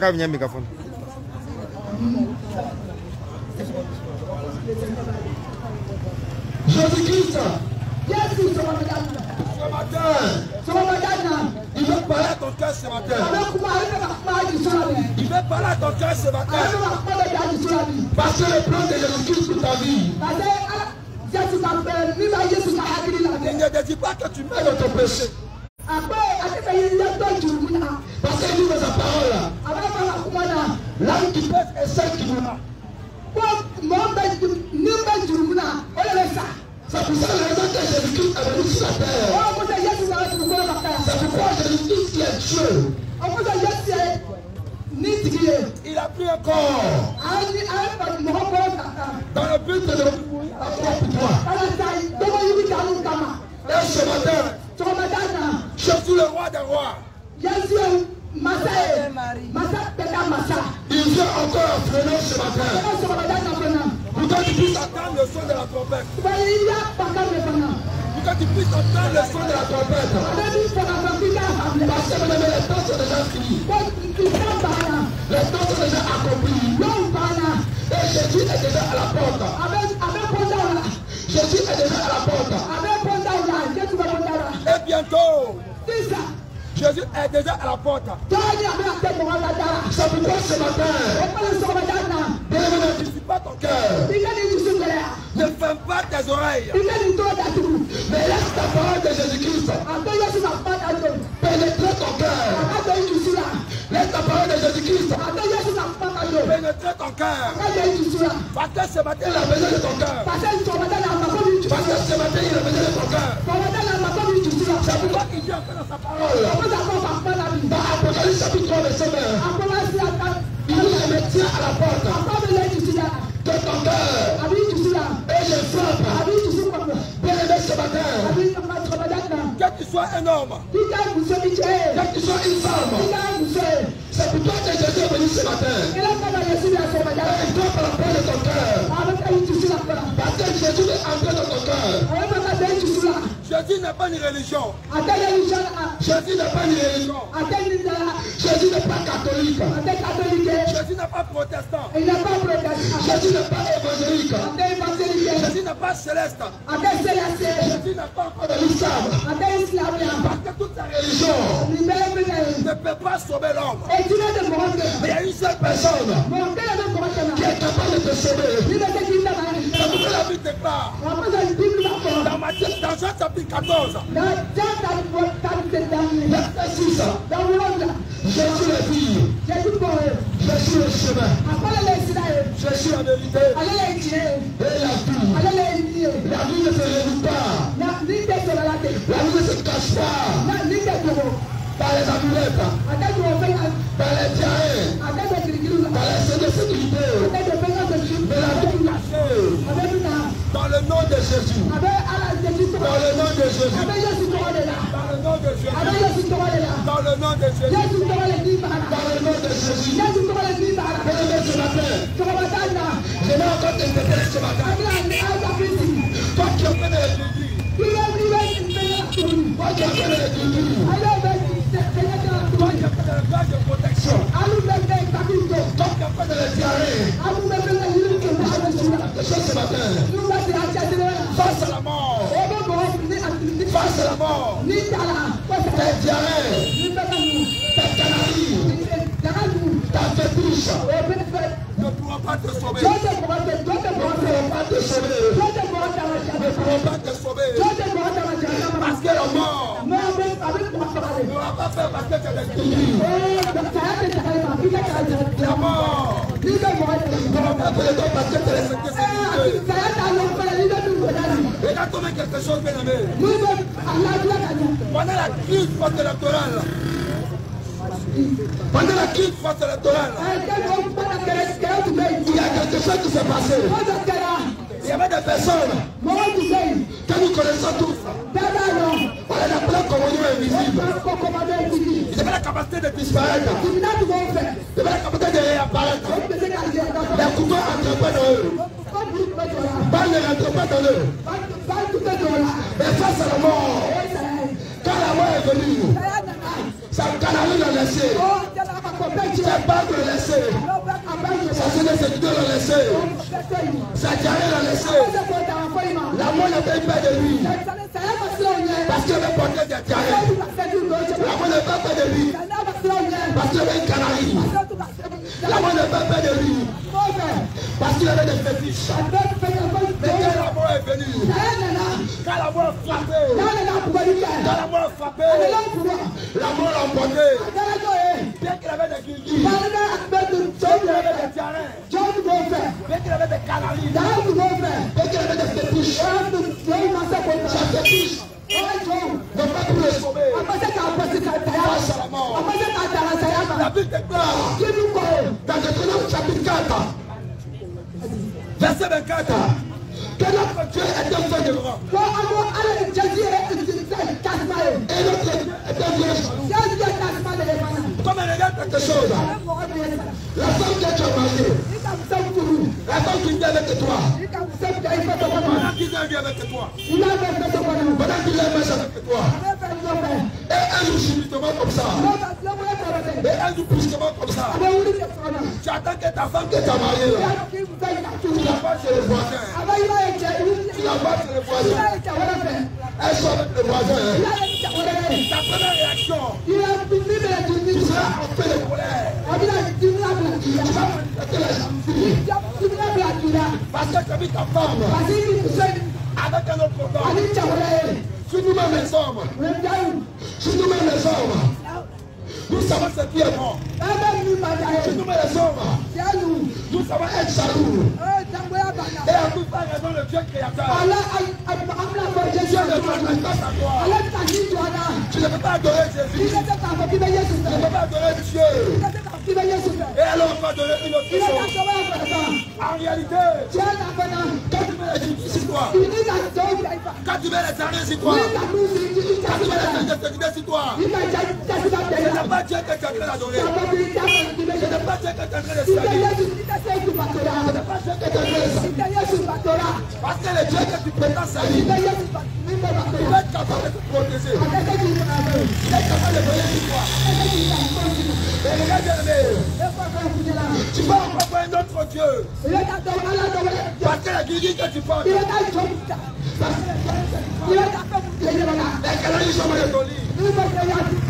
Nakaa vinyambi kafuni. est déjà à la porte. Jésus est déjà à la porte. Et bientôt. Jésus est déjà à la porte. C'est pourquoi ce matin, ne dissipe pas ton cœur. Ne ferme pas tes oreilles. Mais laisse ta parole de Jésus-Christ. pénétrer ton cœur. Parce que ce matin, il a besoin de ton cœur. Parce que ce matin, il a besoin de ton cœur. C'est pourquoi il dit encore sa parole. Dans Apocalypse chapitre 3, verset 20. Il à la porte de ton cœur. Et je frappe. Bien-aimé ce matin. Que tu sois un homme. Que tu sois une femme. C'est pour toi que Jésus est venu ce matin. Il doit parler de ton cœur. Parce que Jésus est entré dans ton cœur. Jésus n'est pas une religion. Jésus n'est pas une religion. Jésus n'est pas catholique. Jésus n'est pas protestant. Jésus n'est pas évangélique. Jésus n'est pas céleste. Jésus n'est pas encore de l'islam. Parce que toute sa religion ne peut pas sauver l'homme. Il y a une seule personne qui est capable de te sauver. C'est pourquoi la Bible déclare dans Matthieu, dans Jean chapitre 14, verset 6, Jésus le dit, je suis le chemin, je suis la vérité. Et la vie. La vie ne se résout pas, la vie ne se cache pas. Par les amulettes, par les diarrhées, A tɛ don kirikiri la. par de. Mais la vie dans le nom de Jésus. Dans le nom de Jésus. de. Dans le nom de Jésus. De. Dans le nom de Jésus. De. Dans le nom de Jésus. De. Bien-aimé ce matin, je vais encore te répéter ce matin. Toi qui de nin bɛ la tuguni. toi qui as fait de Toi la diarrhée. Face à la mort. Face à la mort. fétiche, Fɛ. Ne pas te sauver. Mɔgɔ fɛ. pas te sauver, Ne pas te sauver. Parce que la mort ne pas parce que tu es. La mort ne va pas faire parce que tu es la. Regarde toi quelque chose, bien aimé. Pendant la crise post-électorale, pendant la crise post-électorale, Ee kɛ o kuma na kɛlɛ kɛlɛ tun bɛ yen. il y a quelque chose qui s'est passé. O dɔ kɛra. Il y avait des personnes Mɔgɔ tun bɛ yen. que nous connaissons tous. Bɛɛ b'a dɔn. On les appelait commandants invisibles. Ko kɔmɔdé tigi. Ils avaient la capacité de disparaître. Jigina tun b'o fɛ. Ils avaient la capacité de réapparaître. O tun bɛ se ka jɛ ka fɔ. Les couteaux n'entraient pas dans eux. Ko buru tun bɛ jɔ la. Balles ne rentraient pas dans eux. Ba ba tun bɛ jɔ la. Et face à la mort, O ye saya ye. quand la mort est venue, ça canalise le laisser. C'est pas de laisser. L'a laissé. La mort n'avait pas peur de lui. Parce qu'il avait porté des O diarrhées. tun ka fɛn t'u dɔn cɛ. La mort n'avait pas de lui. Parce qu'il avait une canarie. O tun ka fɛn. La mort n'avait pas de lui. Parce qu'il avait des fétiches. Mais quand la mort est nana. quand la mort a frappé, Saya nana kubali kɛ. quand la mort a A frappé, nana kuba. La emporté. Bien qu'il avait des guillemets, Saya nana a bɛɛ tun bien jɔ qu'il avait fɛ. des diarrhées, Jɔ tun b'o fɛ. bien qu'il avait des canaries, Saya tun b'o fɛ. Et qu'il avait des fétiches. O y'a tun jɔn ma se k'o Sa fɛ. fétiche O ye jɔn. ne pas pu le sauver. A ma se k'a pɔsi ka saya. Face à la mort. A ma se k'a tala saya ma. la Bible déclare, Kini kɔ ye. Dans Deutéronome chapitre 4, verset 24, que notre Dieu est un feu de rang. Ko an ko ala ye jɛji ye tasuma ye. Et notre Dieu est un vieux jaloux. Jɛji ye tasuma de ye fana. Comme elle regarde Quelque chose. A sa. La femme tu as mariée, la femme qui vit avec toi, I ka muso bila i fɛ so kɔnɔ. pendant qu'il vient avec toi, I b'a bɛ fɛ so kɔnɔ. pendant qu'il est méchant avec toi, A et un jour subitement comme ça, et un jour brusquement comme ça, A tu attends que ta femme que tu as marié I là, tu la vas chez le voisin, A tu la vas chez le voisin, elle sort avec le voisin, hein. ta première réaction, A bɛna dimina bila k'i la. Dimina bila k'i la. parce que tu ta femme Parce avec un autre homme, ani cɛ wɛrɛ ye. les hommes, nous-mêmes les hommes, nous savons ce qui est bon, nous savons être jaloux, et en tout cas raison le Dieu créateur, Dieu ne à toi, tu ne peux pas adorer Jésus, tu ne peux pas adorer Dieu, et alors on va donner une autre chose, en réalité, quand tu mets les sur toi, quand tu mets les arrêts sur toi, quand tu mets les ta. sécurité sur toi, ja pas Dieu que tu es en train d'adorer, ce n'est pas Dieu que tu es en train de servir, ce n'est pas Dieu que tu es train de servir, parce que le Dieu que tu prétends servir, il la. est capable de te protéger, il est capable de veiller sur toi, regarde bien tu vas encore voir un autre Dieu, parce que la guérison que tu portes, les sont ton lit,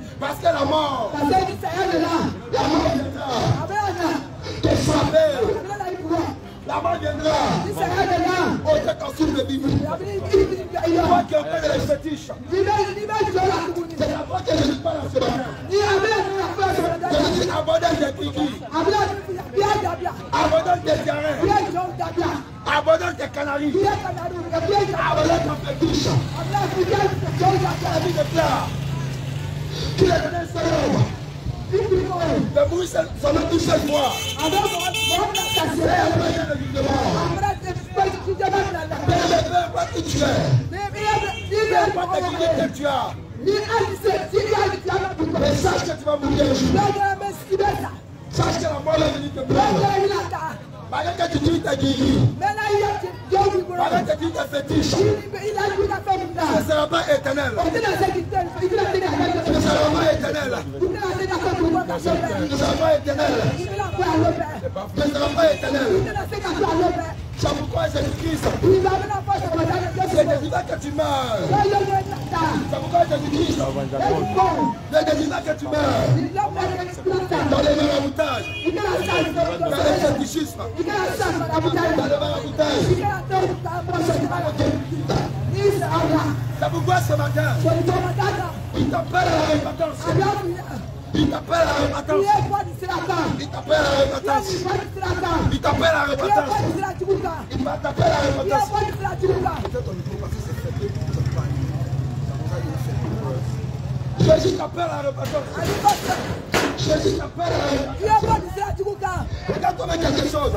Parce que la mort, ní sẹ̀yẹ́ lè la. la mort viendra te frapper. La mort viendra Ní sẹ̀yẹ́ lè la. au te consume ibi ìyọ̀. Toi qui opères les fétiches, la c'est la foi que je parle ce matin. Je dis abandonne tes kiki, ẹ̀jọ̀ ń dàbíà. abandonne tes canaries, Bí ẹ̀kànnàrú rẹ̀ bí ẹ̀jọ̀. abandonne ton fétiche. Àbẹ́rẹ́ bí ẹ̀jọ̀ ń dàbíà. La vie déclare qui tu es, mais sache que tu vas mourir un jour. Sache que la mort est venue te prendre. Lọ́jọ́ ẹ̀yìn àtà. Malgré que tu dis tes guéris, Mẹ́lá yíyá ti jọ́ ìgbòrò. malgré que tu dis tes fétiches, Ilé ìlú náà fẹ́ mi tu dà. ne seras pas éternel. Òtí náà ṣe kì í tẹ̀ ìdí náà ṣe kì í tẹ̀ Tu ne seras pas éternel. ìdí náà ṣe kì í tẹ̀ ìdí náà ṣe Tu ne seras pas éternel. ìdí náà fẹ́ àlọ́ bẹ́ẹ̀. Tu ne seras pas éternel. Pourquoi Jésus-Christ, Jésù. désiré que tu meurs. Jésus-Christ, c'est désiré que tu meurs. Dans les maraboutage, dans àbújá dans maraboutage. C'est pourquoi ce matin, il t'appelle à la repentance. Il t'appelle à la repentance. Il t'appelle à repentance. Il t'appelle à repentance. Il va t'appeler à la Ilé repentance. ẹ̀kọ́ ti sílaka. Jésus t'appelle à la repentance. Àdìgbọ́sẹ̀. Jésus t'appelle à la repentance. Ilé ẹ̀kọ́ ti sílaka. Regarde-toi avec quelque chose.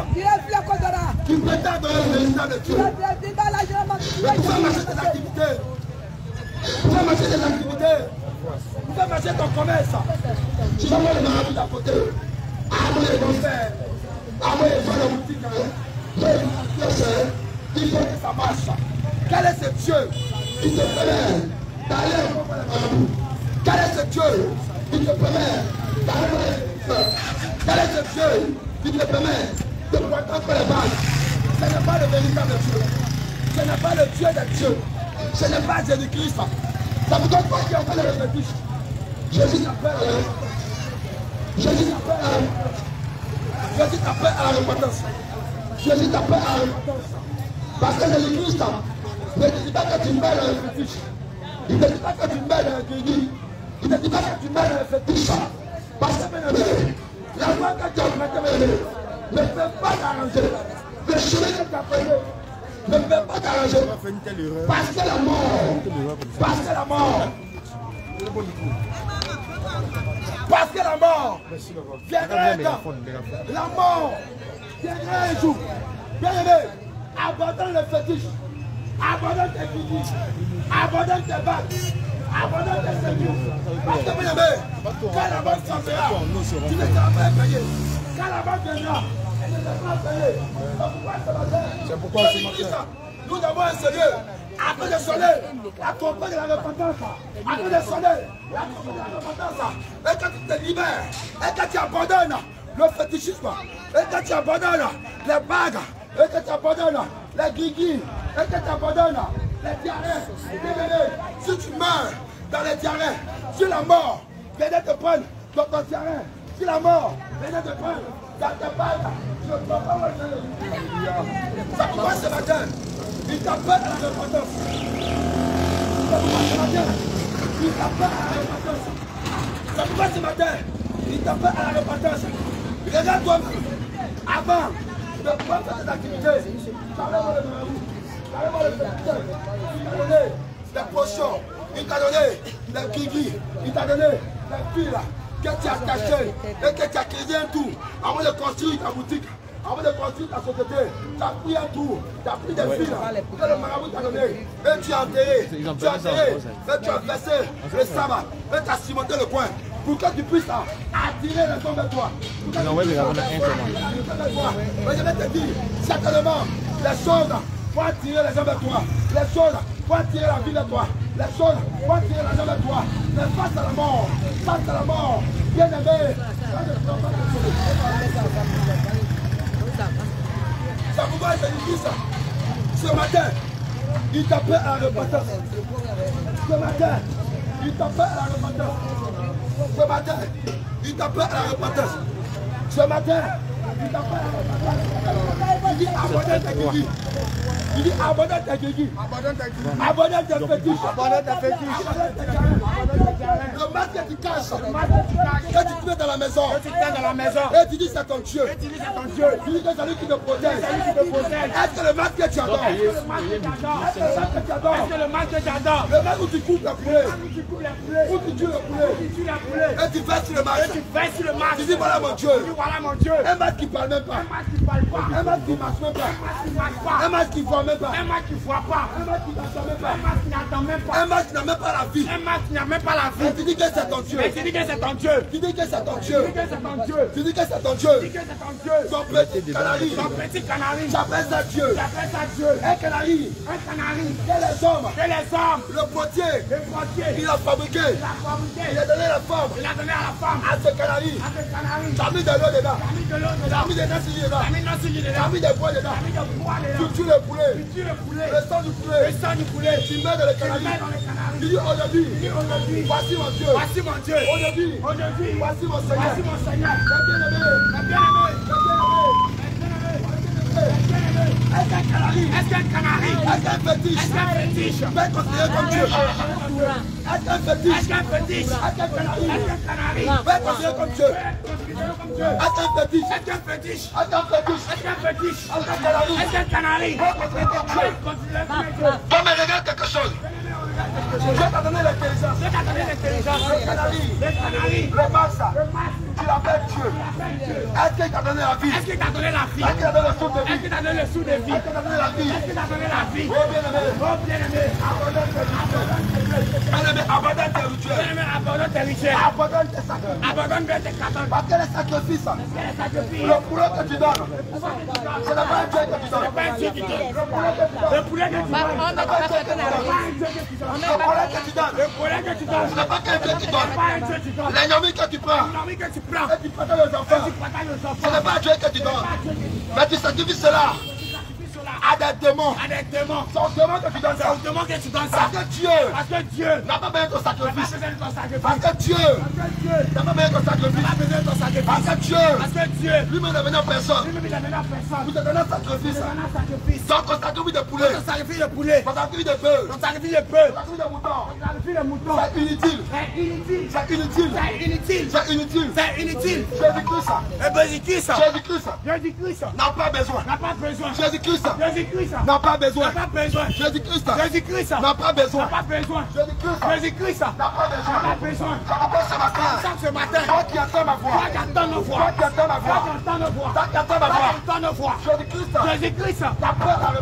Tu prétends donner le résultat de Dieu. Mais tu marcher tes activités? Tu fais marcher tes activités? Tu fais marcher ton commerce. Tu vas voir les marabouts d'à côté. Faire. Ah, moi, ils font la boutique. Il faut que ça marche. Quel est ce Dieu qui te permet d'aller marabouts Quel est ce Dieu qui te permet d'aller Quel est ce Dieu qui te permet de pointer entre les balles Ce n'est pas le véritable Dieu. Ce n'est pas le Dieu des dieux. Ce n'est pas Jésus-Christ. Ça vous donne quoi qui a fait le répétition Jésus t'appelle à la Jésus t'appelle à Jésus t'appelle à la repentance. Jésus t'appelle à la repentance. Parce que Jésus-Christ ne dit pas que tu dans le fétiche. Il ne dit pas que tu dans le guéri. Il ne dit pas que tu dans le fétiche. Parce que, la voie que tu as aimé, ne peut pas t'arranger. Le chemin que tu as pris ne peut pas t'arranger. Parce que la mort, parce que la mort, parce que la mort viendra un temps. La mort viendra un jour. Bien aimé, abandonne le fétiche, abandonne tes critiques, abandonne tes bacs, abandonne tes séjours. Parce que bien aimé, quand la mort s'enverra, tu ne seras pas payé. Quand la mort viendra, C'est pourquoi ce matin, nous avons un Seigneur. Après de sonner, la trompette de la repentance. Après de sonner, la trompette de la repentance. Et quand tu te libères, et quand tu abandonnes le fétichisme, et quand tu abandonnes les bagues, et quand tu abandonnes les guiguis, et quand tu abandonnes les diarrhées, si tu meurs dans les diarrhées, si la mort de te prendre dans ton diarrhée, si la mort de te prendre bagues, je ne ce matin, il t'appelle à la repentance. C'est pourquoi ce matin, il t'appelle à la repentance. C'est pourquoi ce matin, il t'appelle à la repentance. Regarde-toi avant de faire tes activités. Parlez-moi le marabout. Parlez-moi le féticheur. les potions, il t'a donné les kiki, il t'a donné les filles là, que tu as cachées et que tu as créé un tout avant de construire ta boutique. Avant de construire ta société, tu as pris un tour, tu as pris des filles là, que le marabout t'a donné, et tu as enterré, tu as enterré, et tu as versé le sabbat, et tu as cimenté le coin, pour que tu puisses attirer les hommes vers toi. Non, ouais, mais on a un hommes. Mais je vais te dire, certainement, les choses faut attirer les gens vers toi. Les choses faut attirer la vie vers toi. Les choses faut attirer la gens vers toi. Mais face à la mort, face à la mort, bien aimé, ça de choses. C'est dis ça. Ce matin, il t'appelle à la repentance. Ce matin, il t'appelle à la repentance. Ce matin, il t'appelle à la repentance. Ce matin, il t'appelle à la repentance. Il dit guéguis. Il dit abandonne tes guéguis. Abandonne tes fétiches. Abandonne tes fétiches. Le masque que tu caches. Que tu te mets dans la maison. dans la maison. Et tu dis c'est ton Dieu. Tu dis c'est ton Dieu. Tu dis que c'est lui qui te protège. Celui qui te protège. Est-ce que le masque que tu adores Est-ce que le mal que j'adore Est-ce que le masque que tu Est-ce adores que le que Le masque où tu coupes le poulet. Où tu coupes les poulets Où tu tues le Où poulet. tu tues les poulets Et tu verses sur le Et masque. tu baisses le masque Tu dis voilà mon Dieu. Tu dis voilà mon Dieu Un masque qui parle même pas. Un masque qui parle pas Un masque qui marche même pas. Un masque qui marche pas Un masque qui voit même pas. Un masque qui voit pas Un masque qui n'entend même Un pas. masque qui n'attend même pas Un masque qui n'a même pas la vie. Un masque qui n'a même pas la Et vie tu dis que c'est ton Dieu. Mais tu dis que c'est ton Dieu Tu dis que c'est ton Tu Dieu. dis que c'est ton Dieu Tu dis que c'est ton Tu Dieu. Ton petit canari. Ton petit canari J'appelle ça Dieu. J'appelle ça Dieu Un canari. Un canari Que les hommes. Que les hommes Le potier. Les potiers Il a fabriqué. Il a fabriqué Il a donné la forme Il a donné à la femme à ce canari. À ce canari T'as mis de l'eau dedans. T'as mis de l'eau T'as dedans mis des nassis dedans. T'as mis non si dedans T'as mis des bois dedans. Tu dedans tues le poulet. Tu tues le poulet Le sang du Le poulet. sang du poulet Tu mets dans le Tu canari. mets dans le canari Tu dis aujourd'hui. Dis aujourd'hui Voici mon Dieu. Voici mon Dieu Aujourd'hui. Aujourd'hui Voici mon Seigneur. Voici mon Seigneur Mon bien-aimé. Mon bien-aimé Est-ce qu'un canari Est-ce qu'un canari Est-ce qu'un fétiche Est-ce qu'un fétiche peut être considéré comme Dieu Est-ce qu'un fétiche Est-ce qu'un fétiche Est-ce qu'un canari Est-ce qu'un canari peut être considéré comme Dieu Est-ce qu'un fétiche Est-ce qu'un fétiche Est-ce qu'un fétiche Est-ce qu'un fétiche Est-ce qu'un canari Est-ce qu'un canari Considéré comme Dieu Non mais regarde quelque chose. Dieu t'a donné l'intelligence. Dieu t'a donné l'intelligence. Le canari, Le canari. Le massa, Le masque tu l'appelles Dieu. Est-ce qu'il t'a donné la vie? Est-ce qu'il t'a donné la vie? Est-ce qu'il t'a donné le souffle de Est-ce vie qu'il t'a donné le sou de vie? Est-ce qu'il t'a donné la vie? Est-ce qu'il t'a donné la vie? Oh bien-aimé, Oh bien-aimé. Bien-aimé, abandonne tes rituels. Bien-aimé, abandonne tes rituels. Abandonne tes sacrifices. Abandonne bien tes cartons Parce que les sacrifices, sacrifices. le poulet que tu donnes, ce n'est pas un Dieu que tu donnes. Pas un Dieu qui donne. Le poulet que tu donnes Ce n'est pas un Dieu que tu donnes. Les nomis que tu prends, et tu prends. Aux enfants, partages ce n'est pas un Dieu que tu donnes. Mais tu sacrifies cela à des démons. à des démons C'est au démon que tu donnes ça. Que tu donnes ça Parce que Dieu Parce que Dieu n'a pas besoin de ton n'a sacrifice. ton sacrifice Parce que Dieu Parce que Dieu n'a pas besoin de ton n'a sacrifice. ton Parce sacrifice que Dieu Parce que Dieu lui-même en personne. lui-même il personne Vous te donnez un sacrifice. Sacrifice de poulet, Ton sacrifice de poulet on sacrifie de bœuf, Ton sacrifice de peu on sacrifie de mouton. Ton sacrifice de mouton C'est inutile. C'est inutile C'est inutile. C'est inutile C'est inutile. C'est inutile Jésus-Christ, Et Jésus-Christ Jésus-Christ Jésus-Christ n'a pas besoin. n'a pas besoin Jésus-Christ Jésus-Christ n'a pas besoin. n'a pas besoin. Jésus-Christ n'a pas n'a besoin. pas besoin. Jésus-Christ n'a pas besoin. ce matin, toi qui entends ma voix, Toi qui entends nos voix. Toi qui entends ma voix, toi qui entends ma Toi voix, qui entends nos voix. Jésus-Christ Jésus-Christ t'appelle à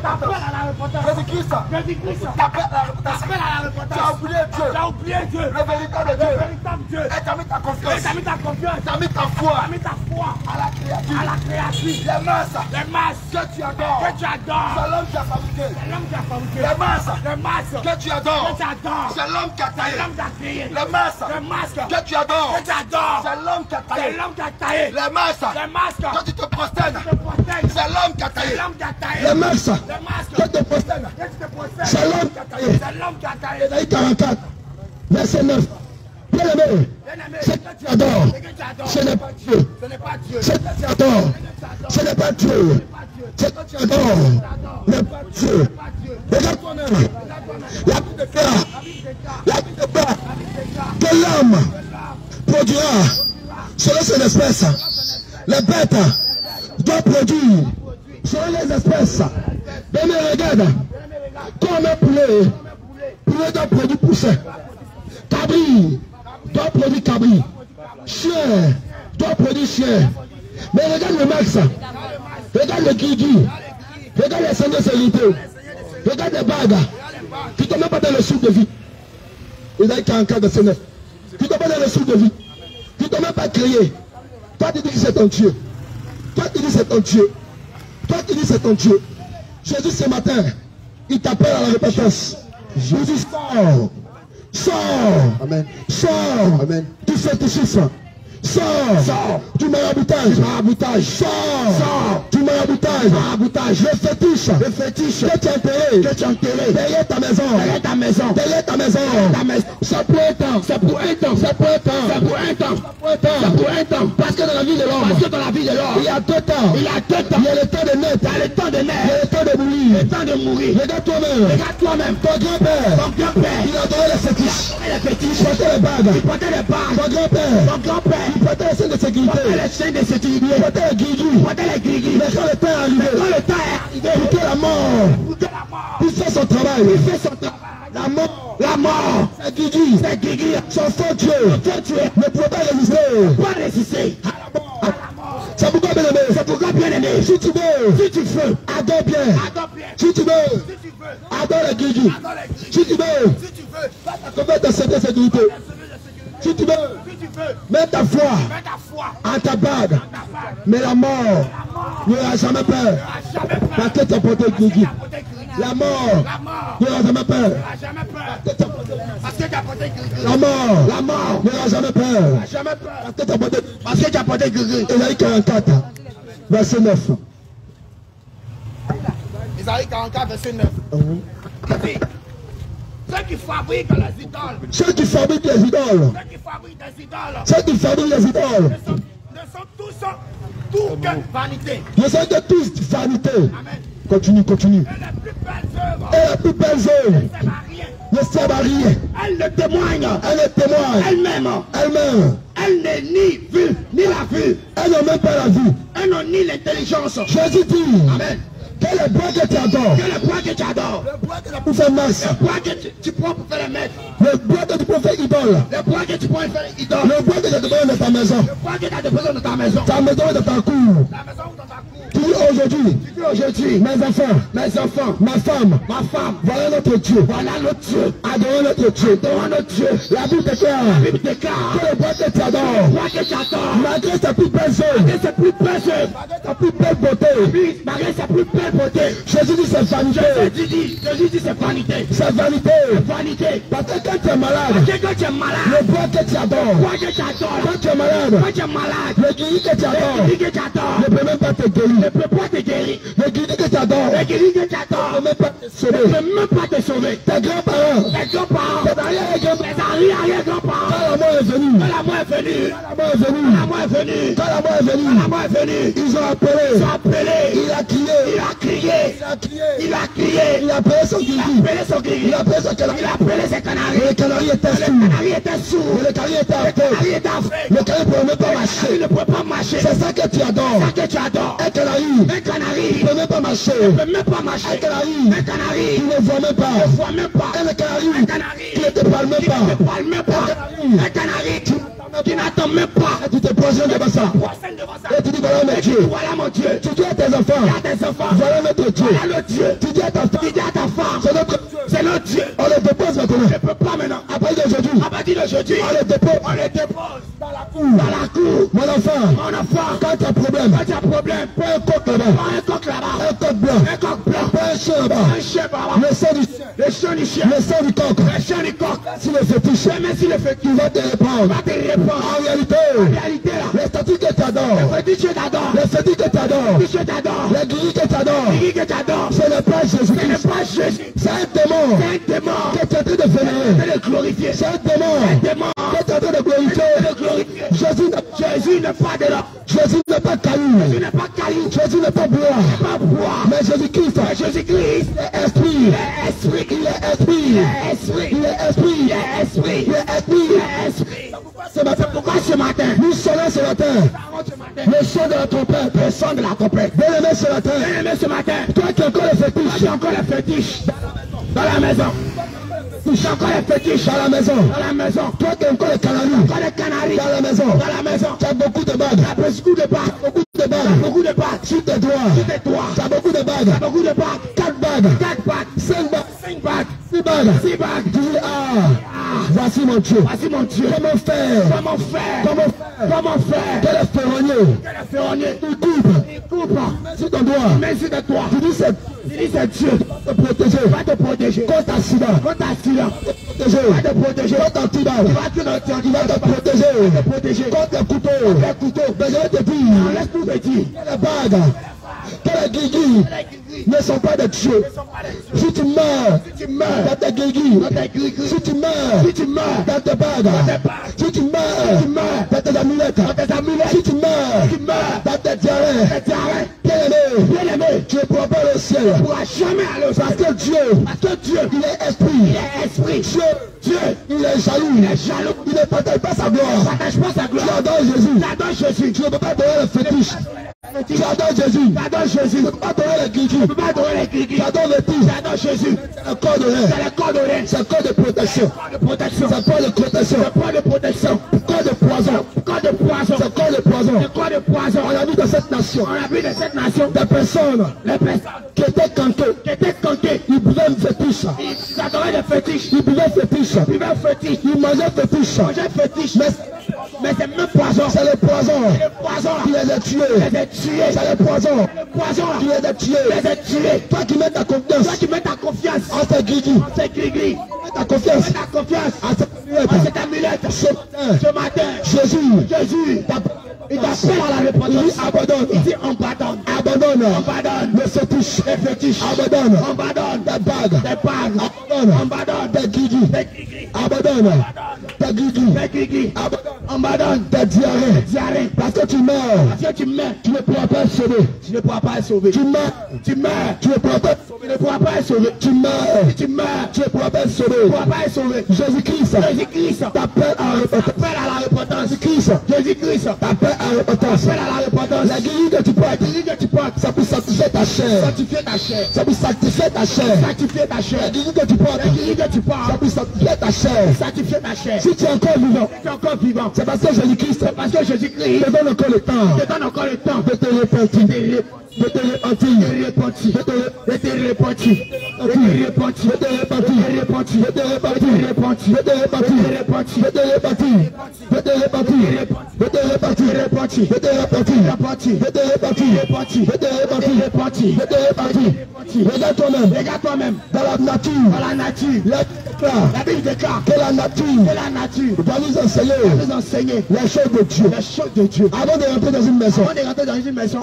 la repentance. Jésus-Christ Jésus-Christ t'appelle à la repentance. Tu as oublié Dieu, Tu as oublié Dieu. Le véritable Le Dieu, véritable Dieu. Et tu as mis ta confiance, t'as mis ta confiance. Mis ta foi. T'as mis ta foi. À la créature. à la créature. Les masses. Les masses. Que tu adores, que tu adores c'est l'homme qui a fabriqué. C'est l'homme qui a fabriqué Les masses Les masses que tu adores, que adores. C'est l'homme qui a C'est taillé. l'homme qui a créé Les masses Les masques que tu adores, que adores. C'est l'homme qui a C'est taillé. l'homme qui a taillé Les masses Les masques que tu te prosternes, c'est l'homme qui a C'est taillé. l'homme qui a taillé Les masses Les masques que tu te prosternes, que tu te protèges c'est l'homme qui a taillé. C'est l'homme qui a taillé Ésaïe 44, verset 9. Bien aimé, adores, Ce que tu adores. ce n'est pas Dieu. Ce n'est pas Dieu. Ce que tu adores, ce n'est pas Dieu. Ce que tu adores n'est pas Dieu. Regarde toi-même. La vie de cœur, la vie de cœur. Que l'homme produira. Selon ses espèces. Les bêtes. Doivent produire. Selon les espèces. Mais regarde, comme un poulet. Poulet. Doit produire poussin. Cabri. Doit produire cabri. Chien. Doit produire chien. Mais regarde le max. Regarde le guigui. Regarde les de sécurité. Regarde les bagues. Tu ne te mets pas dans le sou de vie. Il a 44 de C9. Tu ne te mets pas dans le sou de vie. Tu ne te mets pas crier. Toi, tu dis que c'est ton Dieu. Toi, tu dis que c'est ton Dieu. Toi, tu dis que c'est ton Dieu. Jésus, ce matin, il t'appelle à la repentance. Jésus, sors. Sors. Amen. Sors. Amen. Du fétichisme. Sors. Sors. Du maraboutage. Maraboutage. Sors. Sors. Du maraboutage. Maraboutage. Le fétiche. Le fétiche. Que tu as enterré. Que tu as enterré. Derrière ta maison. Derrière ta maison. Derrière ta maison. ta maison. C'est pour un temps. C'est pour un temps. C'est pour un temps. C'est pour un temps. C'est pour un temps. Parce que dans la vie de l'homme, Parce que dans la vie de l'homme, il y a deux temps. il y a deux temps. Il y a le temps de naître. Il y a le temps de Il y a naître. le temps de mourir. Le temps de mourir. Regarde toi-même. Regarde toi-même. Ton grand-père. Ton grand-père. Il adorait les fétiches. Et les fétiches. Il portait les bagues. Il portait les barres. Ton grand-père. Ton grand-père. Il portait les signes de sécurité. les chaînes de sécurité. Les guigui. Les. Mais quand le temps est arrivé, Quand le temps est arrivé, pour que la mort pour que la mort puisse faire son travail, il fait son travail. la mort, La mort, c'est guigui, c'est grigis. son faux Dieu, Dieu tu es. ne pouvait pas résister. Pas résister. C'est pourquoi, bien aimé, C'est pourquoi, bien aimé, si tu veux, si tu veux, adore bien. adore bien. Si tu veux, Si tu veux, adore les guigui. Si tu veux, Si tu veux, combien de sécurité? Sécurité. Si tu veux, si tu veux, mets ta foi en ta bague. Mais la mort n'aura jamais peur. À jamais peur. Parce que tu as porté guigui. La mort mort. n'aura jamais peur. À jamais peur. Parce que tu as porté. La mort La mort. n'aura jamais peur. À jamais peur. Parce que tu as porté grigis. Ésaïe 44, verset 9. Isaïe 44, verset 9. Ceux qui fabriquent les idoles, Ceux qui fabriquent les idoles, ceux qui fabriquent des idoles, ceux qui fabriquent les idoles, ne sont, ne sont tous tout que vanité. ne sont que tous vanité. Amen. Continue, continue. Et les plus belles œuvres Et la plus belle œuvre ne servent à rien. ne sert à rien. Elle ne témoigne Elle est témoigne elle-même. elle-même. Elle n'est ni vue, ni la vue. Elle n'a même pas la vue. Elle n'a ni l'intelligence. Jésus dit Amen. Que les bois que tu adores Que le bois que tu adores, pour faire masse, le bois que tu, tu prends pour faire le maître, le bois que tu peux faire idole, le bois que tu prends pour faire idole, le bois que tu as dans ta maison, le bois que tu as déposé dans ta maison, ta maison est dans ta cour. la maison ou dans ta cour. Tu dis aujourd'hui, Tu dis aujourd'hui, mes enfants, mes enfants, ma femme, ma femme, voilà notre Dieu. voilà notre Dieu. Adorons notre Dieu. Devant notre Dieu. La Bible déclare La Bible déclare que le bois que tu le adores, bois que tu adores, malgré sa plus belle œuvre, malgré ses plus belles œuvres, sa plus belle beauté, malgré sa plus belle beauté, Jésus dit c'est vanité. Jésus dit, Jésus dit c'est vanité. C'est vanité. Vanité. Parce que quand tu es malade, Parce que quand tu es malade, le bois que tu le adores, bois que tu adores, quand tu es malade, quand tu es malade, le guéri que tu adores, le que tu adores, ne peut même pas te ne guérir. peut pas te guérir. Le guéri que tu adores, Le guéri que tu ne peut même pas te ne sauver. peut même pas te sauver. Tes grands-parents, Les grands-parents, tes arrière-grands-parents, quand la mort est venue, quand la mort est venue, quand la mort est quand venue, la mort est quand venue, la mort est venue, ils ont appelé, ils ont appelé, il a crié, il a crié, il a crié, il a crié, il a son il a appelé son guéri, il a appelé son canari. il a ses canaris. le canari était Le sourd, canari était sourd, mais le canari était le canari était aveugle, Le canari ne pouvait même pas il marcher. ne pas marcher. C'est ça que tu adores. ça que tu adores. Un canari Un canari ne peut même pas marcher. ne peut même pas marcher. Un canari Un canari qui ne voit même pas. ne voit même pas. Un canari Un canari qui ne te parle même qui ne te pas. parle même pas. Un canari qui n'attend même pas. Et tu te poses devant ça. Et tu dis voilà mon Dieu. Voilà mon Dieu. Tu dis à tes enfants. Voilà notre Dieu. Tu dis à ta femme. Tu dis à ta femme. C'est notre Dieu. C'est notre Dieu. On le dépose maintenant. Je ne peux pas maintenant. À partir d'aujourd'hui, À partir d'aujourd'hui, on le dépose on le dépose dans la cour. dans la cour. Mon enfant, Mon enfant, quand tu as problème, quand tu as problème, prends un coq là-bas. prends un coq là-bas. Un coq blanc. Un coq blanc. Prends un chien là-bas. Un chien là-bas. Le sang du chien. Le chien du chien. Le sang du coq. Le chien du coq. Si le fétiche, Même si le fait tu vas te répandre. va te répondre. En réalité, les statues que tu adores, le les fétiches que tu adores, Le les guéris que tu adores, Le Dieu que t'adore. ce n'est pas Ce n'est Jésus-Christ. pas Jésus. C'est un démon C'est que tu es en train de vénérer. C'est le glorifier. C'est un démon que tu es en train de glorifier. Le glorifier. Jésus n'est Jésus pas de là. Jésus n'est pas Jésus caillou. n'est pas caillou. Jésus n'est pas bois. Mais Jésus-Christ Jésus-Christ esprit. Il est esprit. Il est esprit. Il est esprit. Il est esprit. Il est esprit. Il est esprit. Ce matin, Pourquoi ce matin nous sonnons ce matin le son de la trompette. le son de la trompette. Bien aimé ce matin, Bien aimé ce matin, toi qui as encore le j'ai fétiche, encore le fétiche dans la maison. fétiches. Encore les fétiches. Dans la maison. Dans la maison. Toi qui as encore les canaries. Encore les canaries. Dans la maison. Dans la maison. Tu as beaucoup de bagues. T'as beaucoup de bagues. Beaucoup de bagues. beaucoup de bagues. Sur tes doigts. Sur tes doigts. Tu as beaucoup de bagues. T'as beaucoup de bagues. Quatre bagues. Quatre bagues. Cinq bagues. Cinq bagues. Six bagues. Six bagues. Tu dis, ah, voici mon Dieu. Voici mon Dieu. Comment faire? Comment faire? Comment faire Comment faire? Quel est ferronnier Quel est ferronnier Il coupe Il coupe. sur ton doigt. Mets sur tes doigts. Tu dis, c'est Il dit c'est Dieu. te protéger. Va te protéger. Contre accident. Contre antidote. Il te protéger. Va te, protéger. Protéger. Contre couteaux. Contre couteaux ne sont pas des dieux. Si tu meurs Si tu meurs dans tes gris-gris, si tu meurs si tu meurs dans tes bagues, si tu meurs Si tu meurs dans tes amulettes, si tu meurs si tu meurs dans tes diarrhées, bien aimé, tu ne pourras pas au ciel. jamais aller Parce que Dieu, Parce que Dieu, il est esprit. Dieu, Dieu, il est jaloux. il est jaloux. Il ne partage pas sa Il gloire. ne partage pas sa Tu adores Jésus. Tu adores Jésus. Tu ne peux pas donner le fétiche. Tu adores Jésus. Tu adores Jésus. Tu ne peux pas donner le. Ne pas adorer les gris-gris. Tu adores le Tu tige. adores Jésus. C'est le corps de. C'est le corps de. C'est le corps de protection. corps de protection. C'est le corps de protection. Le corps de protection. Corps de poison. Corps de poison. C'est le corps de poison. Le corps de poison. On a vu dans cette nation On a vu de cette nation des personnes les personnes qui étaient cantées. qui étaient comptées. Ils buvaient une fétiche. Ils adoraient les fétiches. Ils buvaient fétiche. Ils buvaient fétiches. Ils mangeaient fétiche. Ils mangeaient fétiches. Mais Mais c'est même poison. c'est le poison Le poison qui les a Les tués. a tués. C'est le poison Le poison qui les a tués. A tués. Toi qui mets ta Toi confiance qui mets ta confiance en tes ces gris-gris. Mets ta confiance Mets ta confiance en tes amulettes. cette amulette. Ce matin, Jésus Jésus, il t'appelle à la Il dit repentance. abandonne. Il dit on pardonne. Abandonne. Abandonne. Le fétiche. Les fétiches. Abandonne. On pardonne. Ta bague. Des bagues. On Abandonne. pardonne. Guigui. Des gris-gris. Abandonne. Ta guigui. Des gris-gris. Abandonne. On pardonne. Ta diarrhée. Diarrhée. Parce que tu meurs. Parce que tu meurs. Tu ne pourras pas être sauvé. Tu ne pourras pas être sauvé. Tu meurs. Tu meurs. Tu ne pourras pas être Tu ne pourras pas être sauvé. Tu meurs. Tu meurs, Tu ne pourras pas être tu ne sauvé. pourras pas être sauvé. Jésus-Christ Jésus-Christ t'appelle à la repentance. appelle à la repentance. Jésus-Christ Jésus-Christ t'appelle à la repentance. appelle à la repentance. La guérison que tu portes, Dis que tu portes. ça peut sanctifier ta chair. Sanctifier ta chair. Ça peut sanctifier ta chair. Sanctifier ta La chair. guérison que tu portes, La guérison que tu ça peut sanctifier ta chair. Sanctifier ta chair. Si tu es encore vivant, Tu es encore vivant. c'est parce que Jésus-Christ Parce que Jésus-Christ te donne encore le temps te donne encore le temps de te repentir. La Les choses de Dieu. Les choses de Dieu. Avant de rentrer dans une maison. Avant de rentrer dans une maison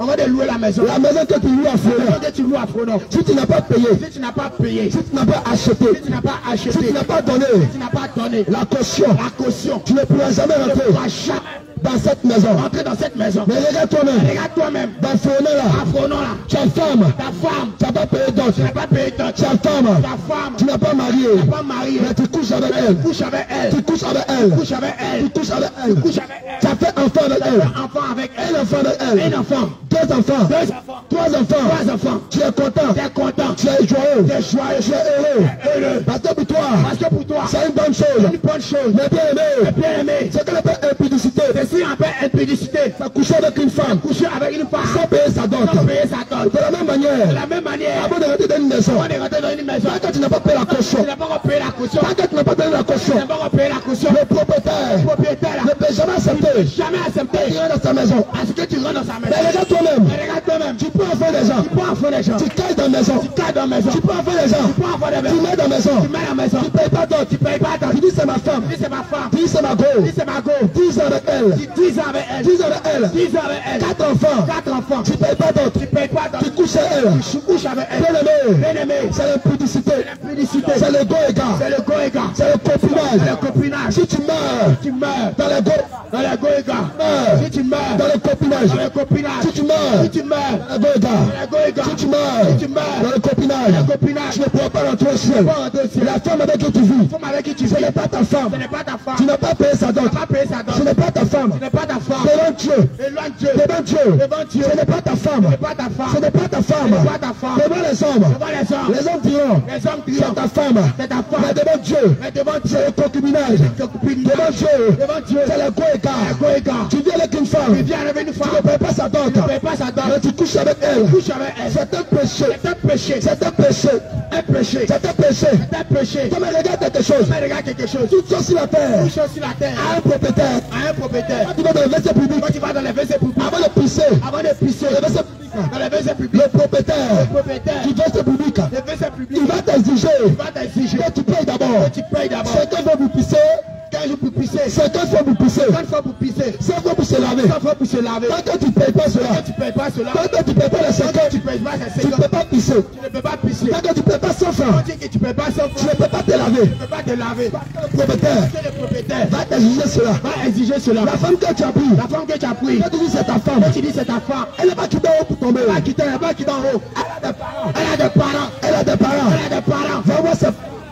avant de louer la maison, la maison que tu loues à avant Florent, que tu loues à Frodon, si tu n'as pas payé, si tu n'as pas payé, si tu n'as pas acheté, si tu n'as pas si acheté, tu n'as pas donné. Tu n'as pas donné. La caution, la caution, tu ne pourras jamais tu ne rentrer. pourras jamais dans cette maison. rentrer dans cette maison. Mais regarde toi-même, Regarde toi-même, dans Florent là, à Frodon là, tu es femme, ta femme, tu n'as pas payé d'autres. tu n'as pas payé ton Tu es femme, ta femme, tu n'as pas marié, tu n'es pas marié, mais tu couches avec elle. couche avec elle, Tu couches avec elle. couche avec elle, Tu couches avec elle. avec elle, Tu as fait enfant avec tu elle. enfant avec elle, Un enfant avec elle. un enfant, Deux enfants. deux enfants, Trois enfants. trois enfants, Tu es content. tu es content, Tu es joyeux. tu es joyeux, Tu es heureux. heureux, Parce que pour toi, parce que pour toi, c'est une bonne chose. une bonne chose, Mais bien aimé, bien aimé, c'est qu'on appelle impudicité. On fait impudicité, C'est coucher avec une femme coucher avec une femme, sans payer sa dot. sans payer sa dot. De la même manière, De la même manière, avant de rentrer dans une maison, on est rentré dans une maison, tant que tu n'as pas payé la caution, tu n'as pas payé la caution, tant que tu n'as pas donné la tu caution, n'as pas payé la caution, le propriétaire le propriétaire ne peut jamais accepter jamais accepté qu'il rentre dans sa maison. à ce que tu rentres dans sa Mais maison. regarde toi-même, Mais regarde toi-même, tu peux en faire des gens. tu peux en faire des gens, Tu caches dans la maison. tu cadres dans la maison, Tu peux en faire des gens. tu peux en faire des Tu maisons, mets dans la maison. tu mets la maison, Tu payes pas d'autre. tu payes pas Tu ton dis c'est ma femme. dis c'est ma femme, Tu dis c'est ma go. dis c'est ma go, 10 ans avec elle. Dis 10 ans avec elle, 10 ans avec elle. 10 ans avec elle, 4 enfants. 4 enfants, Tu payes pas d'autre. tu payes pas Tu ton couches à elle. tu couches avec elle, Bien aimé. bien aimé, C'est l'impudicité. félicité, C'est le go égard. c'est le goéga, C'est le c'est copinage. le copinage, Si tu meurs tu meurs dans le go, dans le goéga, si tu meurs dans le copinage. dans le copinage, Si tu meurs si tu meurs dans le dans le goéga, Si tu meurs si tu meurs dans le copinage. copinage. Le copinage. Tu ne pourras pas rentrer au ciel. La femme avec qui tu vis, Femme avec qui tu ce n'est pas ta femme. Ce n'est pas ta femme. Tu n'as pas payé sa dot. Tu n'as pas payé sa dot. Ce n'est pas ta femme. Ce n'est pas ta femme. Devant Dieu. Éloigne Dieu. Devant Dieu. Devant Dieu. Ce n'est pas ta femme. Ce n'est pas ta femme. Ce n'est pas ta femme. Femme. Devant les hommes. Devant les hommes. Les hommes diront. Les hommes C'est ta femme. C'est ta femme. Mais devant Dieu. Mais devant Dieu. C'est le concubinage. Devant Dieu. Devant Dieu. C'est le go-écart. Tu viens avec une femme. Tu viens avec une Tu ne femme. payes pas sa dot. Tu ne payes pas sa dot. Mais tu couches avec elle. Couche avec elle. C'est un péché. C'est un péché. C'est un péché. un péché. C'est un péché. C'est un péché. Comme regarde quelque chose. Mais regarde quelque chose. Toute chose sur la terre Tout chose sur la terre a un propriétaire. un propriétaire. Quand tu vas dans le verset Quand public, tu vas dans les WC publics, avant de pisser, avant de pisser, le verset public, dans les WC publics, le propriétaire le propriétaire, du verset public, les WC publics, il va t'exiger il va t'exiger que tu payes d'abord. que tu payes d'abord. 50 fois pour pisser, 15 jours pour pisser, 50 fois pour pisser, 50 fois pour pisser, 100 fois pour se laver. 100 fois pour se laver. Que tu ne payes pas cela, Quand tu ne payes pas cela, que tu ne payes pas les quand 50, tu ne payes pas tu ne 50, peux pas pisser. tu ne peux pas pisser. Que tu ne payes pas 100 Quand francs, tu que tu ne payes pas 100 tu ne francs, peux pas te laver. tu ne peux pas te laver. Propriétaire C'est le propriétaire va t'exiger cela. va exiger cela. La femme que tu as pris, La femme que tu as pris, quand tu dis c'est ta femme, quand tu dis c'est ta femme, elle n'est pas quittée en haut pour tomber. elle elle va quitter en haut. Elle a des parents. Elle a des parents. Elle a des parents. Elle a des parents. Voir ses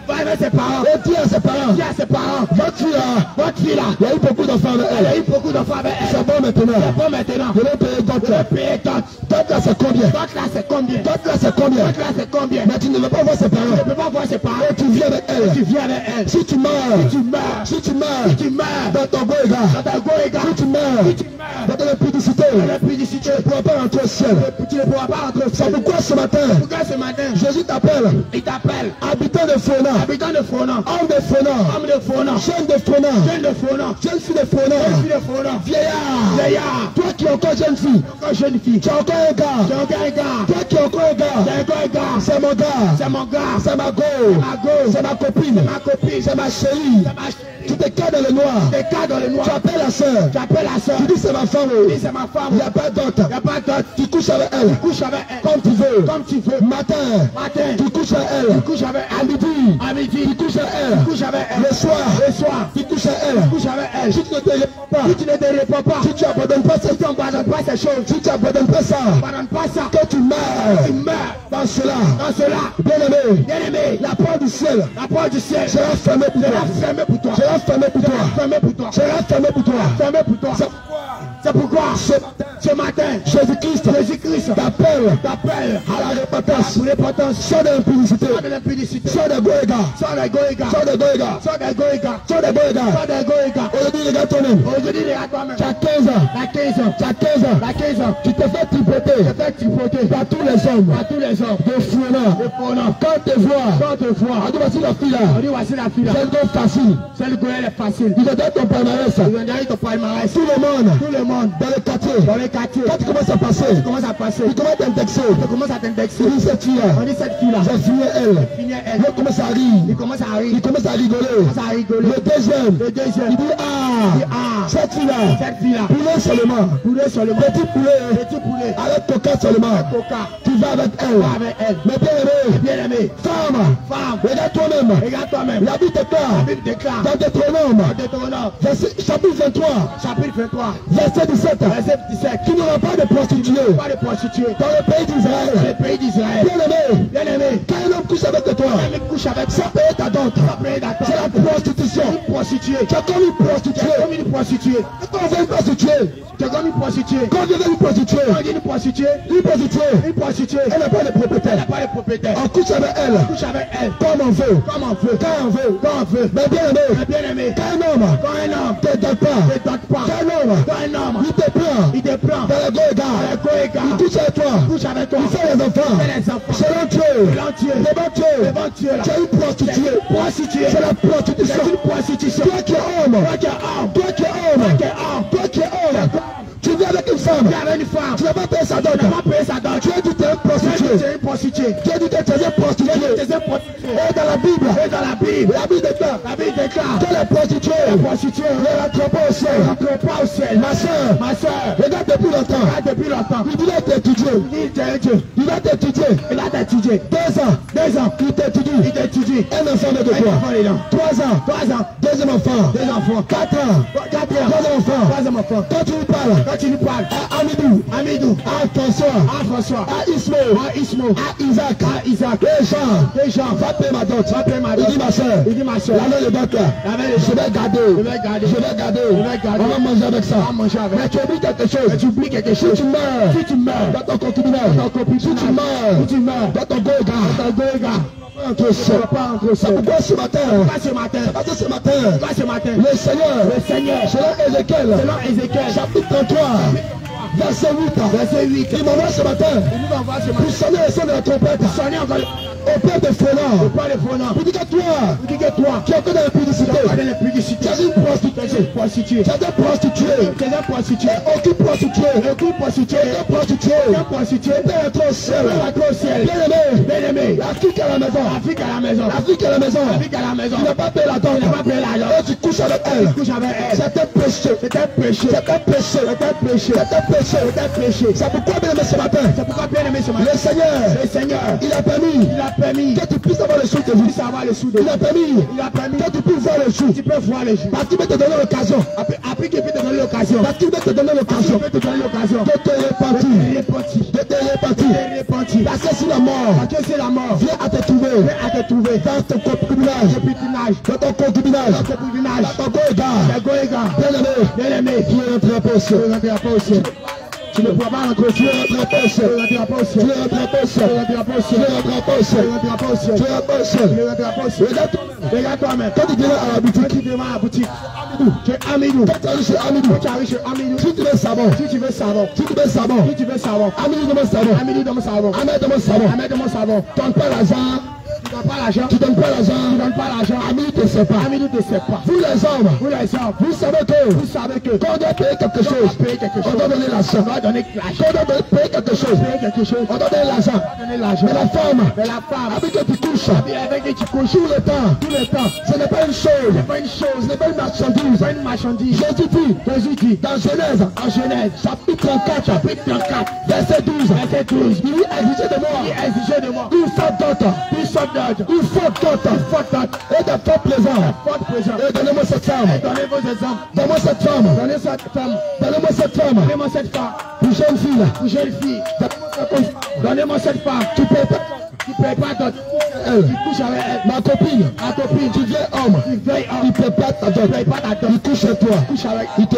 Va avec ses parents. Et dis à ses parents, Dis à ses parents. votre fille là, Votre fille là, il y a eu beaucoup d'enfants avec elle a elle. eu beaucoup d'enfants avec elle. C'est bon maintenant. C'est bon maintenant. Je vais payer d'autres. Je vais payer d'autres. D'autres là c'est combien? D'autres là, c'est combien? D'autres là c'est combien? D'autres là, c'est combien? Mais tu ne veux pas voir ses Tu ne parents. peux pas voir ses parents. Et tu viens avec Tu elle. viens avec elle. Si tu meurs, Tu meurs. si tu meurs, Tu meurs. dans ton goéga, Dans ta goéga. si tu meurs, Si tu meurs. dans ton impudicité, Dans la publicité. tu ne pourras pas rentrer au ciel. Tu ne pourras pas rentrer au C'est ciel. pourquoi ce matin, Pourquoi ce matin, Jésus t'appelle, il t'appelle habitant de Fona, habitant de Fronan, homme de Fona, homme de Fronan, jeune de Fona, jeune de Fronan, jeune fille de Fona, jeune fille de vieillard, vieillard, toi qui es encore jeune fille, encore jeune fille, tu encore un gars, encore un gars, toi qui es encore un gars, encore un gars, c'est mon gars, c'est mon gars, c'est ma go, ma go, c'est ma copine, ma copine, c'est ma chérie, c'est ma chérie, tu te cadres dans le noir, des cas dans le noir, tu appelles la soeur, tu appelles la soeur, tu dis c'est ma femme, tu dis c'est ma femme, il n'y a pas d'autre, il a pas d'autre, tu couches avec elle, couche avec elle, comme tu veux, comme tu veux, matin, matin, tu couches avec elle, couche avec à elle, midi, à midi, tu couches avec elle, couche avec elle, le soir, le soir, tu couches avec elle, couche avec elle, si tu ne te réponds pas, si tu ne te réponds pas, si tu abandonnes pas cette tu n'abandonnes pas ces choses, si tu abandonnes pas ça, pardonne pas ça, que tu meurs. Tu meurs. Dans cela, dans cela, bien aimé, bien aimé, la porte du ciel. La porte du ciel. Sera fermée pour toi, sera fermée pour toi, sera fermée pour toi, fermée pour toi, sera fermée pour toi. fermée pour toi. C'est- C'est pourquoi Ce ce matin, Jésus-Christ Jésus-Christ t'appelle t'appelle à la repentance, pour l'importance sors de de l'impudicité, sors de goéga, sans de goéga, sans les goïgas, sors de goéga. sans les goïgas. Aujourd'hui, regarde toi-même, Aujourd'hui, regarde toi-même. tu as 15 ans, La 15 ans, tu as 15 ans, la 15 ans, tu te fais tripoter. Tu fais tripoter. Par tous les hommes, à tous les hommes. de Le prenant, quand te voit, quand te voit, on dit voici la fille là, on dit voici la fille là. c'est gars facile, Celle que elle est facile. il te donne ton palmarès, dit ton palmarès. tout le monde, Tout le monde, dans le quartier, dans les quartiers, quand tu commences à passer, tu commences à passer. tu commences à t'indexer, Tu commences à t'indexer. tu dis cette fille là, On dit cette fille là, j'ai fini elle, fini elle. il commence à rire, Il commence à rire. il commence à rigoler, Il commence à rigoler. le deuxième, Le deuxième, il dit ah, il dit ah, cette fille là, cette fille là, poulet seulement, poulet seulement, petit poulet, petit poulet, avec coca seulement, coca, tu vas avec elle, va avec elle. mais bien aimé, Bien aimé, femme, femme, regarde toi-même, regarde toi-même. la Bible déclare, La Bible déclare. Dans Deutéronome, dans Deutéronome, chapitre 23, chapitre 23, verset 17, verset 17, tu n'auras pas de prostituée pas de prostituée dans le pays dans d'Israël. le pays d'Israël. Bien aimé, Bien aimé, quand un homme couche avec toi, elle couche avec sans payer ta dot, ça paye d'accord. c'est la prostitution. Une prostituée. Tu as comme une Tu prostituée. comme une prostituée. Quand on veut une prostituée, Tu es comme une prostituée. quand on veut une prostituée, Quand on dit une prostituée, une prostituée, une prostituée, elle n'a pas de elle n'a propriétaire. pas de propriétaire. On couche avec elle, On couche avec elle comme on veut, comme on veut. quand on veut. Quand on veut. Mais bien aimé, Mais bien aimé, quand un homme quand un homme te donne pas, ne donne pas, quand un homme quand un homme il te prend. Il te prend. Dans la dans goéga, le goéga, il couche avec toi, il couche avec toi, il fait les enfants, fait les enfants, selon Dieu, Selon Dieu. devant Dieu, devant Dieu tu es une prostituée, Prostituée. c'est la C'est prostitution. une prostitution. Toi qui es homme, Toi qui es homme, toi qui es homme, toi qui es homme, femme, tu as une femme, tu n'as pas payé sa tu dot, n'as pas payé sa dot, tu tu es tu es une prostituée. tu tu es une Tu es une prostituée. Et dans la Bible, Et dans la Bible, la Bible déclare la Bible déclare que les prostituées les prostituées ne rentrent pas au ciel. ne rentrent pas au ciel. Ma soeur, Ma soeur, regarde depuis longtemps, là depuis longtemps, il voulait t'étudier, il va t'étudier. il a t'étudié. Deux ans, Deux ans, il t'étudie. il t'étudie. Un enfant de dedans. Trois ans. Trois ans, Deuxième enfant. deux enfants. Quatre ans. Quatre ans, Troisième enfant. troisième enfant. Quand tu lui parles, Quand tu lui parles, à Amidou, Amidou, à François, à François, à Ismaël, à Ismo, à Isaac, à Isaac, et Jean, va payer ma dot. va payer ma Il dot. dit ma soeur, Il dit ma soeur, la main de dot là, la main de je vais garder, Je vais garder. je vais garder, Je vais garder. on va manger avec ça. On va manger avec. Mais tu oublies quelque chose, Mais tu oublies quelque si chose. tu meurs, Si tu meurs, dans ton concubinage, Dans ton concubinage. si tu meurs, Si tu meurs, dans ton goga, dans ton goga, entre pourquoi ce matin, ce matin, ce matin, ce matin, le Seigneur, le Seigneur, selon Ézéchiel, selon Ézéchiel, chapitre 33, verset 8, verset 8, il m'envoie ce matin il nous envoie ce pour matin. sonner le son de la trompette Sonner encore au père de pas le faux nom. Pour dire que toi, Vous dites que toi, qui es encore dans la publicité, pas de la publicité, tu es une prostituée, tu es prostituée, tu es une prostituée, tu es prostituée, aucune prostituée, aucune prostituée, tu es prostituée, tu es tu es seul, tu es trop ciel, bien aimé, bien aimé, l'Afrique à la maison, Afrique à la maison, l'Afrique à la maison, Afrique à la maison, tu n'as pas payé la dot, Tu n'as pas payé la et tu couches avec elle, couche avec elle, c'est un péché, c'est un péché, c'est un péché, c'est un péché, péché, péché. c'est pourquoi bien aimé ce matin, le Seigneur, le Seigneur, il a permis il a permis que tu puisses avoir le de le sou de il a permis Il a permis que tu puisses voir le jour, tu peux voir les jours. parce qu'il veut te donner l'occasion, Après, après qu'il peut te donner l'occasion, parce qu'il veut te donner il l'occasion. peut te donner l'occasion. De te repentir, de repentir, parce que si la mort. Parce que c'est la mort. vient à te trouver. Viens à te trouver. Dans ton concubinage, le dans ton concubinage, le concubinage, dans ton le goéga, bien aimé, bien aimé, tu rentreras pas au ciel. Tu ne pourras pas rentrer au tu ne ciel. rentreras pas au Tu ciel, ne rentreras pas au tu ciel. ne rentreras pas au Tu ne ciel, rentreras pas au tu ne ciel. rentreras pas au Tu ciel, ne rentreras pas au ciel. tu ne rentreras pas au Tu ciel. ne rentreras pas au ciel. Regarde toi-même, Regarde toi-même. quand tu viens à la Quand boutique, tu devant la boutique, tu es Amidou. quand tu arrives chez Amidou, Quand tu arrives chez Amidou, si tu veux savon, si tu veux savon, si tu veux savon, si tu veux savon, Amidou demande savon, Amidou donne savon. Ahmed demande savon, Ahmed donne savon. donne pas l'argent, Tu donnes pas l'argent. tu donnes pas Tu l'argent, donnes pas l'argent. Amidou te sait pas. Amidou ne sait pas. Vous les hommes, Vous les hommes, vous savez que vous savez que quand on doit payer quelque chose, on doit donner l'argent. On doit donner l'argent. Quand on doit payer quelque chose, quelque chose. on doit donner l'argent. Mais la femme, Mais la femme, avec que tu couches, avec qui tu couches tout le temps, tout le temps, ce n'est pas une chose, c'est pas une chose, ce n'est pas une marchandise. pas une marchandise. Jésus dit, Jésus dit, dans Genèse, en Genèse, chapitre 34, chapitre 34, verset 12, verset 12, il dit, exigez de moi il exigeait de moi une faute d'autre, une sorte d'autre, une faute d'ordre, et de faute plaisant. faute présent. Et donnez-moi cette femme, Donnez vos exemples. donne-moi cette femme, Donnez cette femme. donnez-moi cette femme, Donnez-moi cette femme. Une jeune fille, Une jeune fille. Donnez-moi cette femme. tu peux pas, ne paye pas d'autre. elle, avec elle. ma copine, Ma copine. tu viens homme, veille en. il peut pas ta paye pas ta il couche chez toi, Couche avec. il te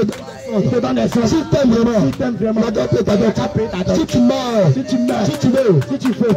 Il te donne des sens. si t'aimes vraiment, Si t'aimes vraiment. la dot est ta dot, paye ta dot. si tu meurs, Si tu meurs. si tu veux, Si tu veux.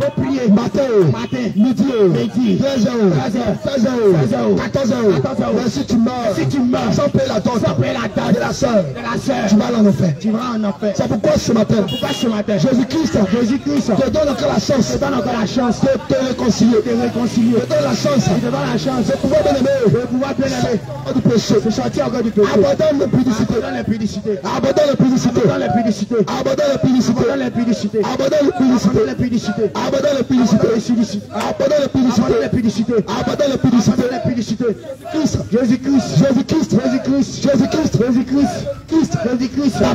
Faut prier. matin, Matin. midi, Midi. 13 heures, 13 heures, 16 heures, 16 heures, 14 heures, 14 heures. mais si tu meurs, Si tu meurs. sans payer la dot, Sans payer la dot. de la sœur, De la sœur. tu vas en enfer. Tu vas en enfer. C'est pourquoi ce matin, Pourquoi ce matin Jésus-Christ Jésus-Christ te donne encore la chance te donne encore la chance de te réconcilier, de te réconcilier. te donne la chance te donne la chance de pouvoir bien aimer de pouvoir bien aimer. du péché, De sortir encore du péché. abandonne l'impudicité, Abandonne l'impudicité. abandonne l'impudicité, Abandonne l'impudicité. abandonne l'impudicité, Abandonne l'impudicité. abandonne Abandonne l'impudicité, abandonne l'impudicité, Abandonne l'impudicité. abandonne Abandonne l'impudicité, abandonne. Christ, Jésus-Christ. Jésus-Christ, Jésus-Christ. Jésus-Christ, Jésus-Christ. Christ, Jésus-Christ. la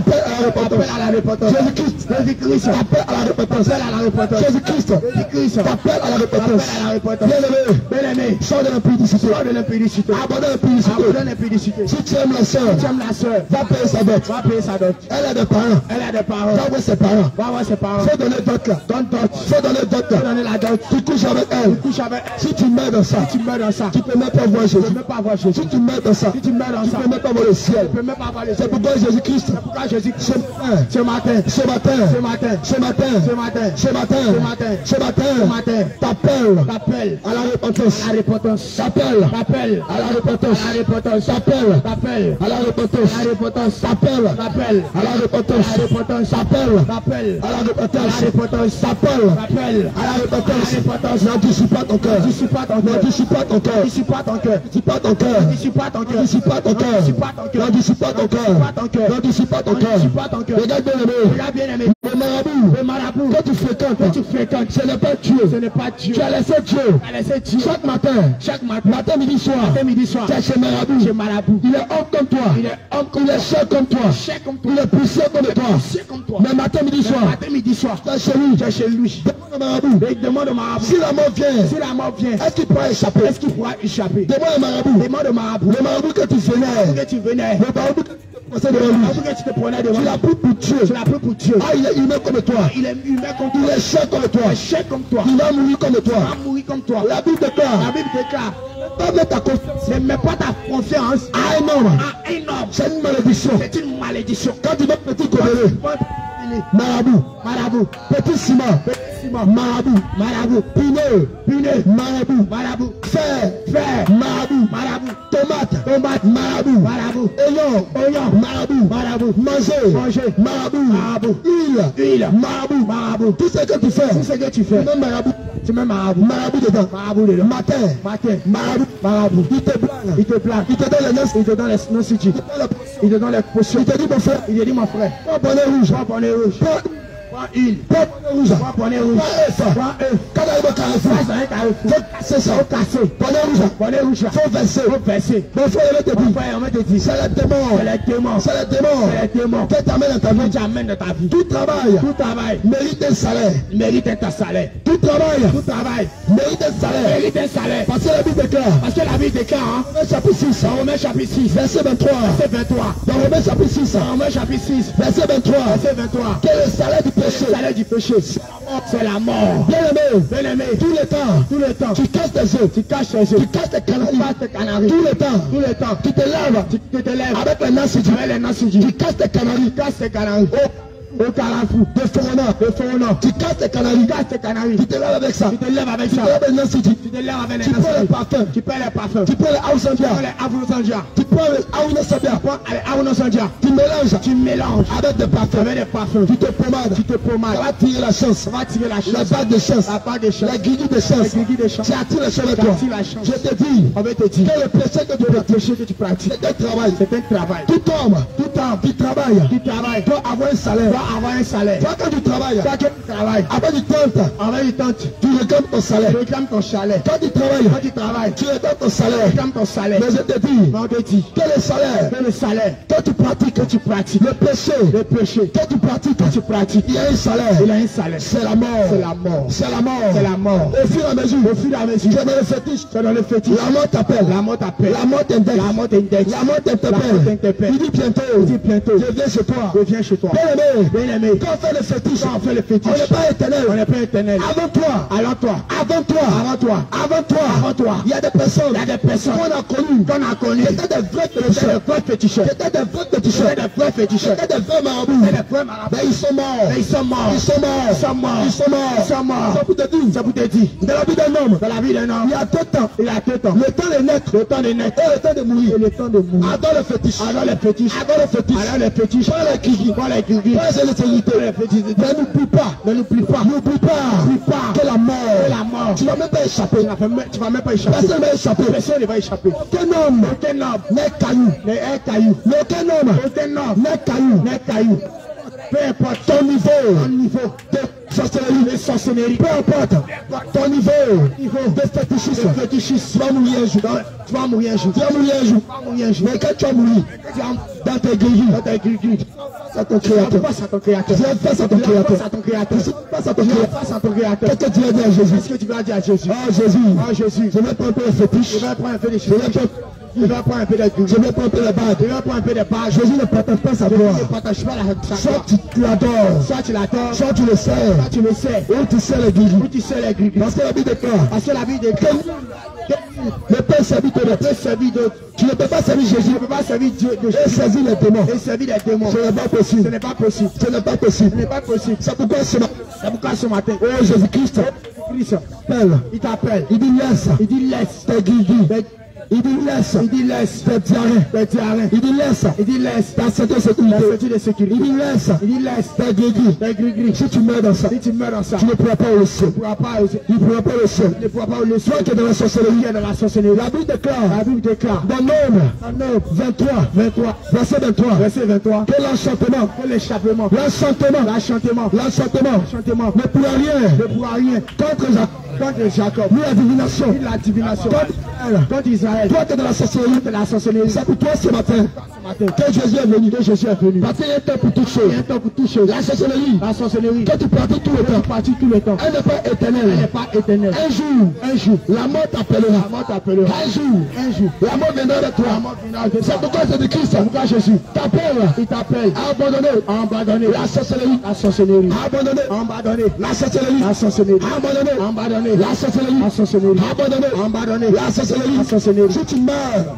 Appelle à la repentance. Jésus-Christ, Jésus-Christ. appelle à la repentance, Appelle à la repentance. Jésus-Christ, Jésus-Christ. appelle à la repentance, Appelle à la repentance. bien aimé, Bien-aimé. sors de l'impudicité, Sors de l'impudicité. abandonne l'impudicité, Abandonne l'impudicité. si tu aimes la sœur, Tu aimes la sœur. va payer sa dette, Va payer sa dot. elle a des parents, Elle a des parents. va voir ses parents, Va voir ses parents. faut donner dot là, Donne dot. faut donner dot Faut là, donner la dot. tu couches avec elle, Couche avec elle. si tu meurs dans ça, Tu meurs dans ça. tu peux même pas voir Tu Jésus, peux même pas voir Jésus. si tu meurs dans ça, Si tu meurs dans tu ça. peux même pas voir le ciel, Tu peux même pas voir le c'est ciel. pourquoi Jésus-Christ, Pourquoi Jésus ce matin, Ce matin. ce matin, Ce matin. ce matin, Ce matin. ce matin, Ce matin. ce matin, Ce matin. t'appelle T'appelles. à la repentance, À la repentance. t'appelle T'appelles. à la repentance, À la repentance. t'appelle T'appelles. à la repentance, À la repentance. t'appelle T'appelles. à la repentance, À la repentance. t'appelle T'appelles. à la À repentance, la repentance. t'appelle T'appelles. à la repentance, À la repentance. n'anticipe pas ton cœur, N'anticipe pas ton cœur. n'anticipe pas ton cœur, N'anticipe pas ton cœur. n'anticipe pas ton cœur, N'anticipe pas ton cœur. n'anticipe pas ton cœur, N'anticipe pas ton cœur. n'anticipe pas ton cœur, N'anticipe pas ton cœur. N'anticipe pas ton cœur, N'anticipe pas ton cœur. regarde bien aimé. Regarde bien aimé. Le marabout. Le marabout. Que tu fréquentes. Que tu fréquentes. Ce n'est pas Dieu. Ce n'est pas Dieu. Tu as laissé Dieu. Tu as laissé Dieu. Chaque matin. Chaque matin. Matin, midi, soir. Matin, midi, soir. Tu es chez marabout. Chez marabout. Il est homme comme toi. Il est homme comme Il est cher comme toi. Cher comme toi. Il est puissant comme toi. Cher comme toi. Mais matin, midi, soir. Matin, midi, soir. Tu es chez lui. Tu es chez lui. Demande au marabout. Et il demande au marabout. Si la mort vient, Si la mort vient, est-ce qu'il pourra échapper? Est-ce qu'il pourra échapper? Demande au marabout. Demande au marabout. Le marabout que tu venais. Le marabout que tu devant Le marabout que tu devant. Tu l'as pris pour Dieu. Tu l'as pris pour Dieu. Ah, il est humain comme toi. Il est humain comme Il toi. est cher comme toi. Il est cher comme toi. Il va mourir comme Il toi. va mourir comme toi. La Bible La déclare. Bible déclare. Ne mets pas ta confiance à un homme. à un homme. C'est une malédiction. C'est une malédiction. Quand tu mets petit marabout, Marabout. petit ciment, Simon. Marabout, Marabout. pineux, Pineux. marabout, Marabout. fer, Fer. marabout, Marabout. tomate, Tomate. marabout, Marabout. oignon, Oignon. marabout, Marabout. manger, Manger. marabout, Marabout. huile, Huile. marabout, Marabout. tout ce que tu fais, Tout ce que tu fais. même marabout, Tu mets marabout. marabout dedans, Marabout dedans. matin, Matin. marabout, Marabout. il te blague, Il te plaque. il te donne les noces, Il te donne les non il te donne les Il te donne les potions. il te dit mon frère, Il te dit mon frère. prends bonnet rouge, Prends bonnet rouge. Prends Prends huile. prends bonnet rouge, Prends bonnet rouge. prends œuf, Prends œuf. quand il arrive au carrefour, Ça, c'est un carrefour. faut casser ça, Faut casser. bonnet rouge, Bonnet rouge. là. faut verser, Faut verser. mon frère, il te Mon dit, frère, on va te dire. c'est le démon, C'est les démons. c'est le démon, C'est les démons. qui t'amène dans ta Que vie, tu amènes dans ta vie. tout travail, Tout travail mérite un salaire, mérite un salaire. tout travail, Tout travail mérite un salaire, mérite un salaire. parce que la Bible déclare, Parce que la Bible déclare, hein, Romains chapitre 6, dans Romains chapitre 6, verset 23, verset 23. dans Romains chapitre 6, Dans Romains chapitre 6, verset 23, verset 23. quel est le salaire du péché, Le salaire du péché, c'est la mort. bien aimé, Bien aimé, tout le temps, tout le temps, tu casses tes œufs, tu caches tes yeux, tu casses tes canaries, tout le temps, Tout le temps, tu te laves, tu te lèves. Avec les tu mets les sur tu casses tes canaries, Tu casses tes canaries. Au carrefour, de Forona, de Fournon. tu casses tes canaries, Tu casses tes canaries. tu te laves avec ça, Tu te lèves avec tu te ça. les nasses Tu te lèves avec tu les prends les parfums, Tu perds les parfums. tu prends les Tu Aousandia, prends les Avousandia. tu prends les Aounassabia, Tu prends les Avousandia. tu mélanges Tu mélanges avec des parfums, avec des parfums. tu te pommades, Tu te ça pommades. va tirer la chance, Ça va tirer la la chance. bague de chance, La part des chances. la guigui de chance, La guigui de chance. tu attires la chance avec Tu toi. la chance. Je te dis, On va te dire. que le péché que tu pratiques, que tu pratiques, c'est un travail. c'est un travail. Tout homme Tout homme qui travaille qui travaille doit avoir un salaire. Avoir un salaire. Toi, quand tu travailles, Toi qui travailles, après du temps, avec du temps, tu réclames ton salaire. tu réclames ton salaire. Quand tu travailles, Quand tu travailles, tu réclames ton salaire. tu réclames ton salaire. Mais je te dis, Mais on te dit que le salaire? Que le salaire? Que tu pratiques, que tu pratiques, le péché le péché que tu pratiques, que tu pratiques, il y a un salaire. il a un salaire. C'est la mort. C'est la mort. C'est la mort. C'est la mort. Au fur et à mesure, Au fur et à mesure, tu es dans le fétiche. tu es dans le fétiche. La mort t'appelle. La mort t'appelle. La mort t'indexe. La mort t'indexe. La mort t'interpelle. Il dit bientôt. Il dit bientôt. Je viens chez toi. Reviens chez toi. Bien aimé. Bien aimé. Quand on fait le fétiche, Quand on fait le fétiche, on n'est pas éternel. on n'est pas éternel. Avant toi, Avant toi, avant toi, avant toi, avant toi, Avant toi. il y a des personnes, il y a des personnes qu'on a connues, qu'on a connues. qui étaient des vrais C'était féticheurs, des vrais féticheurs. qui étaient des vrais féticheurs, C'était des vrais féticheurs. étaient des vrais marabouts. C'était des vrais marabouts. Mais ils sont morts. Mais ils sont morts. Ils sont morts. Ils sont morts. Ils sont morts. Ils sont morts. Ça pour te dire. Ça vous te dit. Dans la vie d'un homme, Dans la vie d'un homme, il y a deux temps. il a deux temps. Le temps de naître, Le temps de naître et le temps de mourir. et le temps de mourir. Adore le fétiche. Alors les fétiches. Adore le fétiche. Alors les fétiches. Pas les kiki. Pas les guigui. Pas les. Les fétiches. Ne n'oublie pas. Ne n'oublie pas. N'oublie pas. N'oublie pas. Que la mort. Que la mort. Tu vas même pas échapper. Tu vas même- tu vas même pas échapper. Personne ne va échapper. Personne ne va échapper. Aucun homme Aucun homme n'est caillou. n'est un caillou. Aucun homme Aucun homme n'est caillou. n'est caillou. Peu importe Ton niveau ton niveau de sorcellerie, de sorcellerie. peu importe ton niveau Niveau de fétichisme, de fétichisme. tu vas mourir un jour. Tu vas mourir un jour. Tu vas mourir un jour. Mais quand tu vas mourir, dans tes dans face à ton créateur. face à ton créateur. Face à ton Tu vas créateur. face à ton créateur. Face à ton Tu vas créateur. face à ton créateur. Qu'est-ce que tu vas dire à Jésus? Qu'est-ce que tu vas dire à Jésus? Oh Jésus, Oh Jésus, je vais prendre un peu le fétiche. je vais prendre un peu de Je prendre, Je vais prendre un peu de je vais prendre un peu la Je bague. vais prendre un peu de. Jésus ne partage pas sa Je gloire. la Soit tu l'adores, Soit tu l'attends, soit tu le sais, tu le sais. ou tu sais le guérir. Ou tu sais les guigui. Parce que la Bible déclare Parce que la vie déclare le Père servit de d'autres. Tu ne peux pas servir Je Jésus ne peux pas servir Dieu de et servir les démons. et servir les démons. Ce n'est pas Ce possible. n'est pas possible. Ce n'est pas Ce possible. n'est pas possible. C'est pourquoi ce matin, C'est pourquoi ce matin, oh Jésus-Christ, Christ, appelle. il t'appelle. Il dit laisse Il dit laisse tes guigui, il dit laisse. Il dit laisse. Petit arrêt. Petit arrêt. Il dit laisse. Il dit laisse. Ta. Ta. Il dit laisse. Il dit laisse. Ta gris-gris. gris Si tu meurs dans ça. Si tu meurs dans ça. Tu ne pourras pas au ciel. Tu ne pourras pas au ciel. Tu ne pourras pas au ciel. Dans la sorcellerie. Qui est dans la sorcellerie. La Bible déclare. La Bible déclare. Dans Nombre. Dans Nombre. 23. 23. Verset 23. Verset 23. Que l'enchantement. Que l'échappement. L'enchantement. L'enchantement. L'enchantement. Ne pourra rien. Ne pourra rien. Contre contre Jacob, ni la divination, ni la divination, contre Israël, contre, Israël, contre de la sorcellerie, de la sorcellerie. C'est pour toi ce matin, que Jésus est venu, que Jésus est venu. Parce qu'il y a un temps pour toutes choses. Il y a un temps pour toutes choses. La sorcellerie, la sorcellerie, que tu pratiques tout le temps, pratiques tout le temps. Elle n'est pas éternelle, elle n'est pas éternelle. Un jour, un jour, la mort t'appellera, la mort t'appellera. Un jour, un jour, la mort viendra de toi. C'est pourquoi c'est de Christ, pourquoi Jésus t'appelle, il t'appelle, abandonner, abandonner la sorcellerie, la sorcellerie, abandonner, abandonner la sorcellerie, la sorcellerie, abandonner, abandonner la abandonné, abandonné, la. Si tu meurs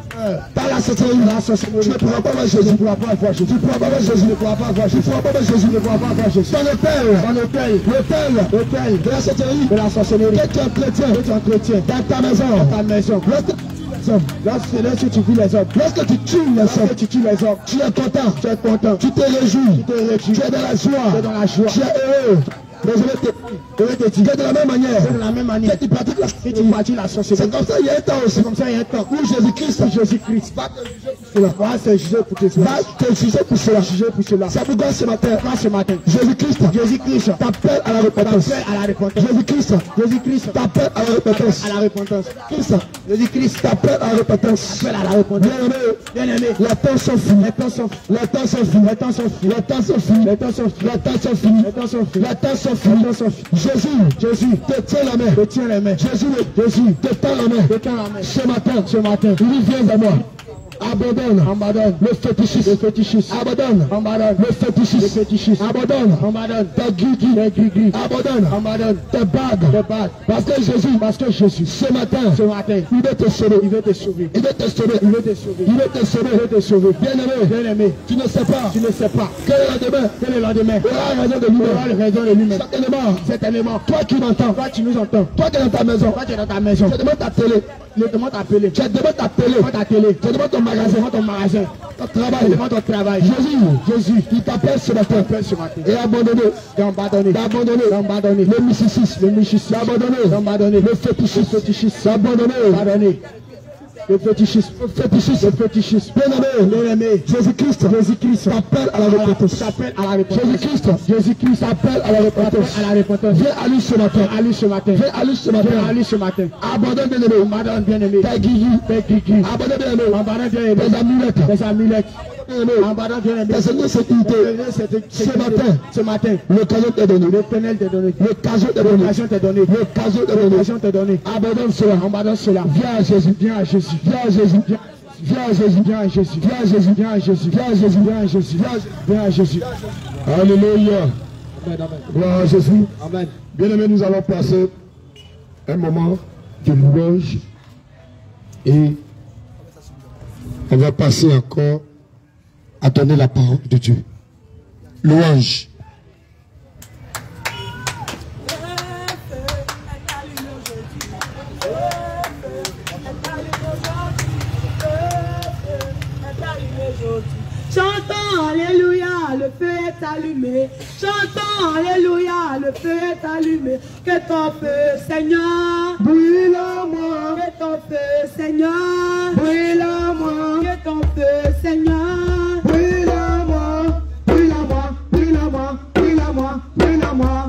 par la tu ne pourras pas voir Jésus, tu ne pourras pas voir Jésus, tu ne pourras pas voir Jésus, tu ne pourras pas voir Jésus, tu ne pourras pas Jésus, ne pourras pas voir Dans de de que tu es chrétien, que dans ta maison, dans ta maison. Lorsque, lorsque, tu vis les hommes, lorsque tu tues les hommes, tu tues les hommes, tu es content, tu es content, tu te réjouis, tu, te réjouis, tu es dans la joie, tu es dans la joie. Mais je vais te, je vais te dire. Que de la même manière. Que de la même manière. Que tu pratiques la société. Tu pratiques la société. C'est comme ça, il y a un temps aussi. comme ça, il y a un temps. Où Jésus-Christ. Jésus-Christ. Va te juger pour cela. Va te juger pour cela. Va te juger pour cela. Juger pour cela. Ça vous donne ce matin? Pas ce matin. Jésus-Christ. Jésus-Christ. T'appelle à la repentance. T'appelle à la repentance. Jésus-Christ. Jésus-Christ. T'appelle à la repentance. À la repentance. Christ. Jésus-Christ. T'appelle à la repentance. Appelle à la repentance. Bien aimé. Bien aimé. Les temps sont finis. Les temps sont finis. Les temps sont finis. Les temps sont finis. Les temps sont finis. Les temps sont finis. Les temps sont finis. Les temps sont finis. Jésus, Jésus, te tiens la main. Te tiens la main. Jésus, Jésus, te tends la main. Te la main. Ce matin, ce matin, il vient à moi abandonne. Abandonne. Le fétichisme. Le fétichisme. Abandonne. Abandonne. Le fétichisme. Le fétichisme. Abandonne. Abandonne. Tes guigui. Tes guigui. Abandonne. Abandonne. Tes bagues. Tes bagues. Parce que Jésus. Parce que Jésus. Ce matin. Ce matin. Il veut te sauver. Il veut te sauver. Il veut te sauver. Il veut te sauver. Il veut te sauver. Il veut te sauver. Bien aimé. Bien aimé. Tu ne sais pas. Tu ne sais pas. Quel est le lendemain? Quel est le lendemain? Aura raison de lui-même. Aura raison de lui-même. Certainement. Certainement. Toi qui m'entends. Toi tu nous entends. Toi qui es dans ta maison. Toi tu es dans ta maison. Je demande ta télé. Je demande ta télé. Je demande ta télé. Je demande ton magasin dans ton magasin. Ton travail ton travail. Jésus, Jésus, il t'appelle ce matin. Et abandonner. D'abandonner. D'abandonner. D'abandonner. Le mysticisme. Le mysticisme. D'abandonner. D'abandonner. Le fétichisme. Le fétichisme. D'abandonner. D'abandonner le fétichisme, le fétichisme, le fétichisme. Bien-aimé, bien-aimé, Jésus-Christ, Jésus-Christ t'appelle à la repentance, t'appelle à la repentance. Jésus-Christ, Jésus-Christ t'appelle à la repentance, à la repentance. Viens à lui ce matin, à lui ce matin, viens à lui ce matin, viens à lui ce matin. Abandonne bien-aimé, abandonne bien-aimé. T'es guigui, t'es guigui. Abandonne bien-aimé, abandonne bien-aimé. Les amulettes, les amulettes. Ce matin, ce matin, l'occasion t'est donnée. L'occasion t'est donnée. L'occasion t'est donnée. L'occasion t'est donnée. Abandonne cela. Abandonne cela. Viens à Jésus. Viens à Jésus viens Jésus, viens Jésus, viens Jésus, viens Jésus, viens Jésus, viens Jésus, viens Jésus, viens Jésus. Alléluia. Gloire à Jésus. Amen. Bien aimé, nous allons passer un moment de louange et on va passer encore à donner la parole de Dieu. Louange. Chantons Alléluia, le feu est allumé. Chantons Alléluia, le feu est allumé. Que ton feu, Seigneur, brûle en moi. Que ton feu, Seigneur, brûle en moi. Que ton feu, Seigneur, brûle en moi. Brûle en moi, brûle-moi, brûle en moi, brûle en moi.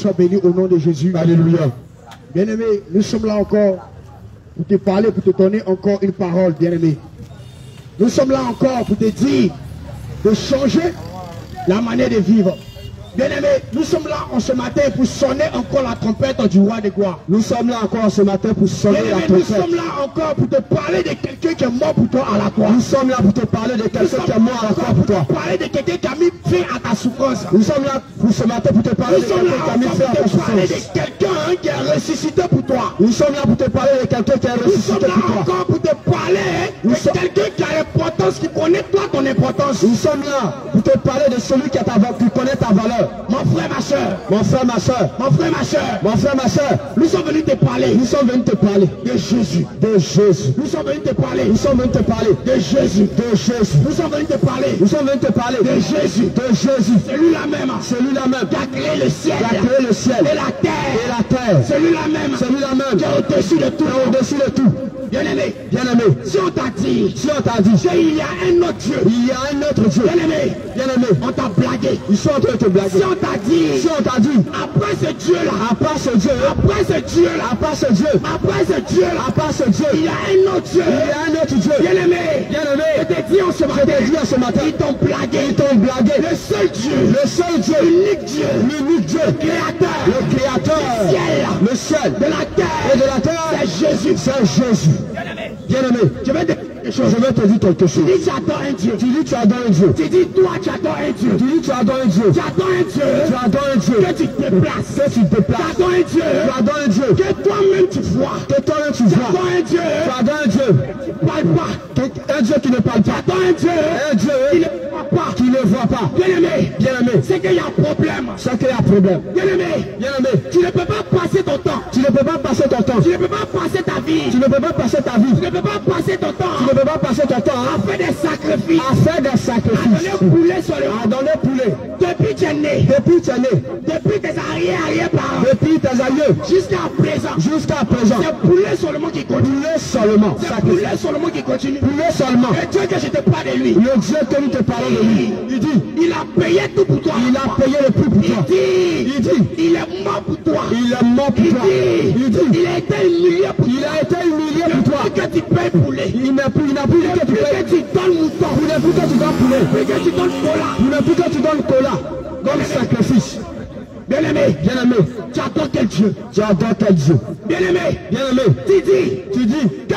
Sois béni au nom de Jésus. Alléluia. Bien-aimé, nous sommes là encore pour te parler, pour te donner encore une parole, bien-aimé. Nous sommes là encore pour te dire de changer la manière de vivre. Bien-aimé, nous sommes là en ce matin pour sonner encore la trompette du roi des gloires. Nous sommes là encore ce matin pour sonner la Bien-aimé, nous trompette. sommes là encore pour te parler de quelqu'un qui est mort pour toi à la croix. Nous sommes là pour te parler de Nous quelqu'un sommes qui est mort à la croix pour toi. te parler de quelqu'un qui a mis fin à ta souffrance. Nous sommes là pour ce matin pour te parler Nous de sommes là quelqu'un qui a mis fin à ta pour te parler souffrance. de quelqu'un hein, qui est ressuscité pour toi. Nous sommes là pour te parler de quelqu'un qui a Nous sommes ressuscité là pour toi. encore pour te parler hein, de Nous sommes- quelqu'un qui a l'importance, qui connaît toi ton importance. Nous sommes là pour te parler de celui qui, a ta, va- qui connaît ta valeur. Mon frère, ma soeur, Mon frère, ma soeur. mon frère, ma soeur, Mon frère, ma soeur. nous sommes venus te parler Nous sommes venus te parler de Jésus. de Jésus. Nous sommes venus te parler Nous sommes venus te parler de Jésus. de Jésus. Nous sommes venus te parler Nous sommes venus te parler de Jésus. de Jésus. Celui-là même Celui-là même qui a créé le ciel qui a créé le ciel et la terre. et la terre. Celui-là même Celui-là même qui est au-dessus de tout. au-dessus de tout. Bien-aimé, Bien-aimé, si on t'a dit si on t'a dit qu'il y a un autre Dieu, il y a un autre Dieu, bien-aimé, bien-aimé, on t'a blagué. ils sont en train de te blaguer. Si on t'a dit, Si on t'a dit, après ce Dieu-là, part ce Dieu, après ce Dieu-là, part ce Dieu, après ce Dieu-là, part ce Dieu, il y a un autre Dieu. il y a un autre Dieu. Bien-aimé, Bien-aimé, je t'ai dit en ce je matin, t'ai dit à ce matin, ils t'ont blagué. ils t'ont blagué. Le seul Dieu, Le seul Dieu, l'unique Dieu, l'unique Dieu, créateur le créateur, du ciel, le ciel de la terre, et de la terre, c'est Jésus. c'est Jésus. Bien-aimé, Bien-aimé, je vais te quelque chose. Je vais te dire quelque chose. Tu dis tu adores un Dieu. Tu dis tu adores un Dieu. Tu dis toi tu adores un Dieu. Tu dis tu adores un Dieu. Tu adores un Dieu. Tu adores un Dieu. Que tu te déplaces. Que tu te Tu déplaces. adores un Dieu. Tu adores un Dieu. Que toi-même tu vois. Que toi-même tu Tu vois. adores un Dieu. Tu adores un Dieu. Tu parles pas. Un Dieu qui ne parle Tu pas. adores un Dieu. Un Dieu qui ne voit pas. qui ne voit pas. Bien aimé. Bien aimé. C'est qu'il y a un problème. C'est qu'il y a un problème. Bien aimé. Bien aimé. Tu ne peux pas passer ton temps. Tu ne peux pas passer ton temps. Tu ne peux pas passer ta vie. Tu ne peux pas passer ta vie. Tu ne peux pas passer ton temps Tu ne peux pas passer ton temps à hein, faire des sacrifices. à faire des À sacrifices. donner poulet sur le À donner poulet. Depuis tu es né. Depuis tu es né. Depuis tes arrière-arrière-parents. Depuis tes aïeux. Jusqu'à présent. Jusqu'à présent. C'est poulet seulement qui continue. Poulet seulement. C'est poulet seulement qui continue. Poulet seulement. Et Dieu que je te parle de lui. Le Dieu que nous te parlons de lui. Il dit. Il a payé tout pour toi. Il a payé le prix pour Il toi. dit. Il dit. Il est mort pour toi. Il est mort pour Il toi. Il dit. Il a été humilié pour Il a été humilié pour toi. Que tu payes poulet. Il n'a plus, il n'a plus que tu donnes mouton. Il n'a plus que tu donnes poulet. Depuis que tu donnes cola. Il n'a plus que tu donnes cola. Comme sacrifice. Bien aimé. Bien aimé. Tu adores quel Dieu? Tu adores quel Dieu? Bien aimé. Bien aimé. Tu dis Tu dis que,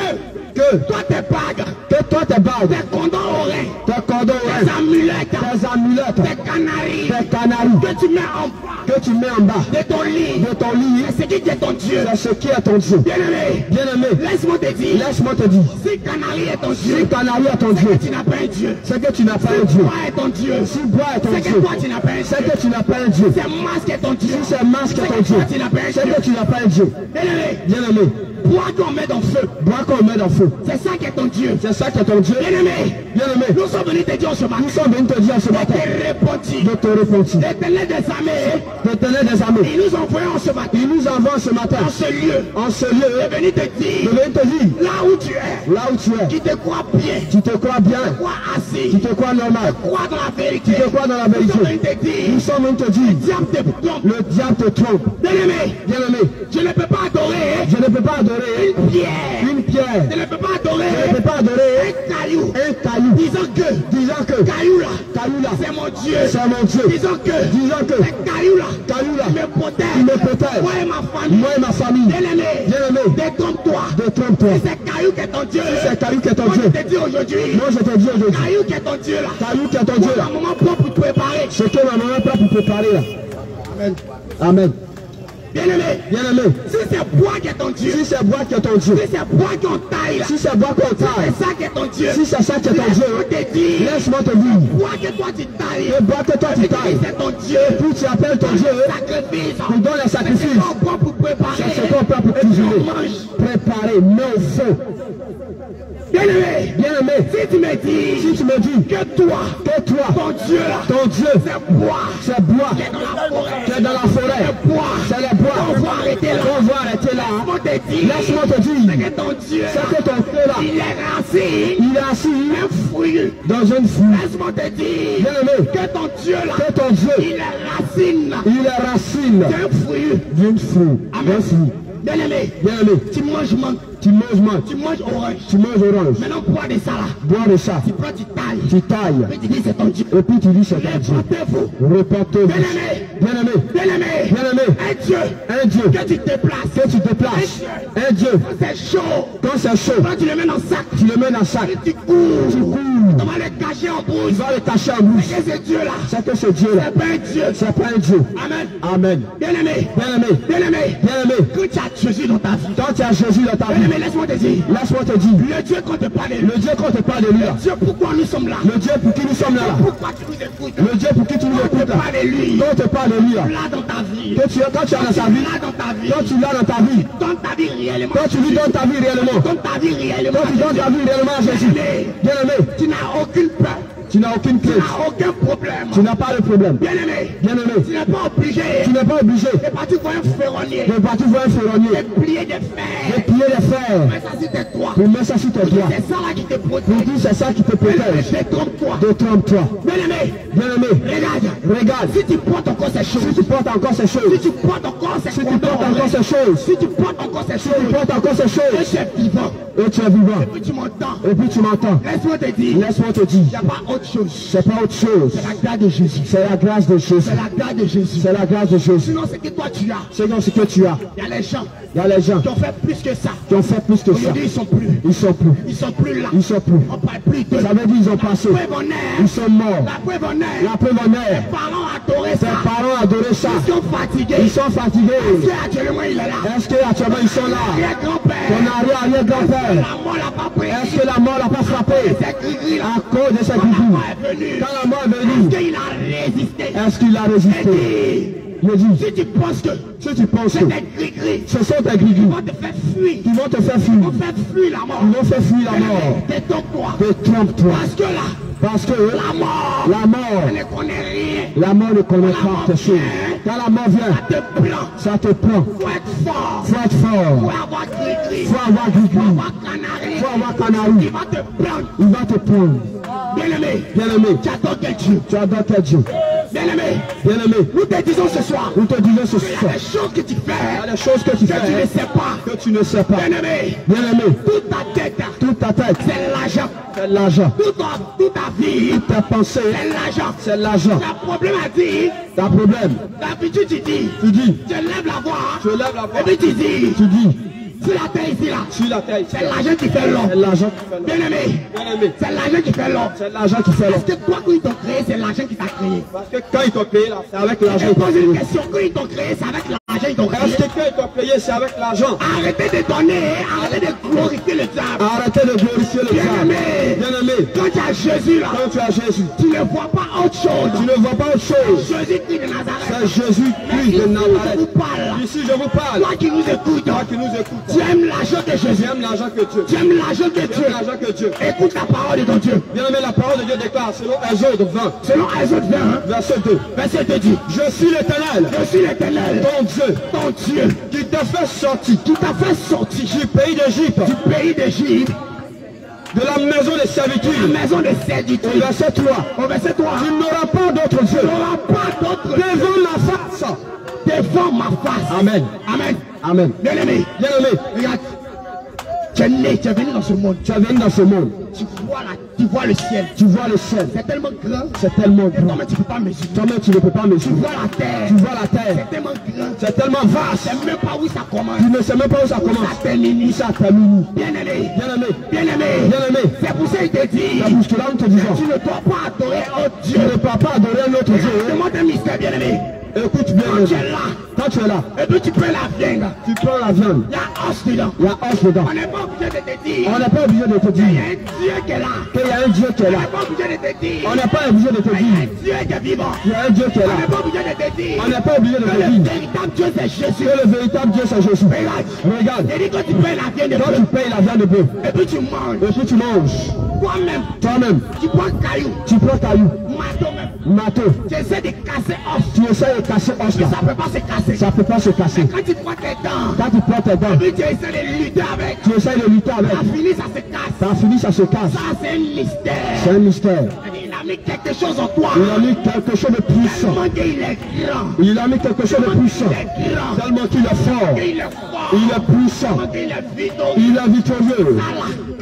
que, toi tes bagues, que toi tes bagues, tes condons oreilles, tes cordons, tes amulettes, tes amulettes, tes canaries, tes canaries que tu mets en bas que tu mets en bas de ton lit. de ton lit, C'est qui est ton Dieu. c'est ce qui est ton Dieu. Bien aimé. Bien aimé, Laisse-moi te dire. laisse-moi te dire, Si canarie est ton si Dieu, canarie est ton c'est Dieu, que tu n'as pas un Dieu. c'est que tu n'as pas un Dieu. Toi est ton Dieu. Si bois est ton C'est que Dieu, toi tu n'as pas un c'est Dieu. que tu n'as pas un Dieu. C'est masque est ton Dieu. Si c'est masque est C'est ton que Dieu, toi tu n'as pas un c'est Dieu. que tu n'as pas un Dieu. Bien aimé. Bien aimé, Bois qu'on met dans le feu. bois qu'on met dans le feu. C'est ça qui est ton Dieu. C'est ça qui est ton Dieu. Bien aimé. Bien aimé, Nous sommes venus te dire ce matin. nous sommes venus te dire ce matin de te repentir, L'éternel des armées. de tenir des armées. Il nous envoie en ce matin. Il nous envoie ce matin Dans ce lieu. en ce lieu est venu te de dire. venir te dire Là où tu es. là où tu es. Qui te croit bien. Tu te crois bien, Crois assez. tu te crois normal, Crois dans la vérité. tu te crois dans la Nous sommes venus vérité. te dire. Nous sommes venus te dire, Diable te trompe. le diable te trompe. Bien aimé. Bien aimé, Je ne peux pas adorer je ne peux pas adorer une pierre. une pierre, Je ne peux pas adorer je ne peux pas adorer un caillou. un caillou, Disons que disant que caillou là, caillou là, c'est mon Dieu. c'est mon Dieu. Disons que Disons que ce caillou là, caillou là, il me protège. me protège. Moi et ma famille. Moi et ma famille, Bien aimé. bien aimé, Détrompe-toi. détrompe-toi. C'est caillou qui est ton Dieu. C'est caillou qui est ton Moi, Dieu. je te dis aujourd'hui. Moi je te dis aujourd'hui, Caillou qui est ton Dieu là. caillou qui est ton Dieu là, un moment propre pour te préparer. ce que ma maman prend pour préparer là. Amen. Amen. Bien aimé. Bien aimé, Si c'est bois qui est ton Dieu. si c'est bois qui est ton Dieu, Si c'est bois qu'on taille si c'est bois qu'on taille, C'est ça qui est ton Dieu. si c'est ça qui est ton Dieu, Laisse-moi te dire. laisse-moi te dire, Bois que toi tu tailles. le bois que toi tu Et tailles, c'est ton Dieu. puis tu appelles ton Dieu, Sacrifice. tu donnes les C'est sacrifices, qu'on prend pour préparer. c'est pour Et cuisiner, préparer, feu. Bien aimé. Bien aimé, Si tu me dis si tu me dis que toi, que toi, ton Dieu ton Dieu, c'est bois. c'est bois, Qui est dans la forêt. qui est dans la forêt, C'est bois. c'est les bois, On va arrêter là. qu'on va arrêter là. Laisse-moi te dire. C'est que ton Dieu c'est que ton Dieu là, il est racine. il est assis Un fruit. dans une foule. Laisse-moi te dire. Bien aimé, Que ton Dieu là, que ton Dieu, il est racine. il est racine d'un fruit. d'une fruit, d'un fruit. Bien aimé. Bien aimé, Tu manges mangue. tu manges menthe, Tu manges orange. tu manges orange, Maintenant, bois de ça là. bois de ça, Tu prends, tu tailles. tu tailles, Puis tu dis c'est ton Dieu. et puis tu dis c'est ton Dieu. Répondez-vous. Repentez-vous. Bien aimé. Bien aimé, Bien aimé. bien aimé, Un Dieu. un Dieu Que tu te déplaces. que tu te places, un Dieu, Quand c'est chaud. quand c'est chaud, Quand tu le mets dans sac. tu le mets dans sac, Tu cours. tu cours, On va le cacher en tu bouche. vas le cacher en bouche. Et ce Dieu là. C'est que ce Dieu-là, C'est pas un Dieu. c'est pas un Dieu. Amen. Amen. Bien aimé. Bien aimé, Bien aimé. bien aimé, Que tu as Jésus dans ta vie. quand tu as Jésus dans ta vie, aimé, laisse-moi te dire. laisse-moi te dire, Le Dieu qu'on te parle. le Dieu qu'on te parle de lui là, Dieu, pourquoi nous sommes là? Le Dieu pour qui nous sommes là, Pourquoi tu nous écoutes? Le Dieu pour qui tu nous écoutes quand te parle lui là, dans ta vie. quand tu as dans ta vie, Là dans ta vie. quand tu l'as dans ta vie, Donne ta vie réellement. quand tu lui donnes ta vie réellement, Donne ta vie réellement. quand tu donnes ta vie réellement à Jésus, bien aimé, Tu n'as aucune peur. Tu n'as aucune Tu crainte, n'as aucun problème. tu n'as pas de problème. Bien aimé. Bien aimé, Tu n'es pas obligé tu n'es pas obligé de partir pour un ferronnier. de partir voir un ferronnier, De plier des de fers. plier les fers, Mais ça c'est tes toi. pour mettre ça sur tes doigts. C'est ça là qui te Pour protège. dire c'est ça qui te protège. Détrompe-toi. Détrompe-toi. Bien aimé. Bien aimé, Regarde. Regarde. Si tu portes encore ces choses, Si tu portes encore ces si choses, tu portes encore ces si tu portes encore ces choses, si tu portes encore ces si tu choses, portes encore ces et choses, tu es vivant, et tu es vivant, et puis tu m'entends, et puis tu m'entends, laisse-moi te dire, laisse-moi te il n'y dire, a pas autre chose. c'est pas autre chose, C'est la grâce de Jésus. c'est la grâce de Jésus, C'est la grâce de Jésus. c'est la grâce de Jésus. Sinon, c'est que toi tu as. C'est dans ce que tu as. Il y a les gens Il y a les gens qui ont fait plus que ça. qui ont fait plus que ça. Ils sont plus. Ils sont plus. Ils sont plus là. Ils sont plus. On parle plus de Ça veut dire ils ont passé. Ils sont morts. La preuve en est. La preuve en est. Les parents adoraient Tes ça. parents adoraient ça. Ils sont fatigués. Ils sont fatigués. Dieu actuellement il est là? Est-ce que actuellement ils sont là? Arrière-grand-père. Ton arrière-arrière-grand-père. Pris? Est-ce que la mort l'a pas frappé? C'est à cause de cette Quand la mort est venue, Est-ce qu'il a résisté? Dis, si tu penses que si tu penses que ce sont des ils grigris vont te faire fuir. qui vont te faire Ils fuir, vont faire fuir la mort. ils vont faire fuir la mort, Détrompe-toi. détrompe-toi. Parce que là, Parce que la mort, la mort, ne connaît rien. la mort ne connaît pas tes choses. Quand la mort vient, Ça te prend. ça te prend. Faut être fort. Faut être Faut fort. avoir gris-gris. Faut avoir Faut grigri. avoir canari. Faut avoir canari. Il va te prendre. Il va te prendre. Bien-aimé. Bien-aimé, Tu adores quel Dieu? tu adores quel Dieu? Bien-aimé. Bien-aimé, Nous te disons ce soir. Nous te disons ce Il y a soir. des choses que tu fais a des choses que tu que tu ne fais sais pas. que tu ne sais pas. Bien-aimé. Bien-aimé, Toute ta tête, toute ta tête, c'est l'argent. c'est l'argent. Toute ta, toute ta vie, Tes pensées, c'est l'argent. c'est l'argent. Le problème a dit, Ton problème, d'habitude tu dis, tu dis, tu lèves la voix, tu lèves la voix, et puis tu dis, tu dis, sur la terre ici là, sur la terre, c'est l'argent qui fait c'est l'homme. l'argent qui fait l'homme. Bien-aimé, Bien-aimé, c'est l'argent qui fait l'homme. c'est l'argent qui fait l'homme. Parce que toi, quand ils t'ont créé, c'est l'argent qui t'a créé. Parce que quand ils t'ont payé, là, c'est avec l'argent Je pose une question, quand ils t'ont créé, c'est avec l'argent qu'ils t'ont créé. que quand ils t'ont payé, c'est avec l'argent Arrêtez de donner, arrêtez de glorifier le diable. Arrêtez de glorifier le diable. Bien-aimé, Bien-aimé, quand tu as Jésus là, quand tu as Jésus, tu ne vois pas autre chose. tu ne vois pas autre chose. Jésus-Christ de C'est Nazareth. Jésus-Christ Ici, de je Nazareth. vous parle. Ici, je vous parle. Toi qui nous écoutes, Toi qui nous écoutes, tu aimes l'argent de Jésus. j'aime l'argent que Dieu. Tu aimes l'argent de Dieu. J'aime l'argent que Dieu. Écoute la parole de ton Dieu. Bien aimé, la parole de Dieu déclare, selon Exode 20, Selon Exode 20, hein, verset 2. verset 2 dit, Je suis l'éternel, Je suis l'éternel, ton Dieu, ton Dieu, qui t'a fait sortir qui t'a fait sortir du pays d'Égypte, du pays d'Égypte, de la maison de la servitude. maison de Au servitude. verset 3, Au verset 3, tu n'auras pas d'autre tu Dieu n'auras pas d'autre Dieu devant ma face. Devant ma face. Amen. Amen. Amen. Bien-aimé, Bien aimé, regarde, tu es né, tu es venu dans ce monde. tu es venu dans ce monde, Tu vois, la, tu vois le ciel. tu vois le ciel, C'est tellement grand. c'est tellement grand. toi-même, tu ne peux pas mesurer. Toi-même, tu ne peux pas me Tu vois la terre. Tu vois la terre, C'est tellement grand. c'est tellement Tu vaste. sais même pas où ça commence. Tu ne sais même pas où ça Où commence. ça termine. Ça termine. Bien-aimé, Bien aimé, bien-aimé, bien aimé, c'est pour ça qu'il te dit, la bouche que là, nous te disons, tu ne dois pas adorer autre tu Dieu. ne peux pas adorer un autre Dieu. Demande un mystère, bien-aimé. Écoute bien, Quand tu es aimé. là, quand tu es là, et puis tu peux la viande. tu prends la viande, Il y a os dedans. il y a os dedans. On n'est pas obligé de te dire, On n'est pas obligé de te il y dire a un Dieu qui est là. qu'il y a un Dieu qui est On là. n'est pas obligé de te dire, On n'est pas obligé de te il y a un dire Dieu qui est vivant. qu'il y a un Dieu qui est On là. n'est pas obligé de te dire, On n'est pas obligé de te le dire véritable Dieu c'est Jésus. que le véritable Dieu c'est Jésus. Regarde, Regarde, il que tu payes la viande de quand bœuf, tu payes la viande de bœuf, et puis tu manges. et puis tu manges, Toi-même, toi-même, tu prends caillou, tu prends caillou, marteau même. marteau, Tu essaies de casser os. tu essaies de casser os Mais ça ne peut pas se casser. Ça ne peut pas se casser. Quand tu prends tes dents, Quand tu prends tes dents, tu essaies de lutter avec, tu essaies de lutter avec. ça finit, ça se casse. Ça a fini, ça se casse. Ça, c'est un mystère. C'est un mystère. Il a mis quelque chose en toi. Il a mis quelque chose de puissant. Qu'il est grand. Il a mis quelque chose de puissant. Il est grand. Tellement qu'il est fort. Il est fort. Il est puissant. Il est victorieux.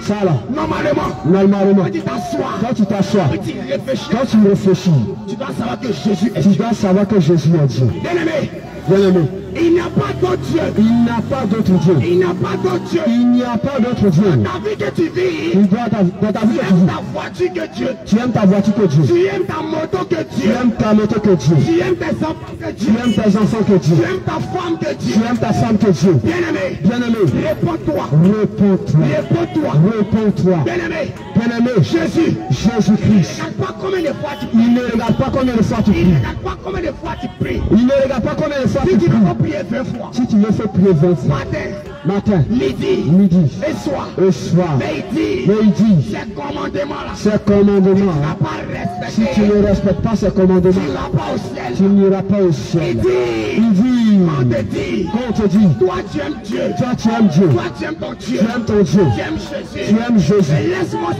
Ça là, Normalement, normalement, quand tu t'assois, quand tu t'assois, quand tu réfléchis, quand tu réfléchis, tu dois savoir que Jésus est tu dois savoir que Jésus est Dieu. bien aimé. Bien aimé, Il n'y a pas d'autre Dieu. il n'a pas d'autre Dieu. Il n'y a pas d'autre Dieu. Il n'y a pas d'autre Dieu. Ta vie que tu vis, Il dans ta vie tu que tu aimes vis. ta voiture que Dieu. Tu aimes ta voiture que Dieu. Tu aimes ta moto que Tu Dieu. aimes ta moto que Dieu. Tu aimes tes enfants que Tu Dieu. aimes tes enfants que Dieu. Tu aimes ta femme que Tu Dieu. aimes ta femme que Dieu. Bien aimé, Bien aimé, réponds-toi. réponds-toi. Réponds-toi. Réponds-toi. Bien aimé, Bien aimé, Jésus. Jésus-Christ. Regarde pas combien de fois tu pries. Il ne regarde pas combien de fois tu Il pries. ne regarde pas combien de fois tu pries. Il ne regarde pas combien de fois tu tu pries. Prier 20 fois, Si tu le fais prier 20 fois, matin, matin, midi, midi. Et soir, et soir, mais il dit, mais il dit, ces commandements-là, ces commandements, n'a pas si tu ne respectes pas ces Tu commandements, n'iras pas au ciel. tu n'iras pas au Il ciel. dit, Il dit, on te dit, te dit, toi tu aimes Dieu, toi tu aimes Dieu, toi tu aimes ton Dieu, tu aimes ton Dieu, tu aimes Jésus. tu aimes Jésus. laisse-moi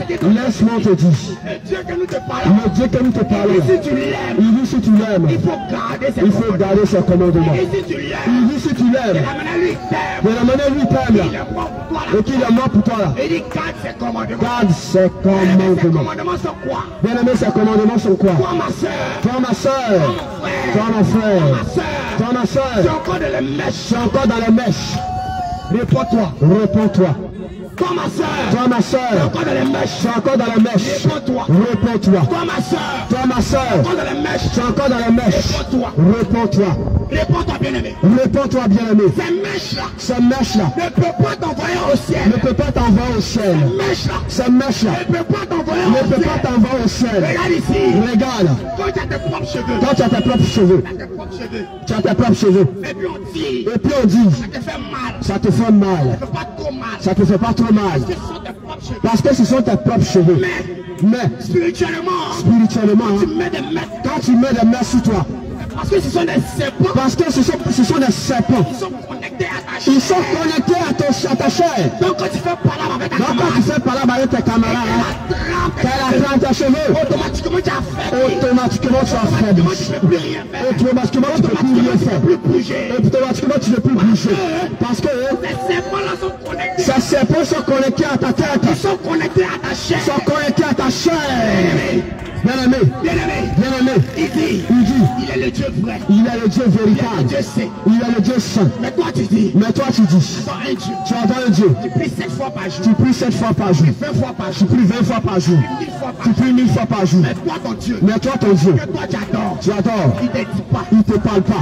te dire, Le Dieu que nous te parlons, le Dieu que nous te parlons, et si tu l'aimes, il dit si tu l'aimes, il faut garder ses il faut commandements. commandements. Et si tu l'aimes, Il dit si tu l'aimes, de la manière toi là. et qu'il est mort pour toi là, Il dit garde ses commandements. Bien aimé, ses commandements sont quoi Toi ma soeur, Toi ma soeur, toi mon frère, toi ma soeur, encore de la mèche. tu es encore dans les mèches. Réponds-toi. Réponds-toi. Toi ma soeur, Toi ma tu es soeur, encore dans les mèches. tu es encore dans les mèches. Réponds-toi. Réponds-toi. Toi ma soeur, Toi ma soeur, encore dans les mèches. tu es encore dans les mèches. Réponds-toi. Réponds-toi. Réponds-toi bien aimé. Réponds-toi bien aimé. Ces mèches-là Ces mèches-là ne peuvent pas t'envoyer au ciel. ne peut pas t'envoyer au ciel. Ces mèches-là Ces mèches-là ne peuvent pas t'envoyer ne au peut pas ciel. t'envoyer au ciel. Regarde ici. Regarde, Quand tu as tes propres cheveux, quand tu as tes propres cheveux, tes propres cheveux, tu as tes propres cheveux, et puis on dit, et puis on dit, ça te fait mal. ça te fait mal, Ça te fait pas trop mal. ça te fait pas trop mal, parce que ce sont tes propres cheveux. Mais spirituellement, spirituellement, tu mets des mètres. quand tu mets des mains sur toi, Parce que ce sont des serpents parce que ce sont, ce sont des serpents, ils sont connectés à, ton, à ta chair. Donc quand tu fais palabre avec ta Donc quand camarade, tu fais là avec tes camarades, qu'elle attrape tes cheveux, automatiquement tu as fait. automatiquement tu as fait. Automatiquement tu ne peux plus rien faire. Automatiquement tu ne peux plus rien faire. Automatiquement tu ne peux plus bouger. Parce que Ces serpents-là sont connectés. ces serpents sont connectés à ta tête, Ils sont connectés à ta chair. sont connectés à ta chair. Bien-aimé, Bien aimé, bien-aimé, bien aimé, il dit, il dit, il est le Dieu vrai. il est le Dieu Il est le véritable. Dieu saint. Il est le Dieu saint. Mais toi tu dis, Mais toi tu dis, dans un Dieu, tu adores un Dieu. tu pries sept fois par jour, Tu pries sept fois par jour. 20 fois par Tu jour, pries 20 fois par jour. 1000 fois par Tu pries mille fois par jour. Mais toi ton Dieu, Mais toi ton Dieu, que toi tu adores, tu adores. il te dit pas, Il te parle pas.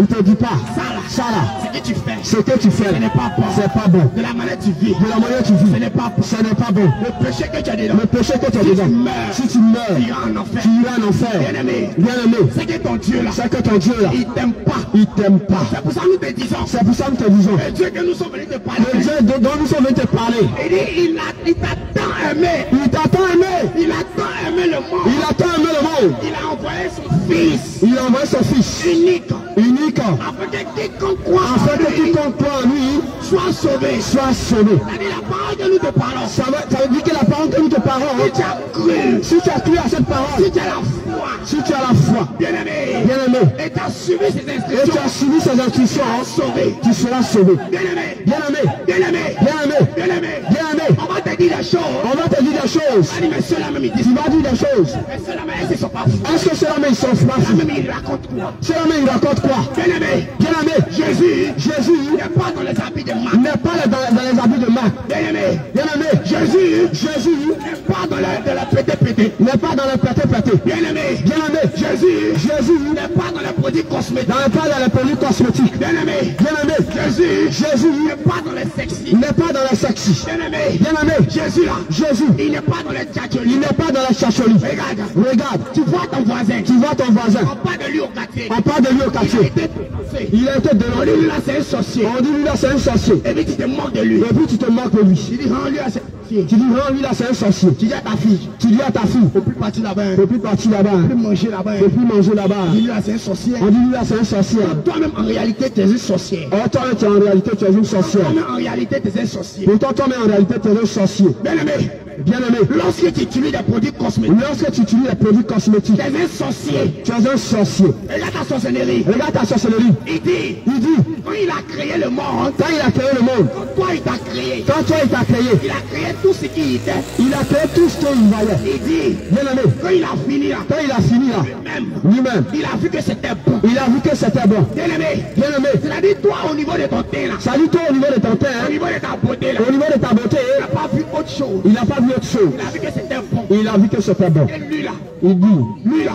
Il te dit pas. ça là, Ça là, ce que tu fais, ce que tu fais, ce n'est pas bon. c'est pas bon. De la manière tu vis, De la manière tu ce vis, n'est pas bon. ce n'est pas bon. Le péché que tu as dedans, Le péché que tu as Si dedans, tu meurs, si tu meurs, tu iras en enfer. tu iras en enfer. Bien-aimé. Bien aimé, C'est que ton Dieu là, c'est que ton Dieu là, il t'aime pas. il t'aime pas. C'est pour ça que nous te disons, C'est pour ça que nous te disons, le Dieu que nous sommes venus te parler, le Dieu dont dont nous sommes venus te parler, il dit, il a- il t'a tant aimé, il t'a tant aimé, il a tant aimé le monde, il a tant aimé le monde, il a envoyé son fils il a envoyé son Fils unique, unique, afin que quiconque croit en que lui quiconque croit en lui soit sauvé. soit sauvé. C'est-à-dire la parole que nous te parlons. Ça veut, ça veut dire que la parole que nous te parlons, Si tu as cru, si tu as cru à cette parole, si tu as la foi, si tu as la foi, bien aimé, bien aimé, et tu as suivi ces et tu instructions, as suivi ses instructions, sauvé. tu seras sauvé. Bien aimé, Bien aimé, bien aimé, bien aimé, bien aimé, bien aimé, on va te dire des choses. on va te dire des choses. Dit, mais ceux-là même ils Tu disent, vas dire des choses. mais ceux-là même ils sont pas fous. Est-ce que ceux-là mais ils sont Ceux-là fous? même ils racontent quoi? Ceux-là ils racontent quoi? Bien aimé, Bien aimé, Jésus. Jésus. N'est pas dans les habits de Marc. n'est pas dans, dans les habits de Marc. Bien aimé, Bien aimé, Jésus. Jésus. N'est pas dans la, de la pété pété. n'est pas dans les pété-pété. Bien aimé, Bien aimé, Jésus Jésus n'est pas dans les produits cosmétiques. n'est pas dans les produits cosmétiques. Bien aimé, Bien aimé, Jésus Jésus n'est pas dans les sexy. n'est pas dans les sexy. Bien aimé, Bien aimé, Jésus là, Jésus il n'est pas dans les il tchatcholis. n'est pas dans la chacholie. Regarde, Regarde, tu vois ton voisin, tu vois ton voisin. on parle de lui au quartier. On parle de lui au Il a quartier. été dénoncé. Il a été On dit dénoncé. lui là c'est un sorcier. On dit lui là c'est un sorcier. Et puis tu te moques de lui. Et puis tu te moques de lui. Il dit lui là c'est sorcier. Tu dis non lui là c'est un sorcier. Tu dis à ta fille, Tu dis à ta fille, faut plus partir là-bas. ne peux plus partir là-bas. Faut plus manger là-bas. Ne peux plus manger là-bas. Dit là c'est un sorcier. On dit lui là c'est un sorcier. Toi-même en réalité tu es tu en réalité tu une sorcière. Toi-même en réalité tu es un sorcier. Pourtant toi mais en réalité tu es un sorcier. Bien aimé, Bien aimé. lorsque tu utilises des produits cosmétiques, Lorsque tu utilises les produits tu cosmétiques, es un sorcier. tu es un sorcier. Là ta sorcellerie, Regarde ta sorcellerie. il dit, Il dit, quand il a créé le monde, quand il a créé le monde, quand toi il t'a créé, quand toi il t'a créé, il a créé tout ce qui était. il a créé tout ce qu'il voyait. Il dit, Bien aimé. quand il a fini là, Quand il a fini là, même, lui-même, il a vu que c'était bon. il a vu que c'était bon. Bien aimé, Bien aimé. c'est-à-dire toi au niveau de ton teint là, Salut toi au niveau de ton teint, au hein. niveau de ta beauté là, au niveau de ta beauté, il n'a pas vu autre chose. il n'a pas vu autre chose. Il a vu que c'était bon. Il a vu que c'était bon. Et lui là, Il dit, lui là,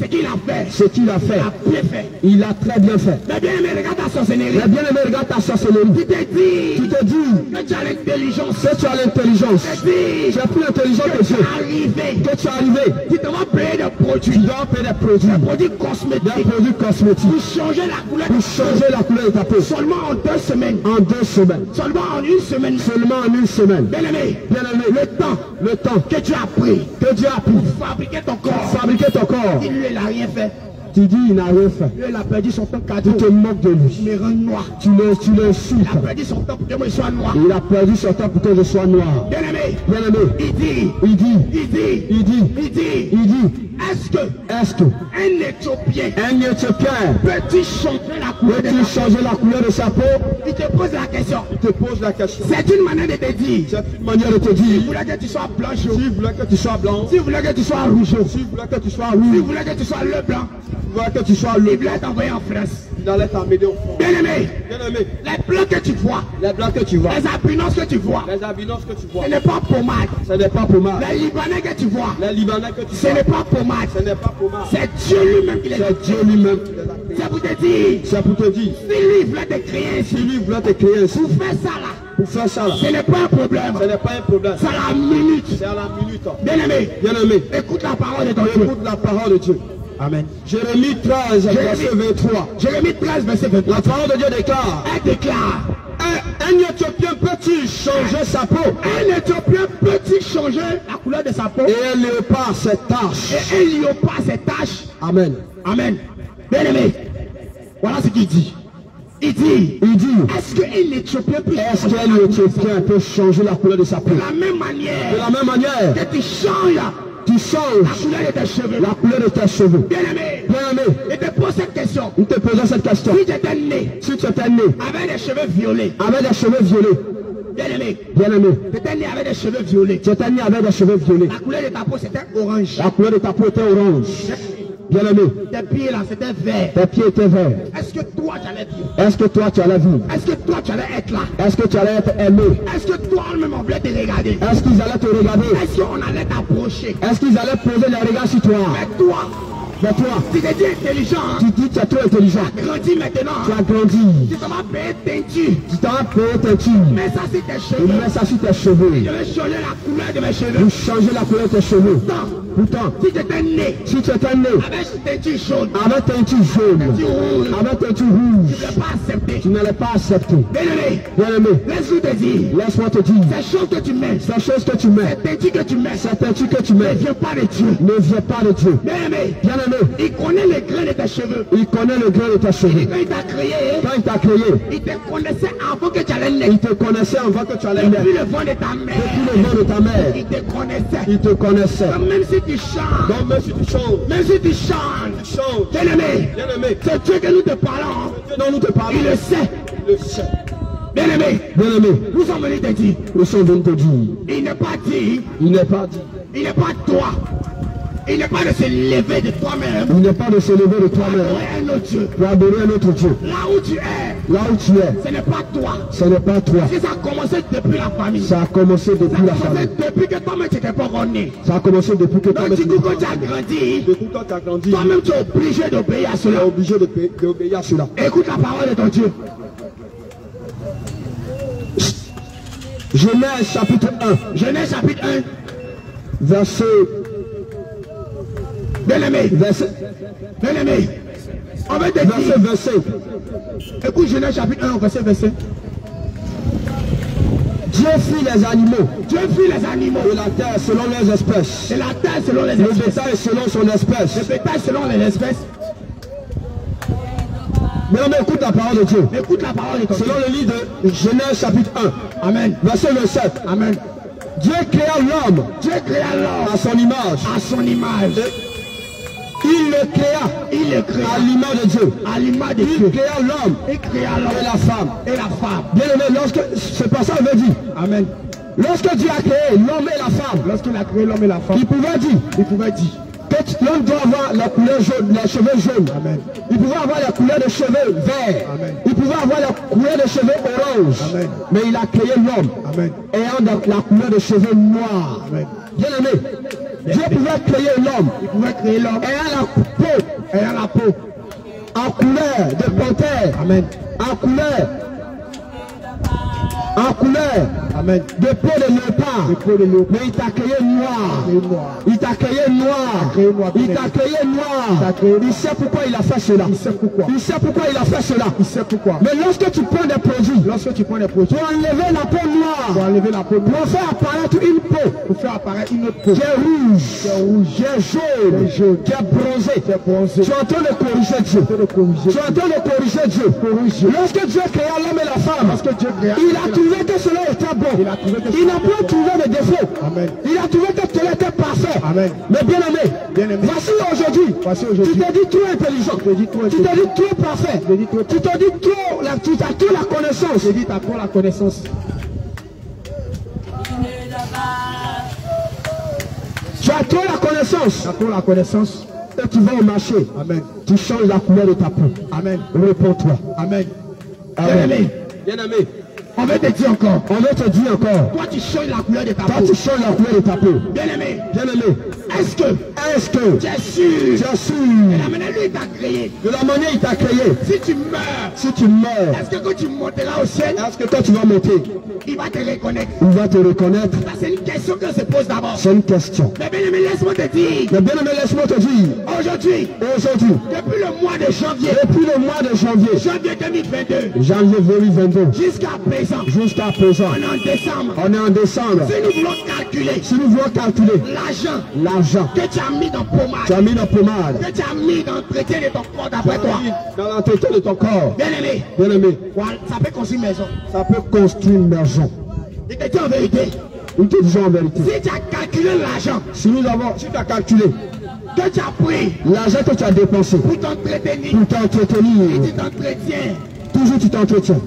ce qu'il a fait, ce qu'il a fait, il a très bien fait. Mais bien aimé, regarde ta sorcellerie. Mais bien aimé, regarde ta sorcellerie. Tu te dis Tu te dis que tu as l'intelligence. que tu as l'intelligence. Tu Tu es plus intelligent que tu Dieu. es arrivé. Que tu es arrivé. Tu vas payer des Tu produits, dois payer des produits, des produits des cosmétiques produits cosmétiques pour changer la couleur pour changer la couleur de ta peau seulement en deux semaines. en deux semaines. Seulement en une semaine. Seulement en une semaine. Bien aimé, Bien aimé, temps le temps que tu as pris que Dieu a pris pour fabriquer ton corps, fabriquer ton corps, il lui il n'a rien fait. tu dis il n'a rien fait. Lui il a perdu son temps cadeau. Tu te moques de Il lui. me rend noir. Tu le- tu l'insultes. Il a perdu son temps pour que je sois noir. Il a perdu son temps pour que je sois noir. Bien aimé, Bien aimé, il dit, il dit, il dit, il dit, il dit, il dit, est-ce que que un Éthiopien un Éthiopien peut-il changer la couleur de sa changer la couleur de sa peau Il te pose la question. Il te pose la question. C'est une manière de te dire. C'est une manière de te dire, voulait que tu sois blanc, s'il voulait que tu sois blanc, s'il voulait que tu sois rouge, s'il voulait que tu sois rouge, voulait que tu sois le blanc, s'il voulait que tu sois le il voulait t'envoyer en France. il allait t'emmener au fond. Bien aimé, Bien aimé, les blancs que tu vois, les blancs que tu vois, les abinances que tu vois, les abinances que tu vois, ce n'est pas pommade. ce n'est pas pommade. Les Libanais que tu vois, Les Libanais que tu ce vois, n'est pas pommade. Ce n'est pas pommade. C'est Dieu lui-même qui les a C'est Dieu lui-même qui les a créés. C'est pour te dire, C'est pour te dire, si lui voulait te créer si lui te créer pour faire ça là, pour faire ça là, ce n'est pas un problème. ce n'est pas un problème. C'est la minute. C'est à la minute. Bien aimé, Bien aimé, écoute la parole de ton Dieu. écoute la parole de Dieu. Amen. Jérémie 13, verset 23. Jérémie 13, verset 23. La parole de Dieu déclare Elle déclare un, un Éthiopien peut-il changer sa peau? Un Éthiopien peut-il changer la couleur de sa peau? Et un léopard ses taches. Et un léopard ses taches? Amen. Amen. Bien aimé, voilà ce qu'il dit. Il dit, Il dit est-ce qu'un Éthiopien peut qu'un Éthiopien peut changer la couleur de sa peau? de la même De manière la même manière, que tu changes tu la couleur de tes cheveux. la couleur de tes cheveux. Bien aimé, Bien aimé, je te pose cette question. nous te posons cette question. Si tu étais né. Si tu étais né. Avec des cheveux violets, avec des cheveux violets, bien aimé, bien aimé, tu étais né avec des cheveux violets, tu étais né avec des cheveux violets, la couleur de ta peau c'était orange. la couleur de ta peau était orange. Bien aimé, Tes pieds là c'était vert. tes pieds étaient verts. Est-ce que toi tu allais vivre? Est-ce que toi tu allais vivre? Est-ce que toi tu allais être là? Est-ce que tu allais être aimé? Est-ce que toi même on voulait te regarder? Est-ce qu'ils allaient te regarder? Est-ce qu'on allait t'approcher? Est-ce qu'ils allaient poser les regards sur toi? Mais toi, Mais toi, tu t'es dit intelligent, hein? tu dis que tu es trop intelligent. grandis maintenant. Tu hein? as grandi. Tu t'en vas payer teinture. Tu t'as payé teinture. Mets ça sur tes Tu cheveux. mets ça sur tes cheveux. Je vais changer la couleur de mes cheveux. Pour changer la couleur de tes cheveux. Pourtant, Pourtant, si tu étais né si tu étais né avec teinture jaune, avec teinture jaune, tu rouge, avec teinture tu rouge, ne l'as pas accepté. tu n'allais pas accepter. Bien aimé, Bien aimé, laisse-nous te dire, laisse-moi te dire, ces choses que tu mets, ces choses que tu mets, cette teinture que tu mets, cette teinture que tu ne mets, vient pas de Dieu. ne vient pas de Dieu. Bien aimé, Aimé, il connaît les grains de tes cheveux. il connaît le grain de tes cheveux. quand il t'a créé, Quand il t'a créé, il te connaissait avant que tu allais il naître. te connaissait avant que tu allais naître. Depuis le vent de ta Depuis mère, le vent de ta mère, il te connaissait. il te connaissait. Donc même si tu chantes, Donc même si tu chantes, même si tu chantes, chantes, bien aimé, bien aimé, c'est Dieu que nous te parlons. Dieu dont nous te parlons, Il le sait. il le sait. Bien aimé, Bien aimé, nous sommes venus te dire, nous sommes venus te dire, il n'est pas dit, il n'est pas dit, il n'est pas toi. Il n'est pas de se lever de toi-même il n'est pas de se lever de toi-même pour adorer un autre Dieu. Là où tu es, Là où tu es, ce n'est pas toi. ce n'est pas toi. Si ça a commencé depuis la famille, Ça a commencé depuis ça la famille. depuis que toi-même tu n'étais pas encore né. Ça a commencé depuis que toi Donc du coup, quand tu as grandi, as grandi, toi-même tu es obligé d'obéir à tu es cela. obligé d'obéir à cela. Écoute la parole de ton Dieu. Genèse chapitre 1, Genèse chapitre 1, verset, bien aimé, verset, bien aimé. On va te verset dire, 25. écoute Genèse chapitre 1, verset 25. Dieu fit les animaux Dieu fit les animaux de la terre selon leurs espèces. et la terre selon les Le espèces. bétail selon son Le espèce. bétail selon les espèces. Maintenant, écoute la parole de Dieu. Écoute la parole de Dieu. Selon le livre de Genèse chapitre 1, Amen. verset 27. Amen. Dieu créa l'homme Dieu créa l'homme à son image. à son image. Il le créa Il le à créa l'image de Dieu. à l'image de Il Dieu. créa l'homme Il créa et l'homme la femme. et la femme. Bien aimé, lorsque ce passage veut dire, Amen. lorsque Dieu a créé l'homme et la femme, Lorsqu'il a créé l'homme et la femme, il pouvait dire il pouvait dire que l'homme doit avoir la couleur jaune, les cheveux jaunes. Amen. Il pouvait avoir la couleur de cheveux verts. Amen. Il pouvait avoir la couleur de cheveux orange. Amen. Mais il a créé l'homme Amen. ayant la la couleur de cheveux noirs. Bien aimé, Dieu pouvait créer l'homme Il pouvait créer l'homme ayant la peau ayant la peau. en couleur de panthère, Amen. en couleur, en couleur Amen. de peau de léopard. Mais il t'a créé noir. Il t'a créé noir. Il t'a créé noir. Il sait pourquoi il a fait cela. Il sait pourquoi. Il sait pourquoi il a fait cela. Il sait pourquoi. Mais lorsque tu prends des produits, Lorsque tu prends des produits pour enlever la peau pour noire, enlever la peau noire, pour faire apparaître une peau pour faire apparaître une autre peau qui est rouge, qui est rouge, qui est jaune, Qui est jaune. qui est bronzée, qui est bronzée, tu es en train de corriger Dieu. Tu es en train de corriger Dieu. Lorsque Dieu créa l'homme et la femme, Lorsque Dieu créa il a trouvé que cela était bon. Il a trouvé que Il cela n'a pas trouvé de défaut. Amen. Il a trouvé que cela était parfait. Amen. Mais bien aimé, Bien-aimé. voici aujourd'hui, tu aujourd'hui. te dis trop intelligent. Tu te dis trop parfait. Tu te dis trop, la- tu as trop la connaissance. Dit, t'as trop la connaissance. Tu as trop la connaissance. T'as trop la connaissance. Et tu vas au marché. Amen. Tu changes la couleur de ta peau. Amen. Réponds-toi. Amen. Bien-aimé. Bien-aimé. On veut te dire encore. On veut te dire encore. Toi, tu changes la couleur de ta Toi, peau. tu changes la couleur de ta peau. Bien-aimé. Bien-aimé. Est-ce que? Est-ce que? Tu es sûr tu es sûr La manière dont il t'a créé. de la manière il t'a créé, Si tu meurs, si tu meurs, est-ce que quand tu monteras au ciel, est-ce que toi tu vas monter? il va te reconnaître? Il va te reconnaître Ça, c'est une question que se pose d'abord. C'est une question. Mais bien aimé, laisse-moi te dire. Mais bien aimé, laisse-moi te dire, Aujourd'hui, aujourd'hui, depuis le mois de janvier, depuis le mois de janvier, janvier 2022, janvier 2022, jusqu'à présent, jusqu'à présent, on est en décembre. on est en décembre. Si nous voulons calculer Si nous voulons calculer l'argent l'argent que tu as mis dans tu pommade, as mis dans pommade, que tu as mis dans l'entretien de ton corps tu d'après toi, dans l'entretien de ton corps, bien aimé, bien aimé, ça peut construire une maison. ça peut construire une maison. Et que tu en vérité, Nous te disons en vérité. si tu as calculé l'argent Si nous avons, si tu as calculé que tu as pris l'argent que tu as dépensé pour t'entretenir, pour et t'entretenir, tu t'entretiens, toujours tu t'entretiens.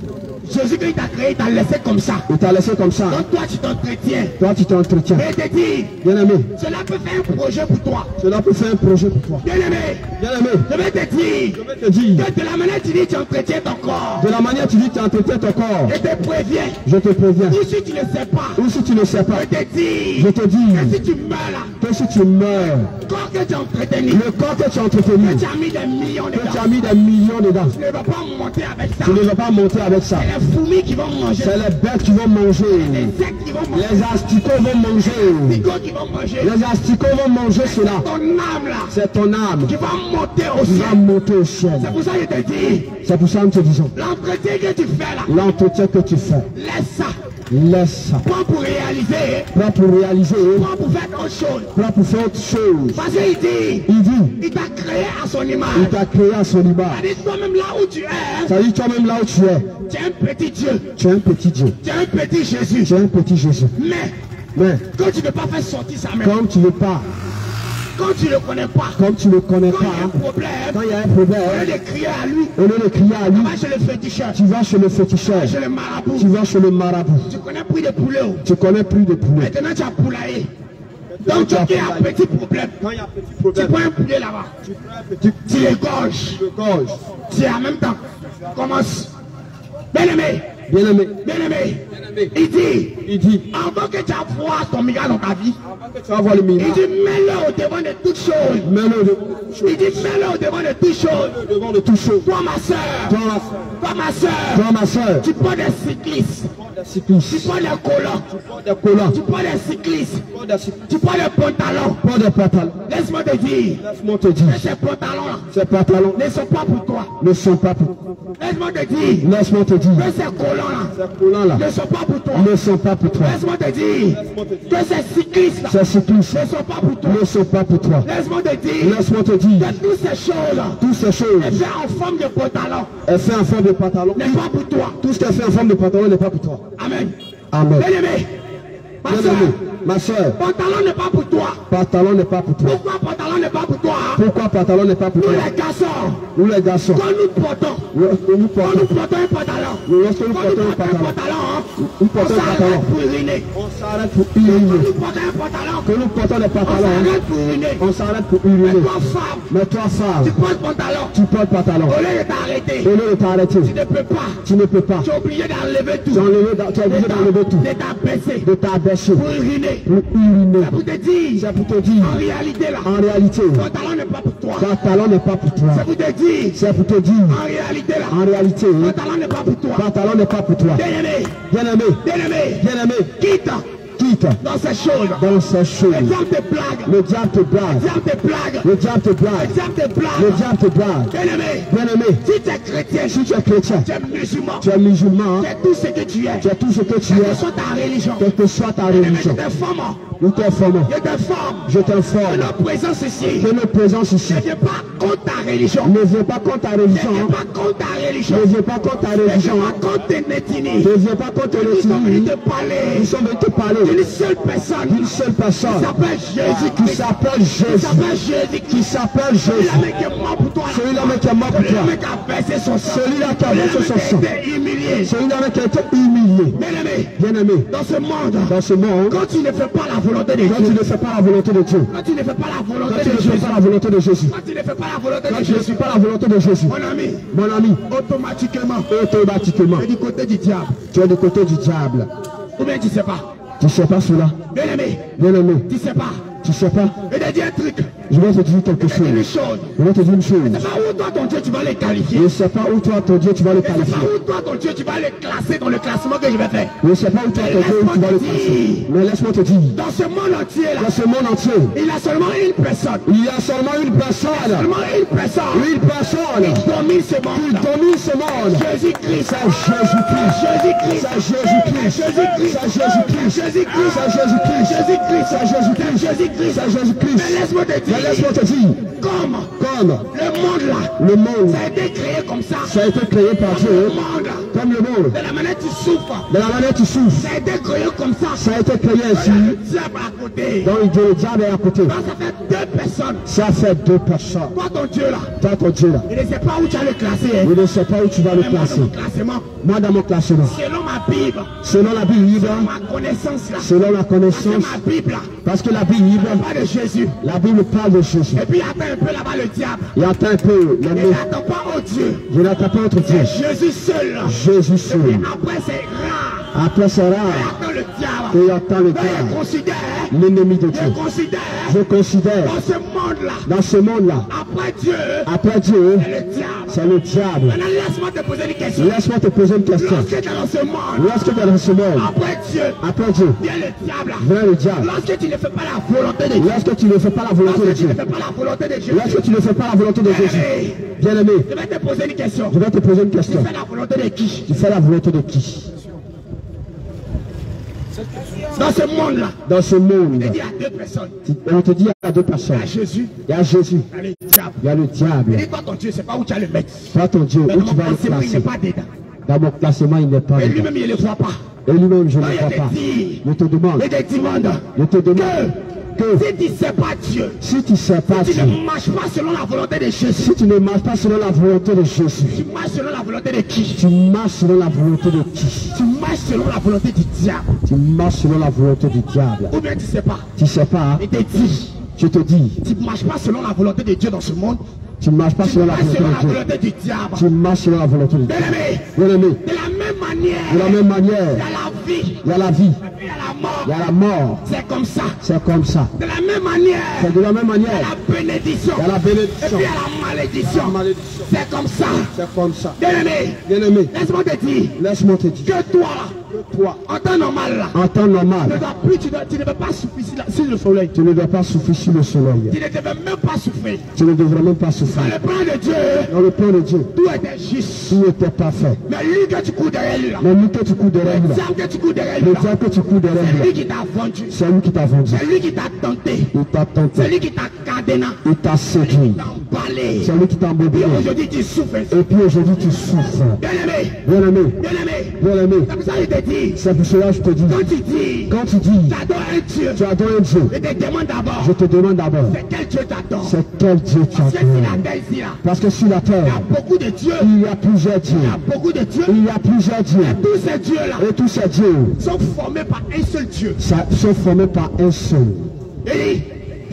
Jésus quand il t'a créé, il t'a laissé comme ça. Il t'a laissé comme ça. Donc toi tu t'entretiens. Toi, tu t'entretiens. Et te dis, Bien aimé, cela peut faire un projet pour toi. cela peut faire un projet pour toi. Bien aimé, Bien aimé, je vais te dire je vais te dire, que de la manière tu dis tu entretiens ton corps, de la manière tu dis que tu entretiens ton corps, je te préviens, je te préviens. ou si tu ne sais pas, Ou si tu ne sais pas, je te dis je te dis que si tu meurs là, que si tu meurs, corps que tu as entretenu, le corps que tu as entretenu, que tu as mis des millions que tu dedans, as mis des millions dedans, tu ne vas pas monter avec ça. tu ne vas pas monter avec ça. Les fourmis qui vont manger, C'est les bêtes qui vont manger, les insectes qui vont manger, les asticots vont les manger, picots qui vont manger. les asticots vont manger cela. Ton âme là, C'est ton âme qui va monter au qui va ciel. monter au ciel. C'est pour ça que je te dis, C'est pour ça que nous te disons, l'entretien que tu fais là, l'entretien que tu fais, laisse ça. laisse ça. Pas pour réaliser, Prends pour réaliser, pas pour faire autre chose. prends pour faire autre chose. Parce qu'il dit, Il dit, il t'a créé à son image. il t'a créé à son image. C'est-à-dire toi-même là où tu es, Ça dit toi-même là où tu es, tu es un petit Dieu, tu es un petit Dieu. tu es un petit Jésus. Tu es un petit Jésus. Mais Mais quand tu ne peux pas faire sortir sa main, comme tu ne veux pas, quand tu ne le connais pas, comme tu ne connais quand il y a un pas, problème, quand il y a un au lieu problème, de crier à lui, au lieu de crier à lui, va chez le féticheur, tu vas chez le féticheur, chez le marabout. tu vas chez le marabout. Tu connais plus de poulet. oh. Tu connais plus de poulet. Maintenant tu as poulailler. Donc tu as tu un petit problème. Quand il y a un petit Tu problème, prends un poulet là-bas, tu prends un petit tu l'égorges. gorge. C'est en même temps. Commence. Bien aimé, Bien aimé, bien aimé. Il dit, il dit, avant que tu avoir ton miracle dans ta vie, tu vas voir le il miracle. dit, mets-le au devant de toutes choses. Mets-le de- Il dit, mets-le au devant de toutes choses. devant de tout chose. Toi, ma soeur, Toi, toi, ma soeur, toi, ma soeur, tu prends des cyclistes, tu prends des collants, des collants, tu prends des cyclistes, tu prends des pantalons. pas des pantalons. Laisse-moi te dire. Laisse-moi te que dire, ces pantalons-là ces pantalons ne sont pas pour toi. ne sont pas pour. Laisse-moi te dire. Laisse-moi te dire, que ces collants-là ces collants-là ne sont pas pour toi. ne sont pas pour toi. Laisse-moi te dire que ces cyclistes-là Ces cyclistes ne sont pas pour toi. ne sont pas pour toi. Laisse-moi te dire Laisse-moi te dire, que toutes ces choses-là, toutes ces choses, fait en forme de pantalon, elle fait en forme de pantalon. n'est pas pour toi. Tout ce qu'elle fait en forme de pantalon n'est pas pour toi. Amen. Amen. Bien aimé, ma Bien soeur, aimé, ma soeur, pantalon n'est pas pour toi. pantalon n'est pas pour toi. Pourquoi pantalon n'est pas pour toi hein? Pourquoi pantalon n'est pas pour Nous toi les garçons, Nous les garçons, quand nous portons, lorsque nous quand portons, nous portons un pantalon, lorsque nous quand portons nous portons un pantalon, hein, nous on portons un s'arrête pantalon, pour uriner. on s'arrête pour Quand uriner. nous portons un pantalon, Que nous portons des on pantalons, s'arrête pour uriner. on s'arrête pour Mais uriner. toi, femme, Mais toi, tu femme, portes pantalon, tu portes pantalon. au lieu de t'arrêter, Au lieu de t'arrêter, tu ne peux pas. tu ne peux pas. Tu es obligé d'enlever tout. Tu tu es obligé d'enlever tout, De t'abaisser de t'abaisser pour uriner. Pour uriner. Pour te dire, C'est pour te dire, en réalité là, en réalité, pantalon n'est pas pour toi. n'est pas pour toi. C'est pour te dire, C'est pour te dire, en réalité là, en réalité, pantalon n'est pas pour toi. pantalon n'est pas pour toi. Bien aimé, Bien aimé, bien aimé, bien aimé, quitte, dans ces choses. dans ces choses, Le diable te blague. le diable te blague. Le diable te blague. Le diable te blague. Bien-aimé, Bien-aimé, si tu es chrétien, si tu es chrétien, tu es musulman, tu es musulman, tu es tout ce que tu es. tu es tout ce que tu Quelle que es, soit ta religion. quelle que soit ta religion. Nous t'informons, Je t'informe. je Que t'informe notre présence ici que notre présence ici ne vient pas contre ta religion. ne vient pas contre ta Ne religion, vient pas contre ta religion. ne vient pas contre ta Ne vient religion, pas contre tes ne vient pas contre Nous sommes venus te parler Nous sommes venus te parler d'une seule personne. Seule personne. Qui s'appelle qui s'appelle Qui Jésus, s'appelle Jésus-Christ. qui s'appelle Celui-là Jésus, qui est mort pour toi. celui-là qui est mort pour Celui-là toi, qui a versé son sang. celui-là qui a versé son sang, Celui-là qui a été humilié. celui-là qui a été humilié. Bien-aimé, Bien-aimé, dans ce monde, dans ce monde, quand tu ne fais pas la volonté de quand tu Dieu, ne fais pas la volonté de Dieu, quand tu ne fais pas la quand volonté tu de ne fais Jésus, pas la volonté de Jésus, quand tu ne fais pas la volonté quand de tu ne Jésus, suis pas la volonté de Jésus, mon ami, mon ami, automatiquement, automatiquement, tu es du côté du diable. tu es du côté du diable. Ou bien tu sais pas. Tu sais pas cela, Bien-aimé, bien-aimé, tu sais pas. Tu sais pas, Je te dis un truc. je vais te dire quelque chose. Je vais te dire une Je chose. sais pas où toi ton Dieu tu vas les qualifier. Je ne sais pas où toi, ton Dieu, tu vas le Je sais qualifier. pas où toi ton Dieu tu vas les classer dans le classement que je vais faire. Je ne sais pas où toi, ton Dieu, tu vas le classer. Mais laisse-moi te dire, Dans ce monde entier là, dans ce monde entier, il y a seulement une personne. il y a seulement une personne, Seulement une personne une personne qui domine ce qui monde. domine ce monde. Jésus-Christ. C'est Jésus-Christ. Jésus-Christ. C'est Jésus-Christ. Jésus-Christ. C'est Jésus-Christ. Jésus-Christ. C'est Jésus-Christ. Jésus-Christ. C'est Jésus-Christ. Jésus-Christ. Mais laisse-moi te dire, laisse-moi te dire, comme comme le monde là, le monde, ça a été créé comme ça. ça a été créé par Le Dieu, monde, comme le monde, de la manière tu souffres, de la manière tu souffres, ça a été créé comme ça. ça a été créé Le ainsi, diable à côté. donc Dieu, le diable est à côté. Donc ça fait deux personnes. Ça fait deux personnes. Toi ton Dieu là, Toi, ton Dieu là, je ne sais pas où tu as le classé. Hein. je ne sais pas où tu vas le Mais moi, dans mon classement, selon ma Bible, selon la Bible, ma connaissance là, selon la connaissance, ma Bible là, parce que la Bible, pas de Jésus. la Bible parle de Jésus. Et puis attends un peu là-bas le diable. Il attend un peu, Il n'attend pas au Dieu. je n'attends pas autre Dieu. Jésus seul. Jésus Et seul. après c'est rare. Après cela, attend le diable. il attend le diable, l'ennemi de Dieu. Je considère dans ce monde-là, dans ce monde-là, après Dieu, après Dieu, c'est le diable. laisse-moi te poser une question. Laisse-moi te poser une question. Lorsque tu es dans ce monde, Lorsque tu es dans ce monde, après Dieu, après Dieu, vient le diable. vient le diable. Lorsque tu ne fais pas la volonté de Dieu, Lorsque tu ne fais pas la volonté de lorsque tu Dieu, ne fais pas la volonté de Dieu, lorsque tu ne fais pas la volonté de Jésus, bien-aimé, je vais te poser une question. je vais te poser une Tu question. fais la volonté de qui? Tu fais la volonté de qui? Dans ce monde-là, Dans ce monde, il y a deux personnes. on te dit il y a deux Il y personnes. a Jésus, Il y a Jésus, il y a le diable. il y a le diable. Et toi, ton Dieu, c'est pas où tu as le mettre. Toi, ton Dieu, Mais où tu vas le classement, il n'est placer pas dedans. Dans mon classement, il n'est pas Et lui-même, il ne le voit pas. Et lui-même, je ne le il vois pas. dit, Je te demande, il te demande je te demande si tu ne sais pas Dieu, si tu ne sais pas tu Dieu, ne marches pas selon la volonté de Jésus, si tu ne marches pas selon la volonté de Jésus, tu marches selon la volonté de qui? Tu marches selon la volonté de qui? Tu marches selon la volonté du diable. Tu marches selon la volonté du diable. Ou bien tu ne sais pas? Tu sais pas, hein? Il te dit, je te dis, tu ne marches pas selon la volonté de Dieu dans ce monde. Tu ne marches pas selon la volonté du diable. Tu marches selon la volonté de Dieu. Bien-aimé, Bien-aimé, de la même manière, de la même il y manière, a la vie, il y a la vie, il y a la mort. il y a la mort. C'est comme ça. C'est comme ça. De la même manière, C'est de la même il y a manière, la bénédiction. il y a la Et puis bénédiction. il y a la malédiction. malédiction. C'est comme ça. C'est comme ça. Bien-aimé, Bien-aimé, laisse-moi te dire laisse-moi te dire, que toi, là, toi, en temps normal, là, en temps tu ne normal, dois plus, tu, dois- tu ne peux pas souffrir sur le soleil. tu ne dois pas souffrir sur le soleil. Tu ne devais même pas souffrir. Tu ne devrais même pas Dans le plan de Dieu, Dans le plan de Dieu, tout était juste. tout était parfait. Mais lui que tu cours derrière lui, là, Mais lui que tu cours derrière lui, le là, diable que tu derrière lui, le diable que tu cours derrière lui, c'est lui qui t'a vendu. c'est lui qui t'a vendu. C'est lui qui t'a tenté. Il t'a C'est tenté, lui qui t'a cadené. il t'a séduit. C'est lui qui t'a Et embobiné. aujourd'hui, tu souffres. Et puis aujourd'hui, tu souffres. Bien aimé, Bien-aimé, bien aimé. bien-aimé, C'est pour ça que je te dis, c'est pour cela que je te dis, quand tu dis, quand tu dis, tu adores un Dieu, tu adores un Dieu, je te demande d'abord, je te demande d'abord, c'est quel Dieu t'adore? C'est quel Dieu tu Parce que si la terre sur il y a terre, beaucoup de dieux, il y a plusieurs il y dieux. a beaucoup de dieux, Il y a plusieurs dieux. tous ces dieux-là Et tous ces dieux sont formés par un seul Dieu. ça- sont formés par un seul. Et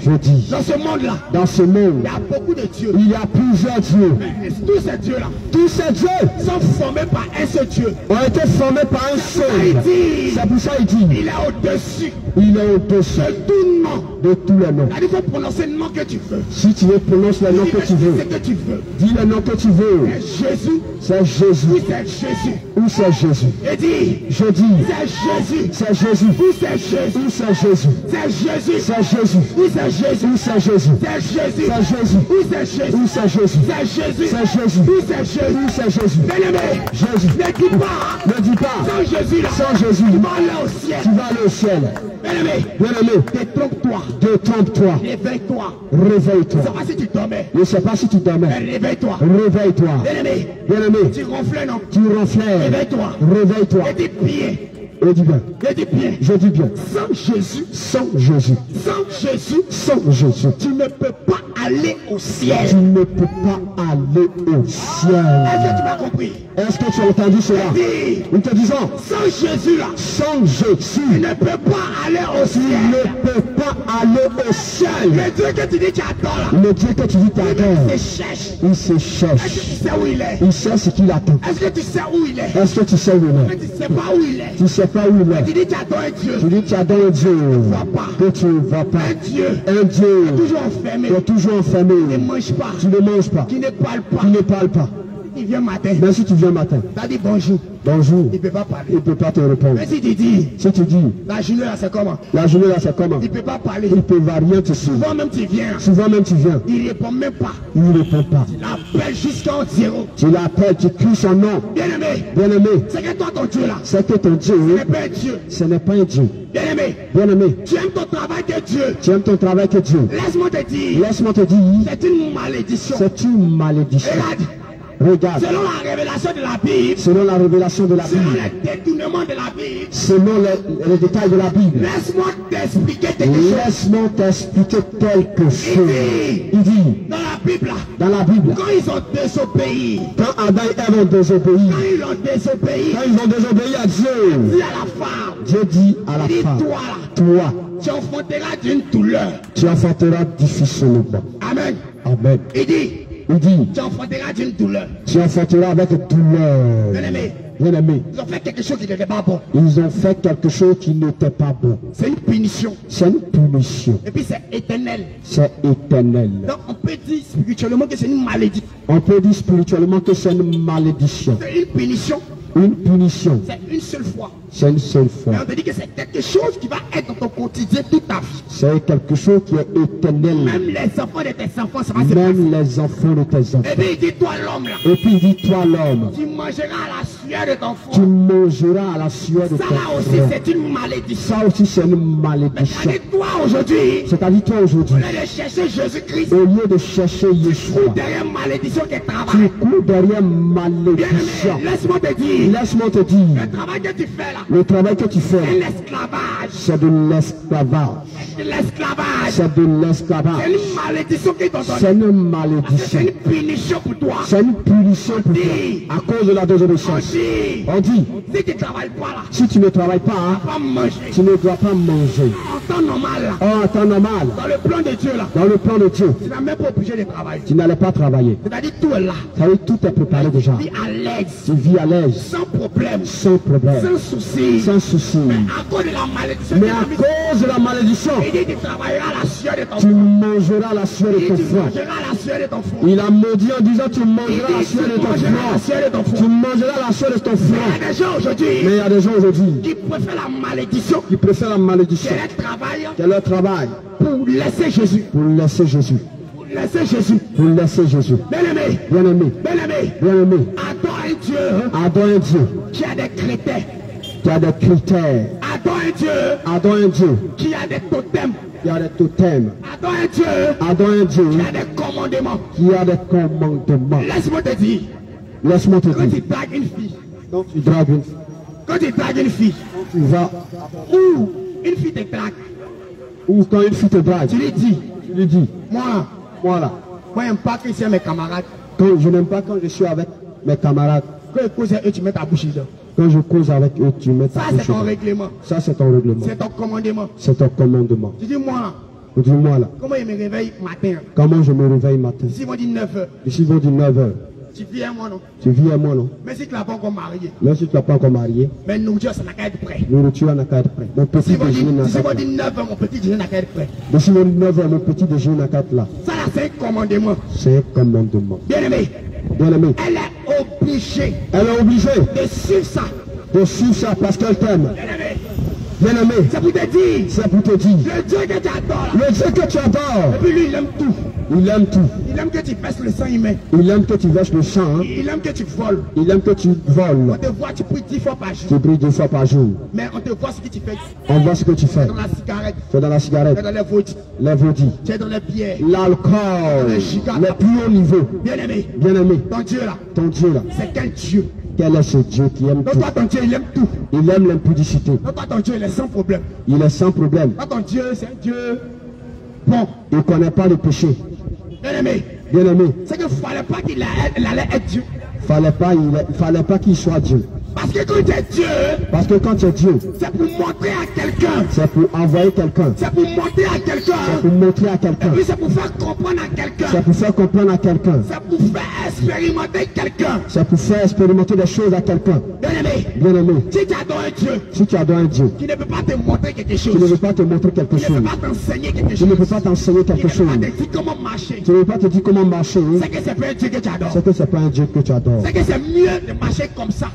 Je dis, dans ce monde-là, dans ce il monde, y a beaucoup de dieux. il y a plusieurs dieux. Et tous ces dieux-là, Tous ces dieux sont formés par un seul Dieu. ont été formés par un seul. Il C'est pour ça qu'il dit, il est au-dessus il est au-dessus de tout nom. de tous les noms. Il faut prononcer le nom que tu veux. Si tu veux, prononce le nom que tu veux. ce que tu veux. Dis le nom que tu veux. C'est Jésus. C'est Jésus. Oui, c'est Jésus. Où c'est Jésus Et dis, Je dis, c'est Jésus. c'est Jésus. Oui, c'est Jésus. Où c'est Jésus C'est Jésus. C'est Jésus. Oui, c'est Jésus. Où c'est Jésus C'est Jésus. C'est Jésus. C'est Jésus? Où c'est Jésus? C'est Jésus. C'est Jésus. C'est Jésus? Où c'est Jésus? Bien-aimé, Jésus. ne dis pas, Ne dis pas, sans Jésus sans Jésus, tu vas aller au ciel. tu vas aller au ciel. Bien-aimé, Bien-aimé, détrompe-toi. détrompe-toi. Réveille-toi. Réveille-toi. Je ne sais pas si tu dormais, Je ne sais pas si tu mais dormais. réveille-toi. Réveille-toi. Bien-aimé, Bien-aimé, tu ronfles, non? Tu. Réveille-toi. Réveille-toi. Et tes pieds, Et dis bien. Je dis bien. Sans Jésus, Sans Jésus. sans Jésus, Sans Jésus. tu ne peux pas aller au ciel. Tu ne peux pas aller au ciel. Est-ce que tu m'as compris? Est-ce que tu as entendu cela? Nous te disons, sans Jésus là, sans tu Jésus, ne peux pas aller au tu ciel. ne peux pas aller au ciel. Le Dieu que tu dis tu là, Le Dieu que tu dis il t'adore, te cherche. il se Est-ce que cherche. tu sais où il est? Il sait ce qu'il attend. Est-ce que tu sais où il est? Est-ce que tu sais où il Mais est tu ne sais pas où il est. Tu sais pas il Tu est. dis tu adores un Dieu. Tu dis tu adores un Dieu que tu ne vois pas. Un Dieu Un Dieu toujours enfermé, qui est toujours enfermé. qui ne mange pas, Tu ne manges pas. qui ne parle pas. Tu ne parles pas. Il vient matin, Même si tu viens matin, tu as dit bonjour, bonjour, il ne peut pas parler. il ne peut pas te répondre. Mais si tu dis, Si tu dis, la journée là c'est comment? La journée là c'est comment? Il ne peut pas parler. Il ne peut rien te suivre. Souvent même tu viens, Souvent même tu viens, il ne répond même pas. il ne répond pas. Il appelle jusqu'en zéro. Tu l'appelles, tu cries son nom. Bien aimé, Bien-aimé, c'est que toi ton Dieu là, c'est que ton Dieu, ce n'est pas un Dieu. ce n'est pas un Dieu. Bien aimé, Bien-aimé, tu aimes ton travail que Dieu. tu aimes ton travail que Dieu. Laisse-moi te dire, Laisse-moi te dire, c'est une malédiction. c'est une malédiction. Regarde, Regarde, selon la révélation de la Bible, selon la révélation de la selon Bible, les détournements de la Bible, selon les, les détails de la Bible, laisse-moi t'expliquer quelque chose. laisse-moi t'expliquer quelque chose. Il dit, Dans la Bible, dans la Bible, quand ils ont désobéi, quand Adam et Ève ont désobéi, quand ils ont désobéi, quand ils ont désobéi à Dieu, dis à la femme, Dieu dit à la femme, toi là, toi, tu enfanteras d'une douleur. tu enfanteras difficilement. Amen. Amen. Il dit, Il dit, tu enfanteras d'une douleur. tu enfanteras avec douleur. Bien aimé, Bien aimé, ils ont fait quelque chose qui n'était pas bon. ils ont fait quelque chose qui n'était pas bon. C'est une punition. C'est une punition. Et puis c'est éternel. C'est éternel. Donc on peut dire spirituellement que c'est une maladie. On peut dire spirituellement que c'est une malédiction. C'est une punition. Une punition. C'est une seule fois. C'est une seule Mais fois. on te dit que c'est quelque chose qui va être dans ton quotidien toute ta vie. C'est quelque chose qui est éternel. Même les enfants de tes enfants, ça va se passer. Même les enfants de tes Et enfants. puis il dit, toi l'homme là, Et puis il dit, toi l'homme, tu mangeras la sueur de ton tu front. mangeras à la sueur de Ça ton là aussi, front. c'est une malédiction. Ça aussi, c'est une malédiction. C'est toi aujourd'hui, C'est-à-dire toi aujourd'hui, au lieu de chercher Jésus-Christ, au lieu de chercher Yeshua, ou derrière malédiction qui tu travaille. cours derrière malédiction. laisse-moi te dire, Laisse-moi te le dire, travail que tu fais là, le travail que tu c'est fais, l'esclavage. c'est de l'esclavage. C'est l'esclavage. C'est de C'est l'esclavage. une malédiction qui t'ont C'est une C'est malédiction. une punition pour toi. C'est une punition pour toi. À cause de la désobéissance. Dit, On dit, si tu ne travailles pas là, si tu ne travailles pas, hein, pas manger. tu ne dois pas manger. En temps normal là, Oh, en temps normal, dans le plan de Dieu là, dans le plan de Dieu, tu n'as même pas obligé de travailler. tu n'allais pas travailler. C'est-à-dire tout est là. Ça veut dire tout est préparé déjà. Vis à l'aise, Tu vis à l'aise, sans problème, sans problème, sans souci. sans souci. À cause de la malédiction, Mais à cause de la malédiction, il dit tu travailleras la sueur de ton tu front. mangeras la sueur de Il ton dit tu front. mangeras la sueur de ton front. Il a maudit en disant tu mangeras la sueur de tu ton ton Tu mangeras la sueur ton Il y front. a des gens aujourd'hui Mais il y a des gens aujourd'hui qui préfèrent la malédiction qui préfèrent la malédiction qu'elle travaille que leur travail pour laisser Jésus. pour laisser Jésus. Pour laisser Jésus. Pour laisser Jésus. Bien aimé, Bien aimé, bien aimé, bien aimé, adore un Dieu adore un Dieu qui a des critères. qui a des critères. Adore un Dieu Adore un Dieu qui a des totems. qui a des totems. Adore un Dieu Adore un Dieu qui a des commandements. qui a des commandements. Laisse-moi te dire, Laisse-moi te quand dire, tu dragues une fille, quand tu dragues une quand tu dragues une fille, tu vas, ou une fille te drague, ou quand une fille te drague, tu lui dis, tu lui dis, moi, moi là, moi j'aime pas que c'est mes camarades. quand je n'aime pas quand je suis avec mes camarades, Quand ils causent, eux, tu mets ta bouche dedans. quand je cause avec eux, tu mets ta Ça, bouche c'est ton dedans. règlement. Ça, c'est ton règlement. C'est ton commandement. C'est ton commandement. Tu dis, moi, Dis-moi là, comment il me réveille matin? Comment je me réveille matin? Ici, ils m'ont dit 9 heures. Ici, ils vont dire 9 heures. Tu vis un mois, non? Tu vis un mois, non? Mais si tu n'as pas encore marié, Même si tu n'es pas encore marié, mais nourriture, ça n'a qu'à être prêt. nourriture n'a qu'à être prêt. Mon petit Si déjeuner n'a si qu'à être dites là. 9 heures, mon petit déjeuner n'a qu'à être prêt. D'ici mon 9 heures, mon petit déjeuner n'a qu'à être là. Ça, c'est un commandement. C'est un commandement. Bien aimé, Bien aimé, elle est obligée elle est obligée de suivre ça. de suivre ça parce qu'elle t'aime. Bien aimé, c'est pour te dire, c'est pour te dire. le Dieu que tu adores, Le Dieu que tu adores, et puis lui, il aime tout. il aime tout. Il aime que tu passes le sang humain. Il aime que tu verses le sang. hein. Il aime que tu voles. Il aime que tu On voles. te voit, tu pries 10 fois par jour. Tu pries deux fois par jour. Mais on te voit ce que tu fais. On voit ce que tu fais. Dans la cigarette, Tu es dans la tu es cigarette, dans les vaudis, les vaudis, tu es dans les bières. l'alcool, le plus haut niveau. Bien aimé, Bien aimé, ton Dieu là, ton Dieu là, c'est quel Dieu? Quel est ce Dieu qui aime Donc tout toi, ton Dieu, il aime tout. Il aime l'impudicité. Ton Dieu, il est sans problème. Il est sans problème. Toi, ton Dieu, c'est un Dieu bon. Il ne connaît pas le péché. Bien aimé, Bien aimé, c'est qu'il ne fallait pas qu'il allait être Dieu. fallait pas, il, fallait pas qu'il soit Dieu. Parce que quand tu es Dieu, Parce que quand tu es Dieu, c'est pour montrer à quelqu'un. c'est pour envoyer quelqu'un. C'est pour montrer à C'est quelqu'un. pour montrer à Et quelqu'un. puis c'est pour faire comprendre à C'est quelqu'un. pour faire comprendre à quelqu'un. C'est pour faire expérimenter quelqu'un. C'est pour faire expérimenter des choses à quelqu'un. Bien aimé, Bien aimé, si tu adores un Dieu si tu adores un Dieu qui ne peut pas te montrer quelque qui ne veut chose, pas te montrer quelque qui ne chose, peut pas t'enseigner quelque qui ne peut chose, pas t'enseigner qui quelque ne peut chose, pas te dire comment marcher, qui ne veut pas te dire comment marcher, c'est que c'est pas un Dieu que tu adores. c'est que c'est pas un Dieu que tu adores. C'est que c'est mieux de marcher comme ça.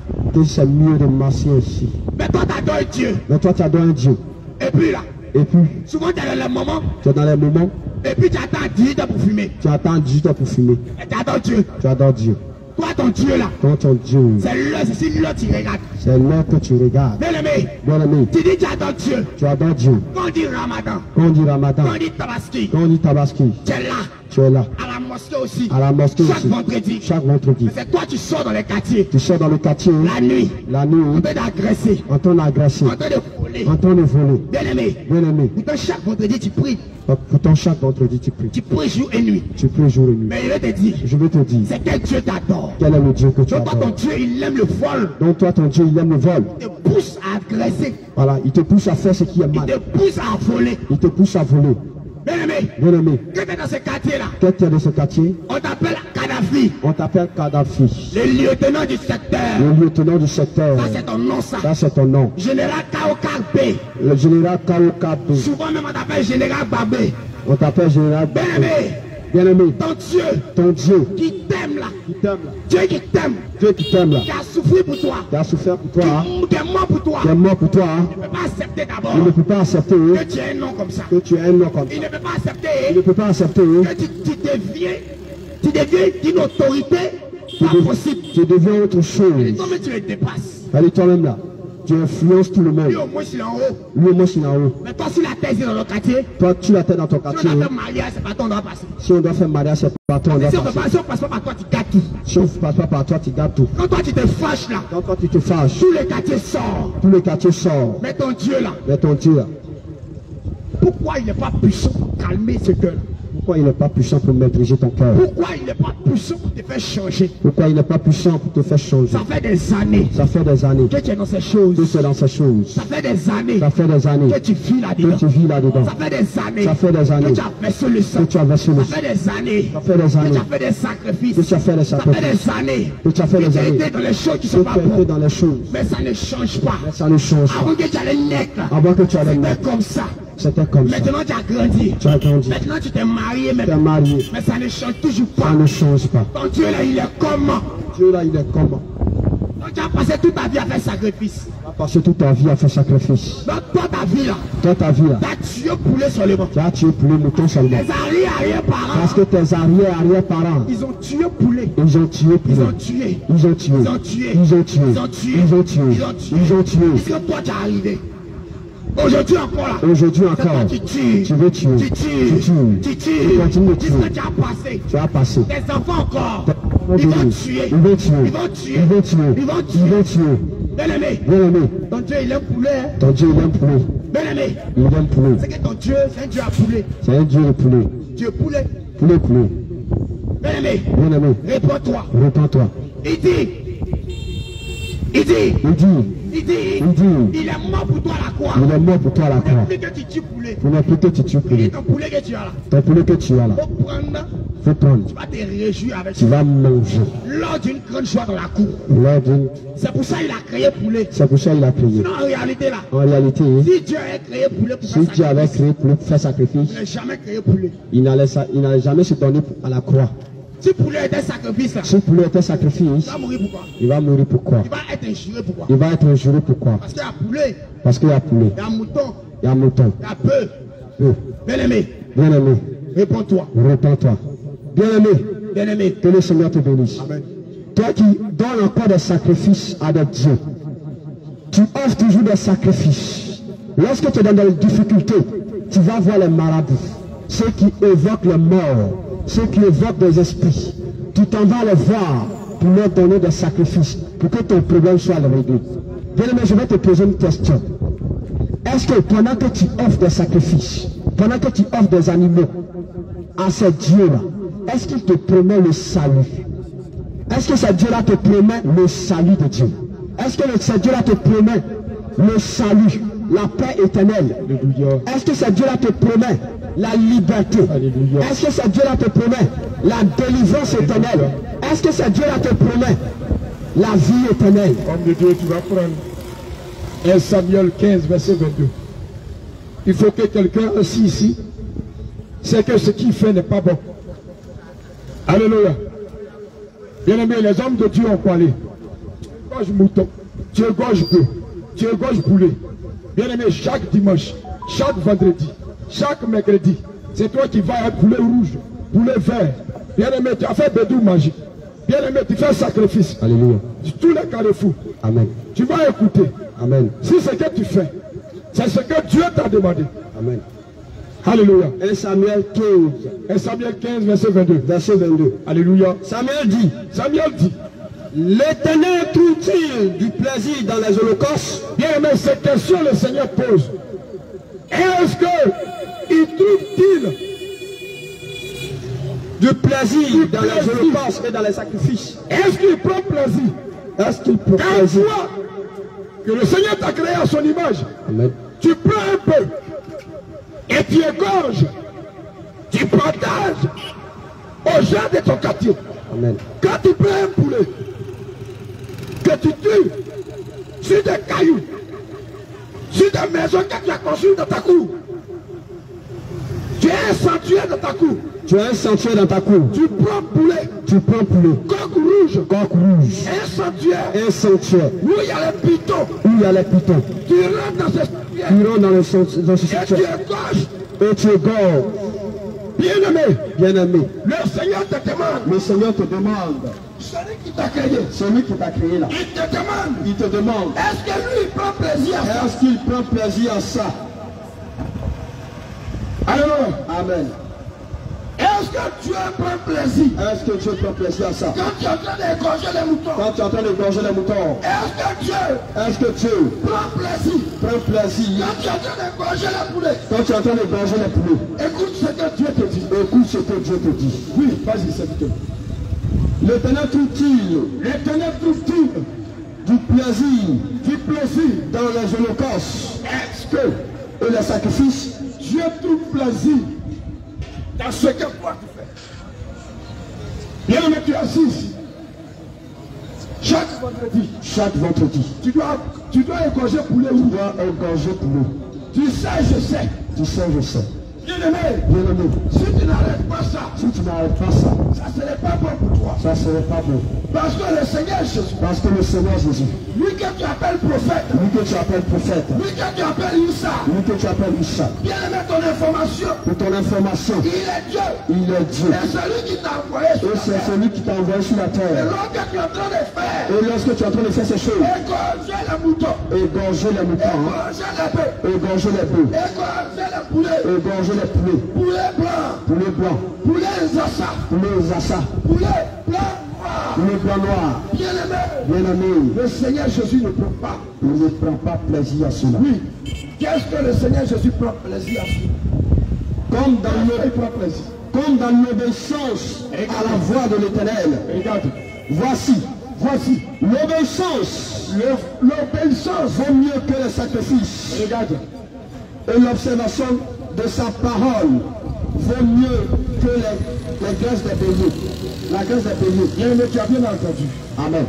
Que c'est mieux de marcher ici. Mais toi, tu adores Dieu. Mais toi, tu adores un Dieu. Et puis là, Et puis, souvent tu es dans le moment, tu es dans les moments, et puis tu attends 10 heures pour fumer. tu attends 18 heures pour fumer. Et tu adores Dieu. Tu adores Dieu. Toi, ton Dieu là, Quand ton Dieu, c'est là, c'est si là tu regardes. c'est l'heure que tu regardes. Bien aimé, Bien aimé, tu dis tu adores Dieu. tu adores Dieu. Quand on dit Ramadan, Quand on dit Ramadan, quand on dit Tabaski, quand on dit Tabaski, tu es là, tu es là. à la mosquée aussi, À la mosquée chaque aussi. vendredi. Chaque vendredi. C'est toi, tu sors dans les quartiers, Tu sors dans le quartier, la nuit, la en nuit, train d'agresser, en train d'agresser, en train de voler. de voler. Bien aimé, Bien aimé, pourtant chaque vendredi tu pries, pourtant chaque vendredi tu pries. tu pries jour et nuit. Tu pries jour et nuit. Mais il va te dire, Je vais te dire, c'est quel Dieu t'adore. quel est le Dieu que tu Donc toi, ton adores? Dieu, il aime le vol. Donc toi, ton Dieu, il aime le vol. Il te pousse à agresser. Voilà, il te pousse à faire ce qui est Il mal. te pousse à voler. Il te pousse à voler. Bien aimé, Bien aimé, quand tu es dans ce quartier-là, quand tu es dans ce quartier, on t'appelle Kadhafi, on t'appelle Kadhafi, le lieutenant du secteur. le lieutenant du secteur. Ça, c'est ton nom, ça. Ça, c'est ton nom. Général Kaokar B. Le général Kaokab. Souvent même, on t'appelle Général Babé. On t'appelle général Babé. Aimé, Bien aimé, ton Dieu ton Dieu qui t'aime là, qui t'aime là. Dieu qui t'aime, Dieu qui t'aime là. qui a souffert pour toi, Qui a souffert pour toi, hein. qui, est mort pour toi, qui est mort pour toi. hein. il ne peut pas accepter Il ne d'abord peut pas accepter que hein, tu aies un nom comme ça. que tu es un homme comme ça. Il ne peut pas Il accepter ne peut pas accepter que tu, tu deviens, tu deviens d'une autorité tu, pas possible. tu deviens autre chose. Mais tu le dépasses. Allez, toi-même là. Tu influences tout le monde. Lui au moins il est en haut. Lui, moi, je suis en haut. Mais toi si la thèse est dans le quartier, Toi, tu la tête dans ton si quartier. on a hein. fait mariage, c'est pas toi on doit passer. Si on doit faire mariage, c'est pas toi, on doit Si on passer. pas, si on passe pas par toi, tu gâtes tout. Si on ne passe pas par toi, tu gardes tout. Quand toi tu te fâches là, Quand toi, tu te fâches, tout le quartier sort. tout le quartier sort. Mais ton Dieu là, Mais ton Dieu là, pourquoi il n'est pas puissant pour calmer ce cœur? Pourquoi il n'est pas puissant pour maîtriser ton cœur Pourquoi il n'est pas puissant pour te faire changer Pourquoi il n'est pas puissant pour te faire changer Ça fait des années Ça fait des années que tu es dans ces choses. que tu es dans ces choses. Ça fait des années Ça fait des années que tu vis que là-dedans. tu vis là-dedans. Ça fait des années Ça fait des années que tu as versé le sang. que tu as versé le Ça sang. fait des années Ça fait des que tu années as fait des sacrifices. que tu as fait les Ça fait sacrifices. des années Que tu as fait que les tu as années été dans les choses qui que sont tu pas bonnes. dans les choses. Mais ça ne change pas. Mais ça ne change pas. Avant que tu allais naître, Avant que tu allais naître, comme ça. C'était comme ça. Maintenant tu as grandi. Tu as grandi. Maintenant tu t'es marié, mais, Tu marié. mais ça ne change toujours pas. Ça ne change pas. Ton Dieu là, il est comment? Dieu là, il est comment? Donc tu as passé toute ta vie à faire sacrifice. Tu as passé toute ta vie à faire sacrifice. Donc toi, ta vie là, Toi, ta vie là, tu as tué poulet seulement. tu as tué pour le mouton seulement. Les arrière-arrière-parents, Parce que tes arrière-arrière-parents, ils ont tué poulet. ils ont tué pour Ils ont tué. Ils ont tué. Ils ont tué. Ils ont tué. Ils ont tué. Ils ont tué. Ils ont tué. Ils ont tué. Puisque toi, tu es arrivé? Aujourd'hui encore là. Aujourd'hui encore, qui tues. tu veux tuer. Tu tues. Tu tues. Tu tues. Tu tuer. tu as passé. Tu as passé. Tes enfants encore. Ils vont tuer. Ils vont tuer. Ils vont tuer. Ils vont tuer. Ils vont Ils vont tuer. tuer. Bien aimé. Bien aimé, Ton Dieu, il aime poulet. hein. ton Dieu il aime poulet. Bien aimé. Il aime poulet. C'est que ton Dieu, c'est un Dieu à poulet. C'est un Dieu de poulet. Dieu poulet. Poulet, poulet. Bien aimé. Bien aimé, Réponds-toi. répands-toi. Il dit. Il dit. Il dit, Il dit, Il est mort pour toi à la croix. il est mort pour toi à la croix. plus que tu tues poulet. Il n'est plus que tu tues Et poulet. ton poulet que tu as là, Ton poulet que tu as là, faut prendre, faut prendre. tu vas te réjouir avec Tu vas manger. Lors d'une grande joie dans la cour. Lors d'une- C'est pour ça qu'il a créé poulet. C'est pour ça qu'il a prié. Non, en réalité là, En réalité, si Dieu avait créé poulet pour si faire Dieu avait sacrifice, créé poulet pour faire sacrifice, il n'a jamais créé poulet. n'allait il n'allait jamais se donner à la croix. Si poulet était sacrifice était il sacrifice, va mourir pourquoi? Il va mourir pourquoi? Il va être injuré pourquoi? Il va être injuré pourquoi? Parce qu'il y a poulet, Parce qu'il y a poulet, il y a mouton, il y a mouton. il y a peu. Peu. Bien aimé, Bien aimé, réponds-toi. repens-toi. Bien aimé, Bien aimé. que le Seigneur te bénisse. Amen. Toi qui donnes encore des sacrifices à des dieux, tu offres toujours des sacrifices. Lorsque tu es dans des difficultés, tu vas voir les marabouts, ceux qui évoquent les morts, ceux qui évoquent des esprits. Tu t'en vas les voir pour leur donner des sacrifices, pour que ton problème soit réglé. Bien aimé, je vais te poser une question. Est-ce que pendant que tu offres des sacrifices, pendant que tu offres des animaux à ces dieux-là, est-ce qu'il te promet le salut? Est-ce que ce Dieu-là te promet le salut de Dieu? Est-ce que ce Dieu-là te promet le salut, la paix éternelle? Est-ce que ce Dieu-là te promet la liberté. Est-ce que ce Dieu-là te promet? La délivrance éternelle Est-ce que ce Dieu-là te promet? La vie éternelle Homme de Dieu, tu vas prendre 1 Samuel 15, verset 22. Il faut que quelqu'un assis ici sait que ce qu'il fait n'est pas bon. Alléluia. Bien aimé, les hommes de Dieu ont parlé. Mouton, tu égorges bœuf, tu égorges poulet. Bien aimé, chaque dimanche, chaque vendredi, chaque mercredi, c'est toi qui vas à poulet rouge, poulet vert. Bien aimé, tu as fait bédou magique. Bien aimé, tu fais sacrifice. Alléluia. Tous les carrefours. Amen. Tu vas écouter. Amen. Si ce que tu fais, c'est ce que Dieu t'a demandé. Amen. Alléluia. 1 Samuel 15, 1 Samuel 15, verset 22. verset 22. Alléluia. Samuel dit, Samuel dit, L'Éternel trouve-t-il du plaisir dans les holocaustes? Bien aimé, cette question le Seigneur pose. Est-ce que il trouve-t-il du plaisir Du dans les holocaustes et dans les sacrifices Est-ce qu'il prend plaisir Est-ce qu'il prend Quand plaisir? toi, que le Seigneur t'a créé à son image, Amen. tu prends un peu et tu égorges, tu partages aux gens de ton quartier. Amen. Quand tu prends un poulet, que tu tues sur des cailloux, sur des maisons que tu as construites dans ta cour, tu es un sanctuaire dans ta cour, Tu as un sentier dans ta cour. tu prends poulet, Tu prends poulet, coq rouge, coq rouge, un sanctuaire. Un sanctuaire. Où il y a les pitons, où il y a les pitons. tu rentres dans ce sanctuaire. Tu rentres dans, le dans ce et tu sanctuaire égorges, et tu bien aimé, Bien aimé, le Seigneur te demande, le Seigneur te demande, celui qui t'a créé, celui qui t'a créé là, il te demande, il te demande, est-ce que lui prend plaisir à ça? Est-ce qu'il prend plaisir à ça? Alléluia. Amen. Est-ce que Dieu prend plaisir Est-ce que Dieu prend plaisir à ça? Quand tu es en train d'égorger les moutons. Quand tu es en train de gorger les moutons, Est-ce que Dieu est-ce que Dieu prend plaisir prend plaisir quand tu es en train d'égorger les poulets. Quand tu es en train de gorger les poulets. Écoute ce que Dieu te dit. Écoute ce que Dieu te dit. Oui, vas-y, serviteur. L'éternel trouve-t-il? L'éternel trouve-t-il du plaisir du plaisir dans les holocaustes. Est-ce que et les sacrifices? Dieu trouve plaisir dans ce que toi tu fais Bien aimé, tu es assis ici. Chaque vendredi, chaque vendredi tu dois, tu dois égorger poulet Tu ou dois égorger poulet. Tu sais, je sais. Tu sais, je sais. Bien aimé, Bien aimé, si tu n'arrêtes pas ça, si tu n'arrêtes pas ça, ça ne serait pas bon pour toi. ça ne serait pas bon. Parce que le Seigneur Jésus, Parce que le Seigneur Jésus, lui que tu appelles prophète, lui que tu appelles prophète, lui que tu appelles Issa, lui que tu appelles Isaac, bien aimé ton information, pour ton information, il est Dieu. il est Dieu. C'est celui qui t'a envoyé sur Et c'est celui qui t'a envoyé sur la Et terre. lorsque tu es en train de faire, Et lorsque tu es en train de faire ces choses, égorger les moutons, égorger les moutons, hein, égorger les bœufs, égorger les bœufs, égorger les poulets, égorger les poulets, poulet blanc, poulet zassa, poulets assa, poulet blanc noir. blancs noirs. Bien aimé, Bien aimé, le Seigneur Jésus ne prend pas. il ne prend pas plaisir à cela. Oui. Qu'est-ce que le Seigneur Jésus prend plaisir à faire Comme dans prend plaisir? comme dans l'obéissance à la voix de l'éternel. Regarde. Voici, Voici, l'obéissance l'obéissance vaut mieux que le sacrifice. Regarde, Et l'observation de sa parole vaut mieux que les, les des béliers. La graisse des béliers. bien aimé, tu as bien entendu. Amen.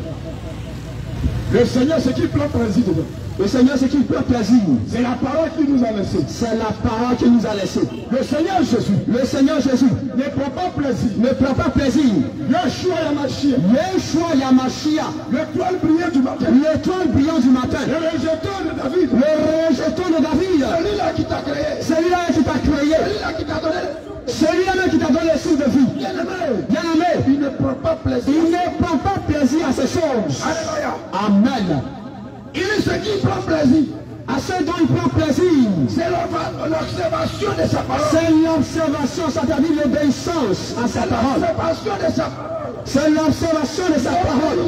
Le Seigneur, ce qui prend plaisir dedans, Le Seigneur, ce qui peut plaisir, c'est la parole qu'il nous a laissée. c'est la parole qu'il nous a laissée. Le Seigneur Jésus Le Seigneur Jésus ne prend pas plaisir. ne prend pas plaisir. Yeshua Yamashia, Yeshua Yamashia, l'étoile brillante du matin, l'étoile brillante du matin, le rejeton de David, le rejeton de David, celui-là qui t'a créé, celui-là qui t'a créé, celui-là qui t'a donné, celui-là même qui t'a donné le de vie. bien aimé, Bien aimé, il ne prend pas plaisir. il ne prend pas plaisir à ces choses. Alléluia. Amen. Il est ce qui prend plaisir. À ce dont il prend plaisir, C'est l'observa- l'observation de sa parole. c'est l'observation, c'est-à-dire l'obéissance à sa parole. L'observation de sa parole. C'est l'observation de sa parole.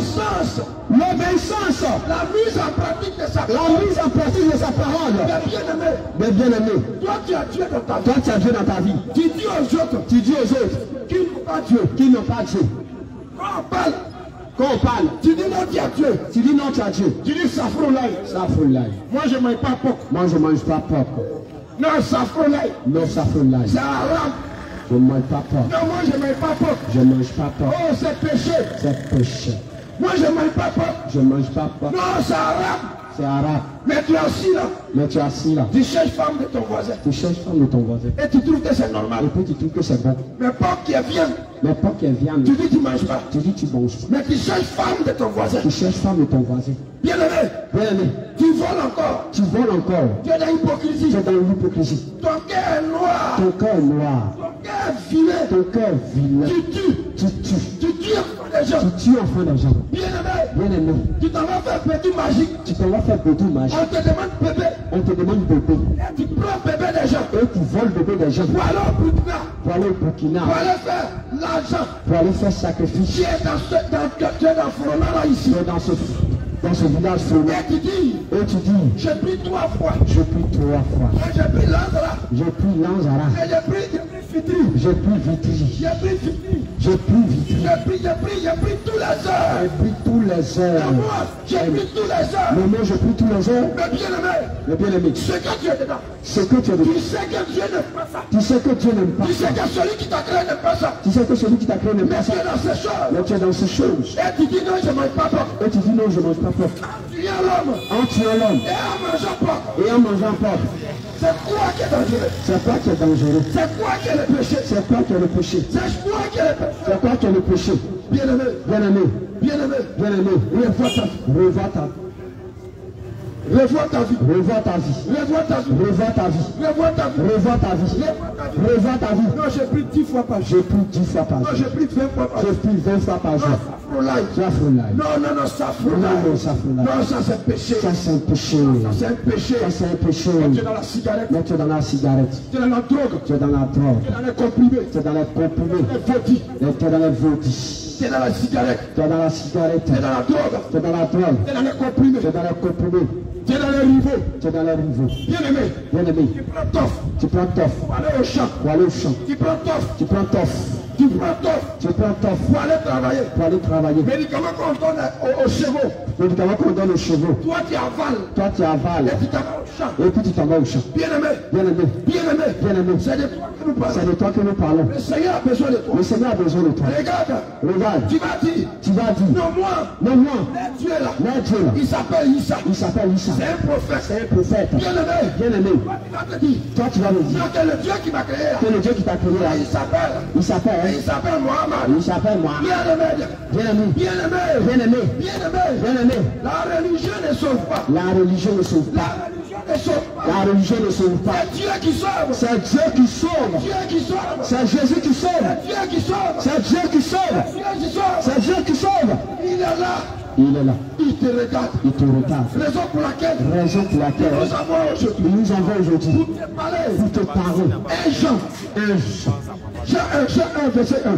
L'obéissance. La mise en pratique de sa la parole. mise en pratique de sa parole. Mais bien aimé, Mais bien aimé, toi tu as Dieu dans ta vie. toi tu as Dieu dans ta vie. Tu dis aux autres Tu dis aux autres qui n'ont pas Dieu. qui n'ont pas Dieu. Quand on parle, Quand on parle, tu dis non, tu as Dieu. tu dis non, tu as Dieu. Tu dis fout l'ail. Moi je ne mange pas porc. Moi je mange pas porc. Non, safroulaï. Non, l'ail. C'est arabe. Je ne mange pas porc. Non, moi je ne mange pas porc. Je ne mange pas porc. Oh, c'est péché. C'est péché. Moi je ne mange pas porc. Je ne mange pas porc. Non, c'est arabe. C'est arabe. Mais tu es assis là. Mais tu es assis là. Tu cherches femme de ton voisin. Tu cherches femme de ton voisin. Et tu trouves que c'est normal. Et puis tu trouves que c'est bon. Mais porc qui vient, Mais porc qui vient, tu dis tu manges pas. tu dis tu manges pas. Mais tu cherches femme de ton voisin. Tu cherches femme de ton voisin. Bien aimé, Bien aimé, tu voles encore. tu voles encore. Tu es dans l'hypocrisie. Tu es dans l'hypocrisie. Ton cœur est noir. Ton cœur est noir. Ton cœur est vilain. Ton cœur est vilain. Tu tues. Tu tues. Tu tues encore des gens. Tu tues enfin les gens. Bien aimé, Bien aimé, tu t'en vas faire petit magique. tu t'en vas faire beaucoup magique. On te demande bébé. On te demande bébé. Et tu prends bébé des gens. Et tu voles bébé des gens Pour aller au Burkina. pour aller au Burkina, Pour aller faire l'argent. pour aller faire sacrifice. Tu es dans ce, dans, tu es dans Frona là ici. Tu es dans ce, dans ce village sonné. Et tu dis, Et tu dis, j'ai pris trois fois. j'ai pris trois fois. Et j'ai pris Lazara. J'ai pris Lanzara. Et j'ai pris, j'ai pris Fitri. J'ai pris Vitry. J'ai pris Fitri. J'ai pris Vitry. J'ai pris, j'ai pris, j'ai pris tous les heures. J'ai pris tous les heures. moi, j'ai pris tous les heures. Mais moi, j'ai pris tous les heures. Mais bien aimé, Mais bien aimé, ce que tu es dedans, ce que tu as tu dit, sais que Dieu n'aime pas ça. tu sais que Dieu n'aime pas Tu sais ça. que celui qui t'a créé n'aime pas ça. Tu sais que celui qui t'a créé n'aime Mais pas tu ça. es dans ces choses. Mais tu es dans ces choses. Et tu dis non, je ne mange pas porc. Et tu dis non, je ne mange pas porc. Tu viens l'homme. En tuant l'homme Et en mangeant porc. et en mangeant porc, C'est quoi qui est dangereux. C'est quoi qui est dangereux. C'est quoi qui est le péché. C'est quoi qui est le péché. C'est quoi qui est le péché. C'est quoi qui est le péché. Bien aimé, Bien aimé, bien aimé, bien aimé, revois ta vie. Revois ta revois ta vie. Revois ta vie. Revois ta vie. Revois ta vie. Revois ta vie. Revois ta vie. Revois ta vie. Non, j'ai pris 10 fois par jour. J'ai pris 10 fois par Non, jour. j'ai pris 20 fois par J'ai jour. pris 20 fois par jour. Non. Non, non, non, ça fout Non, non, l'ail. Non, ça c'est péché. Ça c'est un péché. Ça c'est un péché. Ça c'est un péché. Tu es dans la cigarette. Mais tu es dans la cigarette. Tu es dans la drogue. Tu es dans la drogue. Tu es dans les comprimés. Tu es dans les comprimés. Les. Et tu es dans les vaudis. Tu es dans la cigarette. Tu es dans la cigarette. Tu es dans la drogue. Tu es dans la drogue. Tu es dans les comprimés. Tu es dans les comprimés. Tu es dans les rivaux. Tu es dans les rivaux. Bien aimé. Bien aimé. Tu prends tof. Tu prends tof Pour aller au champ. pour aller au champ. Tu prends tof. Tu prends tof. Tu prends tof. Tu prends tof Pour aller travailler. pour aller travailler. Médicaments qu'on donne aux, aux chevaux. Médicaments qu'on donne aux chevaux. Toi, tu avales. Toi, tu avales. Et tu t'en vas au champ. Et puis tu t'en vas au champ. Bien aimé. Bien aimé. Bien aimé. Bien aimé. C'est de toi que nous C'est parlons. de toi que nous parlons. Le Seigneur a besoin de toi. Le Seigneur a besoin de toi. Regarde. Regarde. Tu vas dire. Tu vas dire. Non, moi. Non, moi. Dieu est là. Mais Dieu là. Il s'appelle Issa. Il s'appelle Issa. C'est un prophète. C'est un prophète. Bien aimé. Bien aimé. Toi, tu vas me dire que le Dieu qui m'a créé que le Dieu qui t'a créé Il s'appelle. il s'appelle, Il s'appelle Mohamed. il s'appelle moi. Bien aimé. Bien aimé. Bien aimé. Bien aimé. Bien aimé. Bien aimé. La religion ne sauve pas. La religion ne sauve pas. La religion ne sauve pas. C'est Dieu qui sauve. C'est Dieu qui sauve. C'est Jésus qui sauve. Dieu qui sauve. C'est Dieu qui sauve. C'est Dieu qui sauve. Il est là. Il est là. Il te regarde. Il te regarde. Raison pour laquelle Raison pour laquelle nous avons aujourd'hui nous avons aujourd'hui pour te parler. pour te parler. Un Jean. Un jour. Jean 1, Jean 1, verset 1.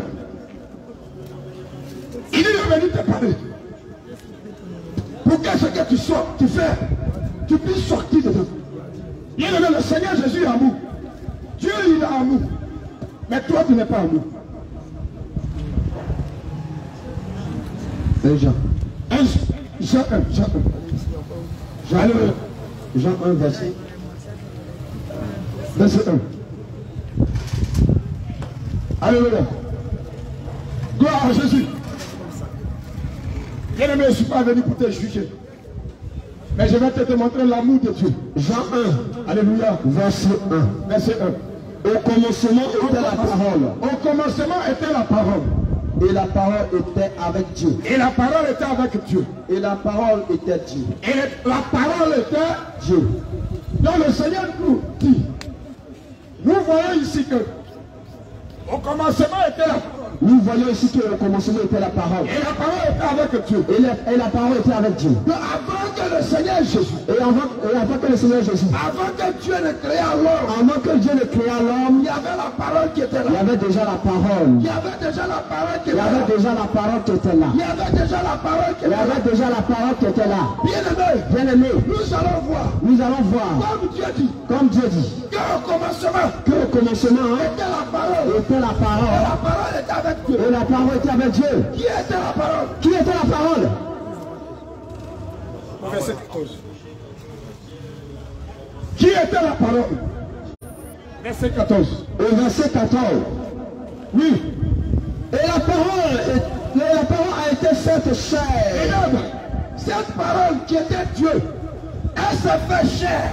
Il est venu te parler. Pour que ce que tu sors, tu fais, tu puisses sortir. Bien aimé, le Seigneur Jésus est amour. Dieu, il est amour. Mais toi, tu n'es pas amour. Un Jean. 1. Jean 1. Jean 1. Jean Alléluia. 1, Jean 1, verset. Verset 1. Alléluia. Gloire à Jésus. Bien-aimé, je ne suis pas venu pour te juger. Mais je vais te démontrer l'amour de Dieu. Jean 1, Alléluia. verset 1. Verset 1. Au commencement était la parole, Au commencement était la parole. et la parole était avec Dieu, Et la parole était avec Dieu. et la parole était Dieu. Et la parole était Dieu. Donc le Seigneur nous dit, nous voyons ici que au commencement était la parole. Nous voyons ici que le commencement était la parole, Et la parole était avec Dieu. et la, et la parole était avec Dieu. Donc avant que le Seigneur Jésus, Et avant, et avant que le Seigneur Jésus, avant que Dieu ne crée l'homme, avant que Dieu ne créa l'homme, il y avait la parole qui était il y là. avait déjà la parole. Il y avait déjà la parole qui Il y était là. avait déjà la parole qui était là. Il y avait déjà la parole qui Il y était là. avait déjà la parole qui était là. Bien aimé, Bien aimé, nous allons voir, nous allons voir, comme Dieu dit, comme Dieu dit, qu'au commencement que le commencement hein, était la parole. était la Et parole, la parole était avec Dieu. et la parole était avec Dieu. Qui était la parole? Qui était la parole? Verset 14. Qui était la parole? Verset 14. Au verset 14. Oui. Et la parole, est- la parole a été faite Et donc, cette parole qui était Dieu, elle s'est fait chair.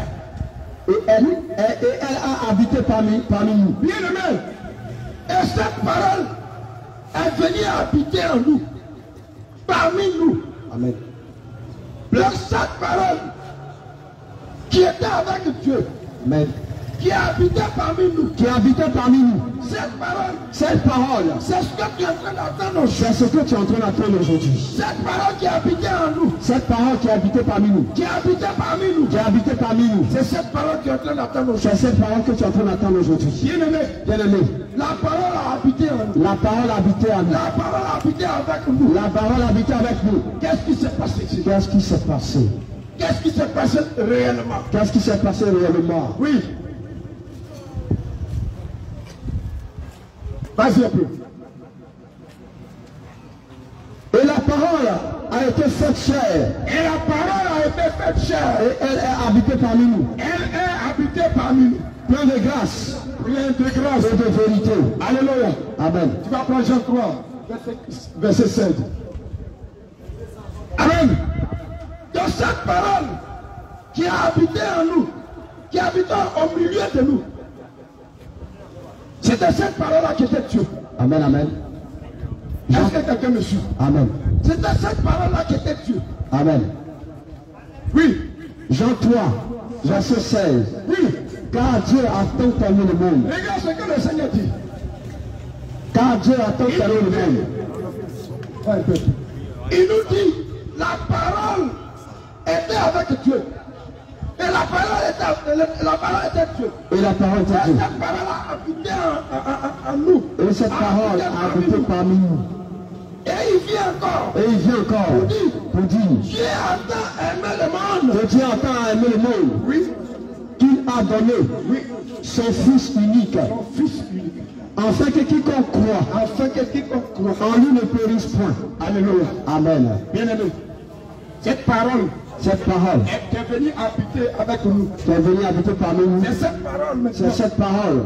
Et elle, et elle a habité parmi, parmi nous. Bien aimé. Et cette parole est habiter en nous. Parmi nous. Amen. Donc cette parole qui était avec Dieu, Amen. Qui habitait parmi nous. Qui habitait parmi nous. Cette parole, Cette parole, c'est ce que tu es en train d'entendre aujourd'hui. c'est ce que tu es en train d'entendre aujourd'hui. Cette parole qui habitait en nous, Cette parole qui habitait parmi nous. qui habitait parmi nous, Qui habitait parmi nous. c'est cette parole qui est en train d'entendre C'est aujourd'hui. cette parole que tu es en train d'entendre aujourd'hui. Bien aimé, Bien aimé, la parole a habité en nous. la parole habitait en nous. La parole a habité avec nous. La parole habitait avec nous. Qu'est-ce qui s'est passé ici Qu'est-ce qui s'est passé Qu'est-ce qui s'est passé réellement Qu'est-ce qui s'est passé réellement Oui. Vas-y un peu. Et la parole a été faite chair. Et la parole a été faite chair. Et elle est habitée parmi nous. Elle est habitée parmi nous. Plein de grâce Plein de grâce. et de vérité. Alléluia. Amen. Tu vas prendre Jean 3, verset, verset 7. Amen. De cette parole qui a habité en nous, qui habite au milieu de nous. C'était cette parole-là qui était Dieu. Amen, amen. Est-ce que quelqu'un me suit? Amen. C'était cette parole-là qui était Dieu. Amen. Oui, Jean 3, verset 16. oui. Car Dieu a tant aimé le monde. Regarde ce que le Seigneur dit. Car Dieu a tant aimé le monde. Il nous dit, la parole était avec Dieu. Et la parole était, la parole était Dieu. Et la parole de Dieu. cette en- en- en nous. Et cette parole a habité parmi nous. Et il vient encore. Et il vient encore pour dire Dieu a tant aimé le monde. que Dieu a tant aimé le monde Oui, qu'il a donné son Fils unique, son fils unique. afin que quiconque croit Afin que quiconque croit. en lui ne périsse point. Alléluia. Amen. Bien aimé. Cette parole Cette parole est venue habiter avec nous. qui est venue habiter parmi nous, C'est cette parole c'est cette parole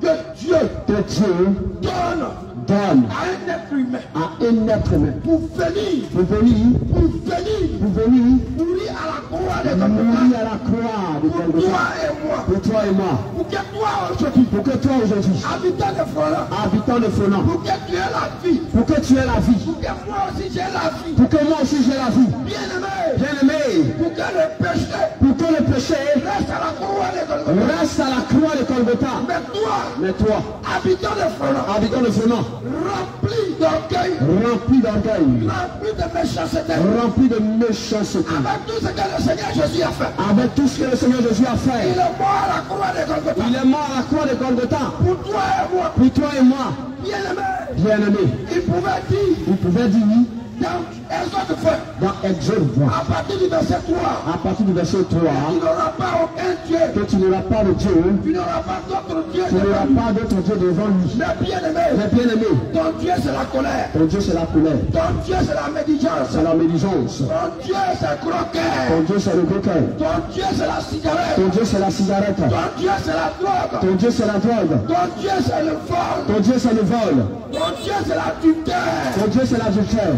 que Dieu que Dieu donne donne à un être humain. À un être humain. Pour venir, pour venir, pour venir. Pour venir. Mourir à la croix de Golgotha mourir à la croix de pour Golgotha. toi et moi. Pour toi et moi. Pour que toi aujourd'hui, Pour que toi aujourd'hui, habitant de Frola, habitant de Fonan, pour que tu aies la vie, pour que tu aies la vie, pour que moi aussi j'ai la vie. pour que moi aussi j'ai la vie, Bien aimé, bien aimé, pour que le péché pour que le péché reste à la croix de Golgotha. reste à la croix de Golgotha. Mais toi, Mais toi, habitant de Frola, habitant de Fonan, rempli d'orgueil, rempli d'orgueil, rempli de méchanceté, rempli de méchanceté, avec tout ce que le Seigneur Jésus a fait. avec tout ce que le Seigneur Jésus a Il fait, est mort à la croix de Golgotha. il est mort à la croix de Golgotha. Pour toi et moi, Pour toi et moi, bien aimé, bien aimé, il pouvait dire. Vous pouvez dire oui dans Exode 20, dans Exode 20, à partir du verset 3, à partir du verset 3, tu n'auras pas aucun Dieu, que tu n'auras pas de Dieu, tu n'auras pas d'autre Dieu tu n'auras devant lui. pas d'autre Dieu devant lui. Mais bien aimé, Mais bien aimé, ton Dieu c'est la colère, ton Dieu c'est la colère, ton Dieu c'est la médisance, médisance. c'est la médisance. Ton Dieu, c'est le croquet. Ton Dieu, c'est le coquin. Ton Dieu, c'est la cigarette. Ton Dieu, c'est la cigarette. Ton Dieu, c'est la drogue. Ton Dieu, c'est la drogue. Ton Dieu, c'est le vol. Ton Dieu, c'est le vol. Ton Dieu, c'est la tutelle. Ton Dieu, c'est l'adultère.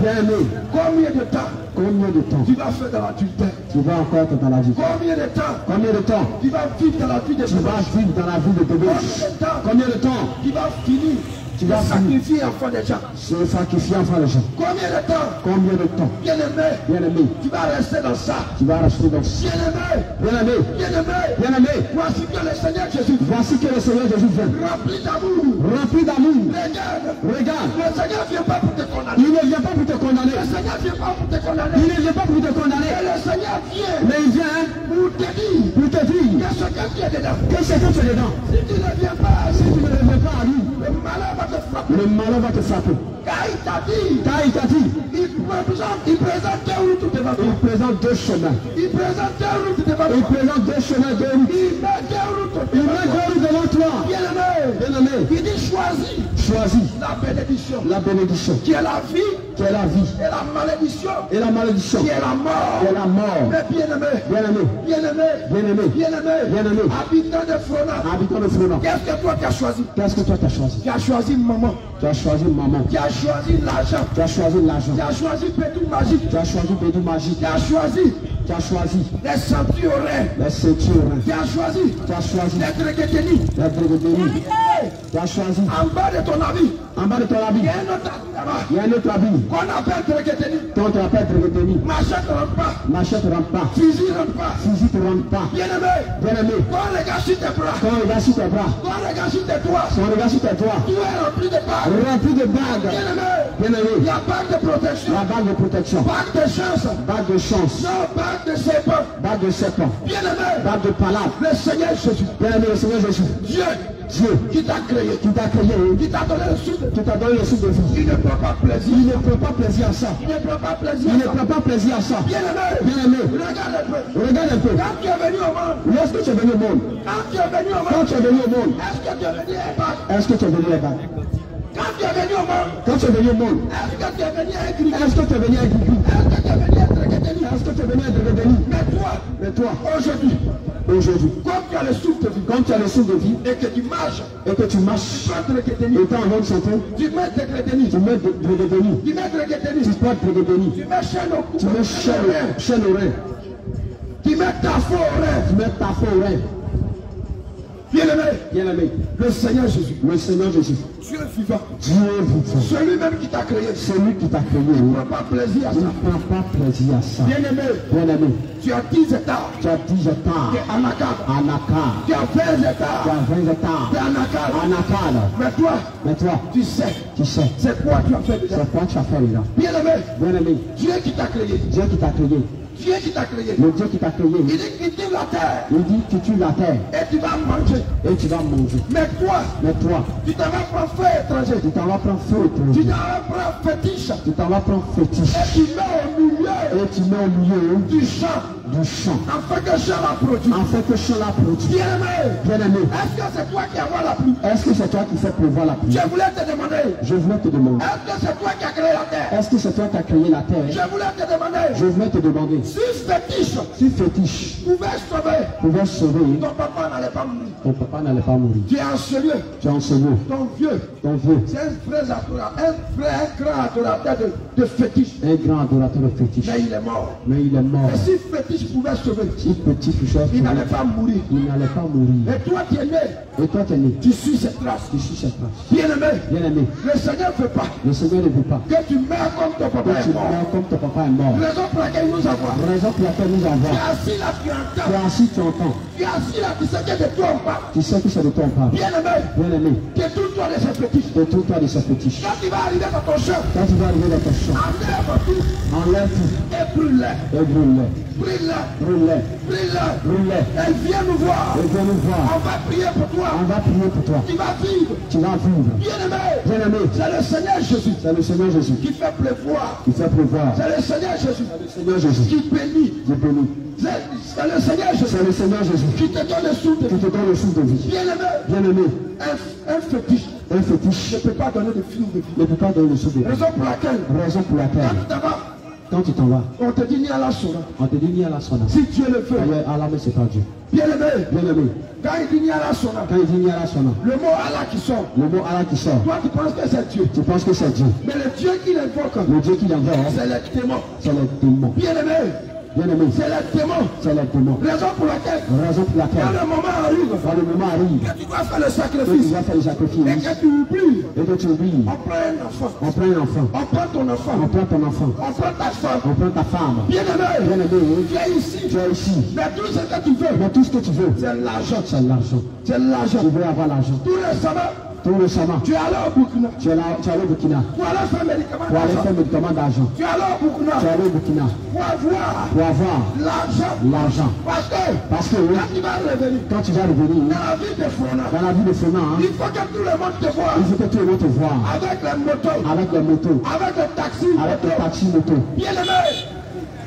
Bien-aimé, combien de temps combien de temps tu vas faire dans l'adultère tu vas encore être dans l'adultère Combien de temps Combien de temps tu vas vivre dans la vie de tu vas vivre dans la vie de Combien de temps Combien de temps tu vas finir Tu vas sacrifier enfant des gens se sacrifier enfin les gens Combien de temps? Combien de temps? Bien-aimé, Bien-aimé, tu vas rester dans ça. tu vas rester dans ce Bien-aimé, Bien-aimé, bien-aimé, bien-aimé, voici que le Seigneur Jésus voici que le Seigneur Jésus vient. rempli d'amour. Rempli d'amour. Regarde, Regarde, le Seigneur ne vient pas pour te condamner. il ne vient pas pour te condamner. Le Seigneur ne vient pas pour te condamner. Il ne vient pas pour te condamner. Mais le Seigneur vient Mais il vient pour te dire pour te dire que ce que tu es dedans. que c'est que tu es dedans. Si tu ne viens pas, Si tu ne le viens pas à lui, le malheur va te. Le malheur va te frapper. Car il t'a dit, Car il t'a dit, il présente, il présente deux routes devant toi. il présente deux chemins. Il présente deux routes devant Il présente deux chemins, deux routes. Il met deux routes Il devant met deux routes devant toi. Bien-aimé, Bien-aimé, il dit choisis. Choisis. La bénédiction. La bénédiction. Qui est la vie. Qui est la vie. Et la malédiction. Et la malédiction. Qui est la mort. qui est la mort. Mais bien-aimé, Bien-aimé, bien-aimé, bien-aimé, bien-aimé, Bien-aimé. habitant de Frona, habitant de Fronan, qu'est-ce que toi tu as choisi? Qu'est-ce que toi tu as choisi? Tu as choisi maman, Tu as choisi maman. tu as choisi l'argent, Tu as choisi l'argent. tu as choisi pétou magique, Tu as choisi Bédou Magique. tu as choisi Tu as choisi les oreilles, les ceintures. tu as choisi Tu as choisi d'être détenu. l'être de béni. Tu as choisi En bas de ton habit, en bas de ton il habit. y a un autre habit là-bas Il y a un autre habit. qu'on appelle détenu. Quand tu appelles béni. Machette ne rentre pas, Machette ne rentre pas. fusil ne rentre pas. Fusil ne rentre pas. Bien-aimé, Bien-aimé, quand les gars sur tes bras, quand on regarde sur tes bras, quand les gars sur tes doigts, quand on regarde sur tes doigts, tu es rempli de bagues. rempli de bagues. Bien-aimé, Bien-aimé, il y a bague de protection, la bague de protection, bague de chance, bague de chance, non bague de serpent. bague de serpent, Bien-aimé, bague de palabre. le Seigneur Jésus, Bien-aimé, le Seigneur Jésus, Dieu Dieu qui t'a créé, qui t'a créé, qui t'a donné le souffle, qui t'a donné le souffle de vie. il ne prend pas plaisir. Il ne prend pas plaisir à ça. Il ne prend pas plaisir. Il ne prend pas plaisir à ça. Bien-aimé, Bien-aimé, regarde un peu. regarde un peu. Quand tu es venu au monde, Lorsque tu es venu au monde, quand tu es venu au quand monde, tu es venu au monde, est-ce que tu es venu à est-ce que tu es venu à Quand tu es venu au monde, Quand tu es venu au monde, est-ce que tu es venu à est-ce que tu es venu à à Est-ce que tu es venu Drebeni Mais toi, Mais toi, aujourd'hui, aujourd'hui, comme tu as le souffle de vie quand tu as le souffle de vie. et que tu marches, et que tu marches, tu vas Tréguéteni, étant en bonne santé, tu mets Tréguéteni, tu mets Drebeni, tu mets Tréguéteni, tu portes Drebeni, tu mets chaîne au cou, tu mets chaîne, rein, tu mets ta faux tu mets ta faux au rein. Bien-aimé, Bien-aimé, le Seigneur Jésus, le Seigneur Jésus, Dieu vivant, Dieu vivant, celui-même qui t'a créé, celui qui t'a créé, ne prend pas plaisir à il ne ça. prend pas plaisir à ça. Bien-aimé, Bien-aimé, tu as 10 hectares, tu as 10 hectares, tu es Anakar, Anakar, tu as 20 tu hectares, as 20 hectares, tu es Anakar. Anakar. Mais toi, Mais toi, tu sais, tu sais, c'est quoi tu as fait déjà. c'est quoi tu as fait là Bien-aimé, Bien-aimé, Dieu qui t'a créé, Dieu qui t'a créé, Dieu qui t'a créé, le Dieu qui t'a créé, il dit quitte la terre. Il dit tu la terre. Et tu vas manger. et tu vas manger. Mais toi, Mais toi, tu t'en vas prendre feu étranger, tu t'en vas prendre feu tu étranger. t'en vas prendre fétiche. Tu t'en vas prendre fétiche. et tu mets au milieu. Et tu mets au milieu. Du champ du champ. afin que champ la produit. Afin que champ la produit. Bien-aimé, Bien-aimé, est-ce que c'est toi qui envoie la pluie? Est-ce que c'est toi qui fais pleuvoir la pluie? Je voulais te demander, Je voulais te demander. est-ce que c'est toi qui as créé la terre? Est-ce que c'est toi qui as créé la terre? Je voulais te demander, Je voulais te demander. si fétiche Si fétiche pouvait sauver, pouvait sauver, ton papa n'allait pas mourir. ton papa n'allait pas mourir. Tu es enseignant, Tu as enseigné ton vieux, ton vieux, c'est un vrai adorateur, un vrai un grand adorateur de, de fétiche. un grand adorateur de fétiche. Mais il est mort. Mais il est mort. Et si fétiche pouvait sauver, Si petit il n'allait pas mourir. il n'allait pas mourir. Et toi qui es né, Et toi, tu es né. tu suis cette trace. Tu suis cette place. Bien-aimé, Bien-aimé, le Seigneur ne veut pas le Seigneur ne veut pas que tu meurs comme ton papa que tu est mort. meurs comme ton papa est mort. Raison pour laquelle nous envoie. Raison pour laquelle nous Tu es assis là, tu Tu entends. es assis, tu entends. Tu es assis là, tu sais que de toi on parle. Tu sais que c'est de toi on parle. Bien-aimé, Bien-aimé, détourne-toi de ces fétiches. détourne-toi de ce fétiche. Quand tu vas arriver dans ton champ, Quand tu vas arriver dans ton champ, enlève tout enlève tout et brûle-les. et brûle-les. Brûle-les, Brûle-les. brûle-les. Brûle-les. Elle vient nous voir. Et viens nous On voir. va prier pour toi. On va prier pour toi. Tu vas vivre. Tu vas vivre. Bien-aimé, Bien-aimé, c'est le Seigneur Jésus c'est le Seigneur Jésus qui fait pleuvoir. qui fait pleuvoir. C'est le Seigneur Jésus Le Seigneur Jésus qui bénit. qui bénit. C'est c'est le Seigneur Jésus C'est le Seigneur Jésus qui te donne le souffle de qui vie. te donne le souffle de vie. Bien-aimé, Bien-aimé, un, un fétiche un fétiche ne peut pas donner de flux de vie. ne peut pas donner le souffle. Raison pour laquelle, Raison pour laquelle, quand tu t'en vas, tu on te dit ni à la sona. on te dit ni à la sona. Si Dieu le veut, Ailleurs, Allah, mais c'est pas Dieu. bien aimé, Bien aimé, quand il dit ni à la sona, quand il dit ni à la sona, le mot Allah qui sort, le mot Allah qui sort, toi tu penses que c'est Dieu. tu penses que c'est Dieu. Mais le Dieu qu'il invoque, Le Dieu qui l'envoie, c'est le démon. c'est le démon. Bien aimé, Bien aimé, c'est le démon. c'est le démon. Raison pour laquelle, Raison pour quand laquelle, le moment arrive, quand le moment arrive, que tu dois faire le que tu sacrifice vas faire le et sacrifice que tu oublies, et que tu oublies, on prend un enfant, on prend un enfant, on prend ton enfant, on prend ton enfant, on prend ta femme. on prend ta femme. Bien aimé, Bien aimé, tu es ici, tu es ici, mais tout ce que tu veux, mais tout ce que tu veux, c'est l'argent. c'est l'argent. C'est l'argent. Tu veux avoir l'argent. Tout récemment, Tout récemment, tu es allé au Burkina. tu es là, tu es allé au Burkina Pour aller faire médicament pour aller d'argent. faire médicament d'argent. Tu es allé au Burkina. Tu es allé au Burkina Pour avoir pour avoir l'argent. l'argent. Parce que Parce que quand tu vas revenir quand tu vas revenir dans la ville de Fona, dans la ville de Fona, hein, il faut que tout le monde te voie il faut que tout le monde te voie avec les motos, avec les motos, avec le taxi, avec les moto. taxis motos. Bien aimé,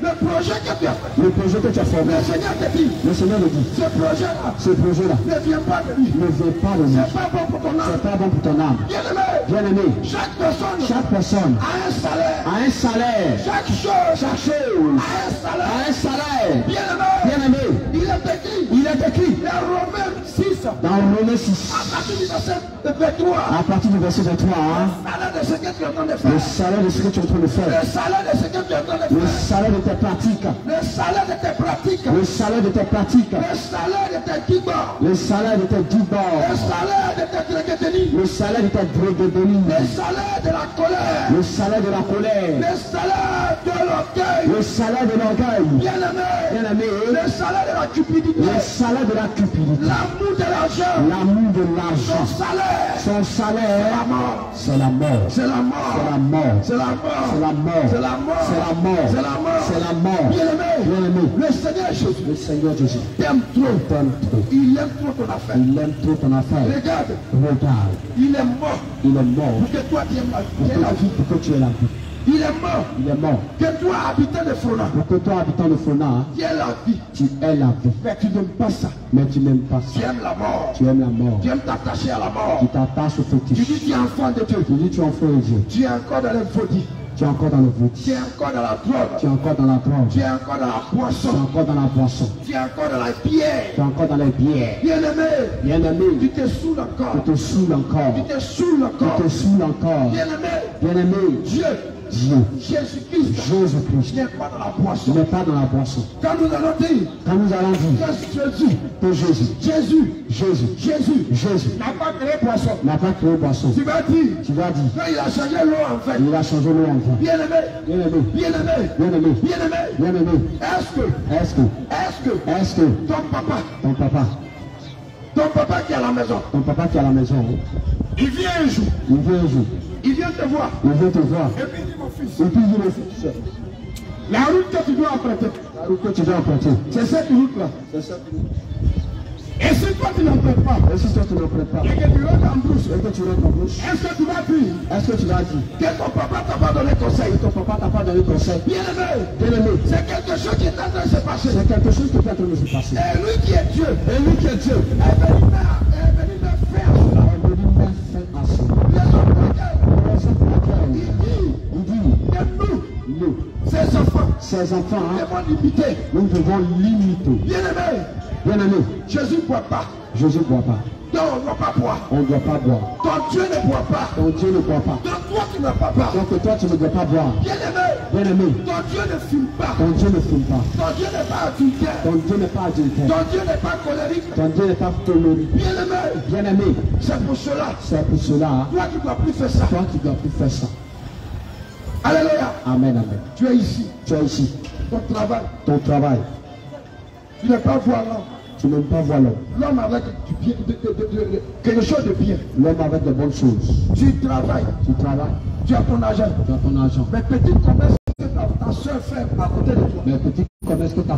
le projet que tu as fait, Le projet que tu as formé, le Seigneur te dit, le Seigneur le dit, ce projet-là ce projet-là ne vient pas de lui. ne vient pas de lui. C'est pas bon pour ton âme. C'est pas bon pour ton âme. Bien aimé, Bien aimé, chaque personne chaque personne a un salaire. a un salaire. Chaque chose Chaque chose a un salaire. a un salaire. Bien aimé, Bien aimé, il est écrit dans Romains 6, dans Romains 6, à partir du verset 23, à partir du verset 23, hein, salaire de ce que tu es en train de le salaire de ce que tu es en train de faire, Le salaire de tes pratiques, Le salaire de tes pratiques. le salaire de tes pratiques, Le salaire de tes dibats. le salaire de tes Le dibors, salaire de tes trégueténies. le salaire de tes drégédénies, Le salaire de la colère. le salaire de la colère, Le salaire de l'orgueil. le salaire de l'orgueil, Bien aimé. bien aimé, Le salaire de la cupidité. Le salaire de la cupidité, L'amour de l'argent. l'amour de Son l'argent, salaire. son salaire, La mort. c'est la mort, C'est la mort. C'est la mort. c'est la mort, C'est la mort. c'est la mort, C'est la mort. c'est la mort. Bien aimé. Bien aimé, Le Seigneur Jésus le Seigneur Jésus t'aime trop. t'aime trop, Il aime trop ton affaire. il aime trop ton affaire. Regarde, Regarde, il est mort il est mort pour que toi tu que, la vie. pour que tu aies la vie. Il est mort Il est mort que toi, habitant de Frona, que toi, habitant de Fona, tu aies la vie. tu aies la vie. Mais tu n'aimes pas ça. Mais tu n'aimes pas Tu ça. aimes la mort. Tu aimes la mort. Tu aimes t'attacher à la mort. Tu t'attaches au Tu dis fétiche. tu es enfant de Dieu. Tu dis tu es enfant de Dieu. Tu es encore dans les vaudis. Tu es encore dans le Tu voûte. es encore dans la drogue. Tu es encore dans la Tu drogue. es encore dans la Tu es encore dans la boisson. Tu es encore dans la pierre. Tu es encore dans les bières. Bien aimé, Bien tu aimé, te saoules tu encore. te saoules encore. Tu te saoules Tu encore. te saoules encore. Bien aimé, Bien aimé, Dieu, Dieu, Jésus-Christ, n'est pas dans la tu poisson. n'es pas dans la boisson. Quand nous allons dire. Quand nous allons dire. Jésus, que Jésus, Jésus, Jésus, Jésus. Jésus. N'a pas créé poisson, n'a pas créé boisson, tu vas dire, tu vas dire, quand il a changé l'eau en fait, il a changé l'eau en vin. bien aimé, Bien aimé, bien aimé, bien aimé, bien aimé, bien aimé, est-ce que, est-ce que, est-ce que? Est-ce que? Ton papa, ton papa, ton papa qui est à la maison, ton papa qui est à la maison, il vient un jour, il vient un jour, il vient te voir, il vient te voir, et puis il dit mon fils, et puis dit le fils, la route que tu dois emprunter, la route que tu dois emprunter, c'est cette route-là. c'est ça. Et si toi tu n'empruntes pas, Et si toi tu ne prends pas, et que tu rentres en brousse, et que tu rentres en bouche, est-ce que tu vas dire est-ce que tu vas dire que ton papa t'a pas donné conseil? Que ton papa t'a pas donné conseil Bien aimé, Bien aimé, c'est quelque chose qui est en train de se passer. c'est quelque chose qui est en train de se passer. Et lui qui est Dieu, Et lui qui est Dieu, est venu faire, est venu me faire cela. est venu cela. Pour il dit il dit, que nous, nous, ses enfants, ses enfants, hein, devons limiter. nous devons limiter. Bien aimé, Bien aimé, Jésus ne boit pas. Jésus ne boit pas. Donc on ne doit pas boire. On ne doit pas boire. Ton Dieu ne boit pas. Ton Dieu ne boit pas. Donc toi tu ne bois pas. Donc toi, tu ne dois pas boire. Bien aimé, Bien aimé, ton Dieu ne fume pas. ton Dieu ne fume pas. Ton Dieu n'est pas adultère. Ton Dieu n'est pas adultère. Ton Dieu n'est pas colérique. Ton Dieu n'est pas colérique. Bien aimé, Bien aimé, c'est pour cela. c'est pour cela, hein, Toi tu ne dois plus faire ça. toi qui dois plus faire ça. Alléluia. Amen, amen. Tu es ici. Tu es ici, Ton travail. ton travail, Tu n'es pas voir l'homme. Tu n'aimes pas voir l'homme. L'homme avec du bien, de- de- de- quelque chose de bien. L'homme avec de bonnes choses. Tu travailles. Tu travailles, Tu as ton argent. tu as ton argent. Mais petit commerce que ta, soeur fait à côté de toi. Mais petit, comment est-ce que ta,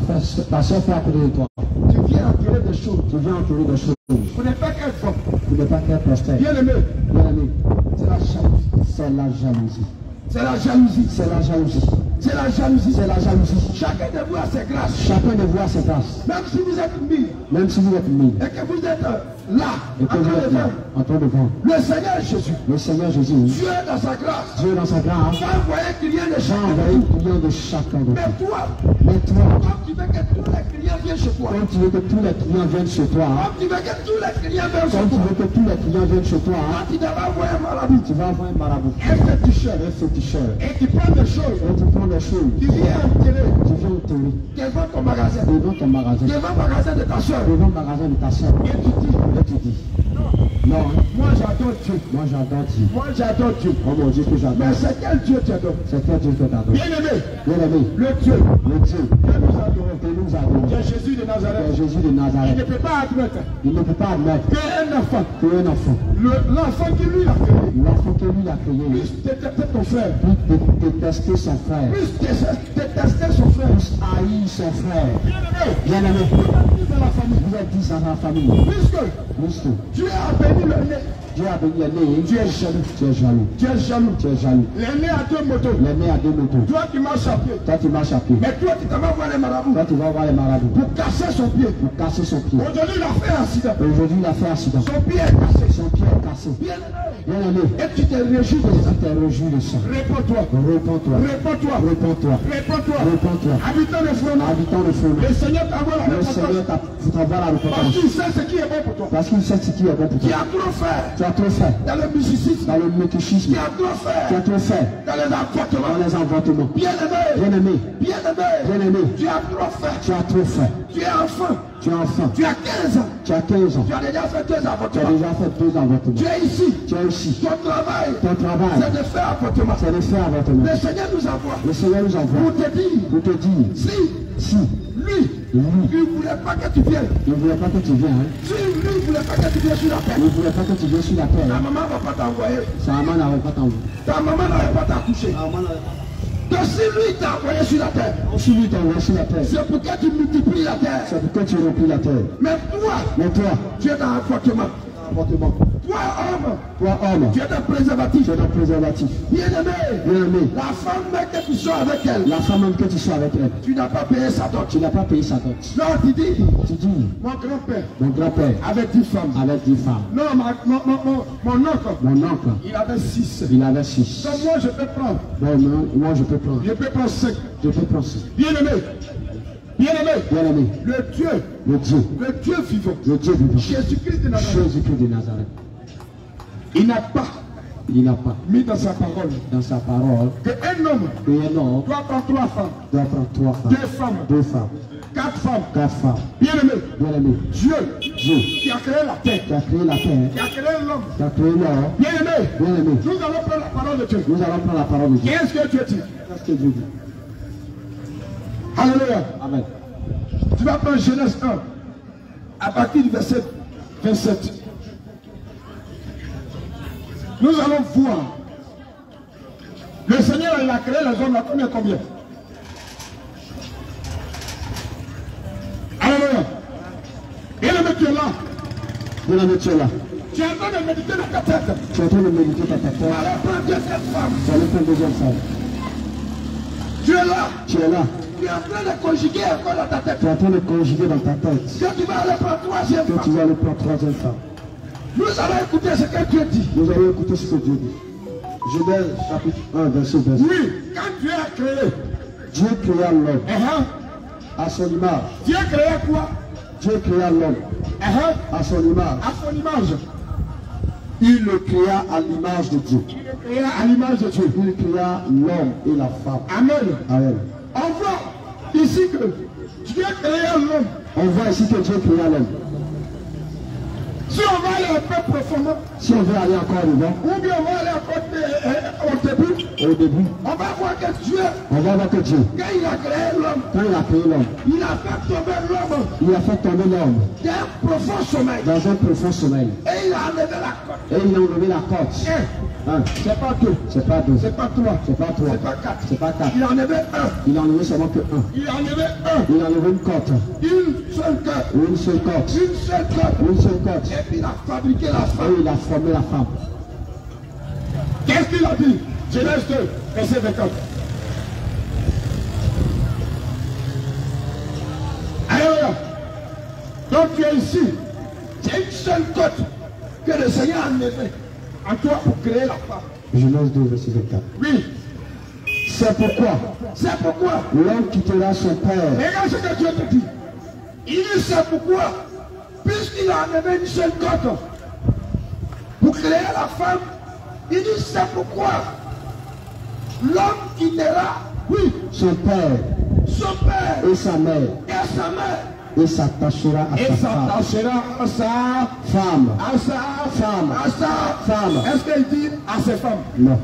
ta soeur fait à côté de toi Tu viens attirer des choses. Tu viens entourer des choses. Vous n'êtes pas qu'un femme. Tu n'es pas qu'un prospère. Bien aimé, Bien aimé, c'est la jalousie. c'est la jalousie. C'est la jalousie. C'est la jalousie. C'est la jalousie. c'est la jalousie. Chacun de vous a ses grâces. Chacun de vous a ses grâces. Même si vous êtes mille Même si vous êtes mis et que vous êtes là, et que vous êtes là, en train de vendre. le Seigneur Jésus, Le Seigneur Jésus, Dieu dans sa grâce, Dieu dans sa grâce, va envoyer ait de va chacun. envoyer le client de chacun de Mais toi, Mais toi, comme tu veux que tous les clients viennent chez toi, comme tu veux que tous les clients viennent chez toi, comme tu veux que tous les clients viennent chez toi, les clients viennent chez toi, quand tu devras envoyer un marabout, tu vas avoir un marabout, un féticheur, un féticheur, et tu prends des choses, et tu prends des choses, tu viens tirer tu viens au théorie, devant ton magasin, devant ton magasin, devant le magasin de ta soeur, devant le magasin de ta soeur, et tu dis, et tu dis, non, moi j'adore Dieu, moi j'adore Dieu. moi j'adore Dieu. Oh mon Dieu que Mais j'adore. c'est quel Dieu tu adores C'est toi Dieu que t'adore. Bien aimé, Bien aimé, le Dieu. Le Dieu. Que nous adorons, que nous adorons, qui est Jésus de Nazareth, Jésus de il ne Nazareth. peut pas admettre. Il ne peut pas admettre. Qu'un enfant, qu'un enfant, le- l'enfant qui lui a créé, l'enfant que lui a créé, puisse détester ton frère, puisse dé- détester son frère, puisse dé- détester son puisse haïr son frère. Bien aimé, Dans la famille, vous dans la famille. le nez, Dieu a béni tu es jaloux, tu es jaloux. tu es jaloux. Tu es jaloux. L'aîné a deux motos, L'aîné a deux motos. toi qui marches à pied, Toi tu marches à pied. mais toi tu t'en vas voir les marabouts Toi tu vas voir les marabouts pour casser son pied. pour casser son pied. Aujourd'hui il a fait un accident, Aujourd'hui il a fait accident. son pied est cassé. Son pied est cassé. Bien aimé, et tu te réjouis de ça. tu t'es réjoui de ça. Réponds-toi, Réponds-toi. réponds-toi, Réponds-toi. réponds-toi. Réponds-toi. Habitant de Froment, Habitant de feu. le Seigneur t'envoie la Le réponse Seigneur t'a- vous t'envoie la parce repentance. qu'il sait ce qui est bon pour toi. Parce qu'il sait ce qui est bon pour Qui toi. a trop fait As trop fait dans le mysticisme, dans le qui a trop Tu as fait. Trop fait dans les dans avortements. les avortements. Bien aimé, Bien aimé, bien aimé, bien aimé, tu as trop fait. tu as trop fait. Tu es enfant, Tu es enfant. tu as 15 ans, Tu as 15 ans. tu as déjà fait deux Tu as avortements. déjà fait deux avortements. Tu es ici, Tu es ici. ton travail, Ton travail, c'est de faire avortement. c'est de faire avortement. Le Seigneur nous envoie Le Seigneur nous pour envoie te dire, pour te dire, si si lui, lui, il ne voulait pas que tu viennes, il ne voulait pas que tu viennes, hein. si lui ne voulait pas que tu viennes sur la terre, il ne voulait pas que tu viennes sur la ta terre, hein. maman ne va pas t'envoyer, sa maman n'aurait pas t'envoyé. ta maman n'aurait pas t'accoucher. Donc si lui t'a envoyé sur la terre, Si lui t'envoie sur la terre, c'est pour que tu multiplies la terre. c'est pourquoi tu remplis la terre. Mais toi, Mais toi, tu es dans un Toi, homme, toi homme, tu es dans préservatif. tu es le préservatif. Bien aimé, Bien aimé, la femme que tu sois avec elle, la femme même que tu sois avec elle, tu n'as pas payé sa dot. tu n'as pas payé sa dot. Non, tu dis, Tu dis, mon grand-père mon grand-père avait 10 femmes. avait 10 femmes. Non, ma- mon, mon, mon, mon oncle, Mon oncle, il avait 6. il avait 6. Donc moi, je peux prendre. Bon, non, moi je peux prendre. Je peux prendre 5. Je peux prendre ça. Bien aimé, bien aimé, Bien aimé, le Dieu, le Dieu, le Dieu vivant, le Dieu vivant, Jésus-Christ de Nazareth, Jésus-Christ de Nazareth, il n'a pas il n'a pas mis dans sa parole dans sa parole qu'un homme que un homme doit prendre trois femmes, doit prendre trois femmes, deux femmes, deux femmes, quatre femmes. quatre femmes. Bien aimé, Bien aimé, Dieu Dieu. qui a créé la terre, qui a créé la terre, qui a créé l'homme. qui a créé l'or, Bien aimé, bien aimé, nous allons prendre la parole de Dieu. nous allons prendre la parole de Dieu. Qu'est-ce que Dieu dit? Qu'est-ce que Dieu dit? Alléluia. Amen. Tu vas prendre Genèse 1 à partir du verset 27. Nous allons voir. Le Seigneur, il a créé les hommes, la combien combien? Alléluia. Et le mec est là, aimé, tu es là. tu es en train de méditer dans ta tête. Tu es en train de méditer dans ta terre. Alors prends deuxième femme. Tu prendre deuxième femme. Tu es là. Tu es là. Tu es en train de conjuguer encore dans ta tête. Tu es en train de conjuguer dans ta tête Que tu vas aller prendre troisième que tu vas aller prendre troisième femme. Nous allons écouter ce que Dieu dit. Nous allons écouter ce que Dieu dit. Genèse chapitre 1, verset 20. Oui, quand Dieu a créé, Dieu créa l'homme uh-huh, à son image. Dieu créa quoi? Dieu créa l'homme uh-huh, à son image. À son image. Il le créa à l'image de Dieu. Il le créa à l'image de Dieu. Il créa l'homme et la femme. Amen. Amen. On voit ici que Dieu créa l'homme. On voit ici que Dieu créa l'homme. Si on va aller un peu profondément, Si on veut aller encore devant, ou bien on va aller encore euh, au début, au début, on va voir que Dieu, on va voir que Dieu, quand il a créé l'homme, quand il a créé l'homme, il a fait tomber l'homme il a fait tomber l'homme d'un profond sommeil. dans un profond sommeil. Et il a enlevé la côte. Et il a enlevé la côte. Un, c'est pas deux. C'est pas deux. C'est pas trois. C'est pas trois. C'est pas quatre. C'est pas quatre. Il en avait un. Il en avait seulement que un. Il en avait un. Il en avait une corde. Une seule corde. Une seule corde. Une seule corde. Une seule corde. Et puis il a fabriqué la femme. Il a formé la femme. Qu'est-ce qu'il a dit? Genèse 2, verset 24. Alléluia. Donc tu es ici. C'est une seule côte que le Seigneur a enlevée en toi pour créer la femme. Genèse 2, verset 24. Oui. C'est pourquoi C'est pourquoi. l'homme quittera son père Regarde ce que Dieu te dit. Il dit c'est pourquoi? Puisqu'il a enlevé une seule côte pour créer la femme, il dit c'est pourquoi. L'homme quittera, oui, son père son père et sa mère et sa mère et s'attachera à sa à sa Femme. à sa Femme. à sa Femme. Est-ce qu'il dit à ses femmes? Non.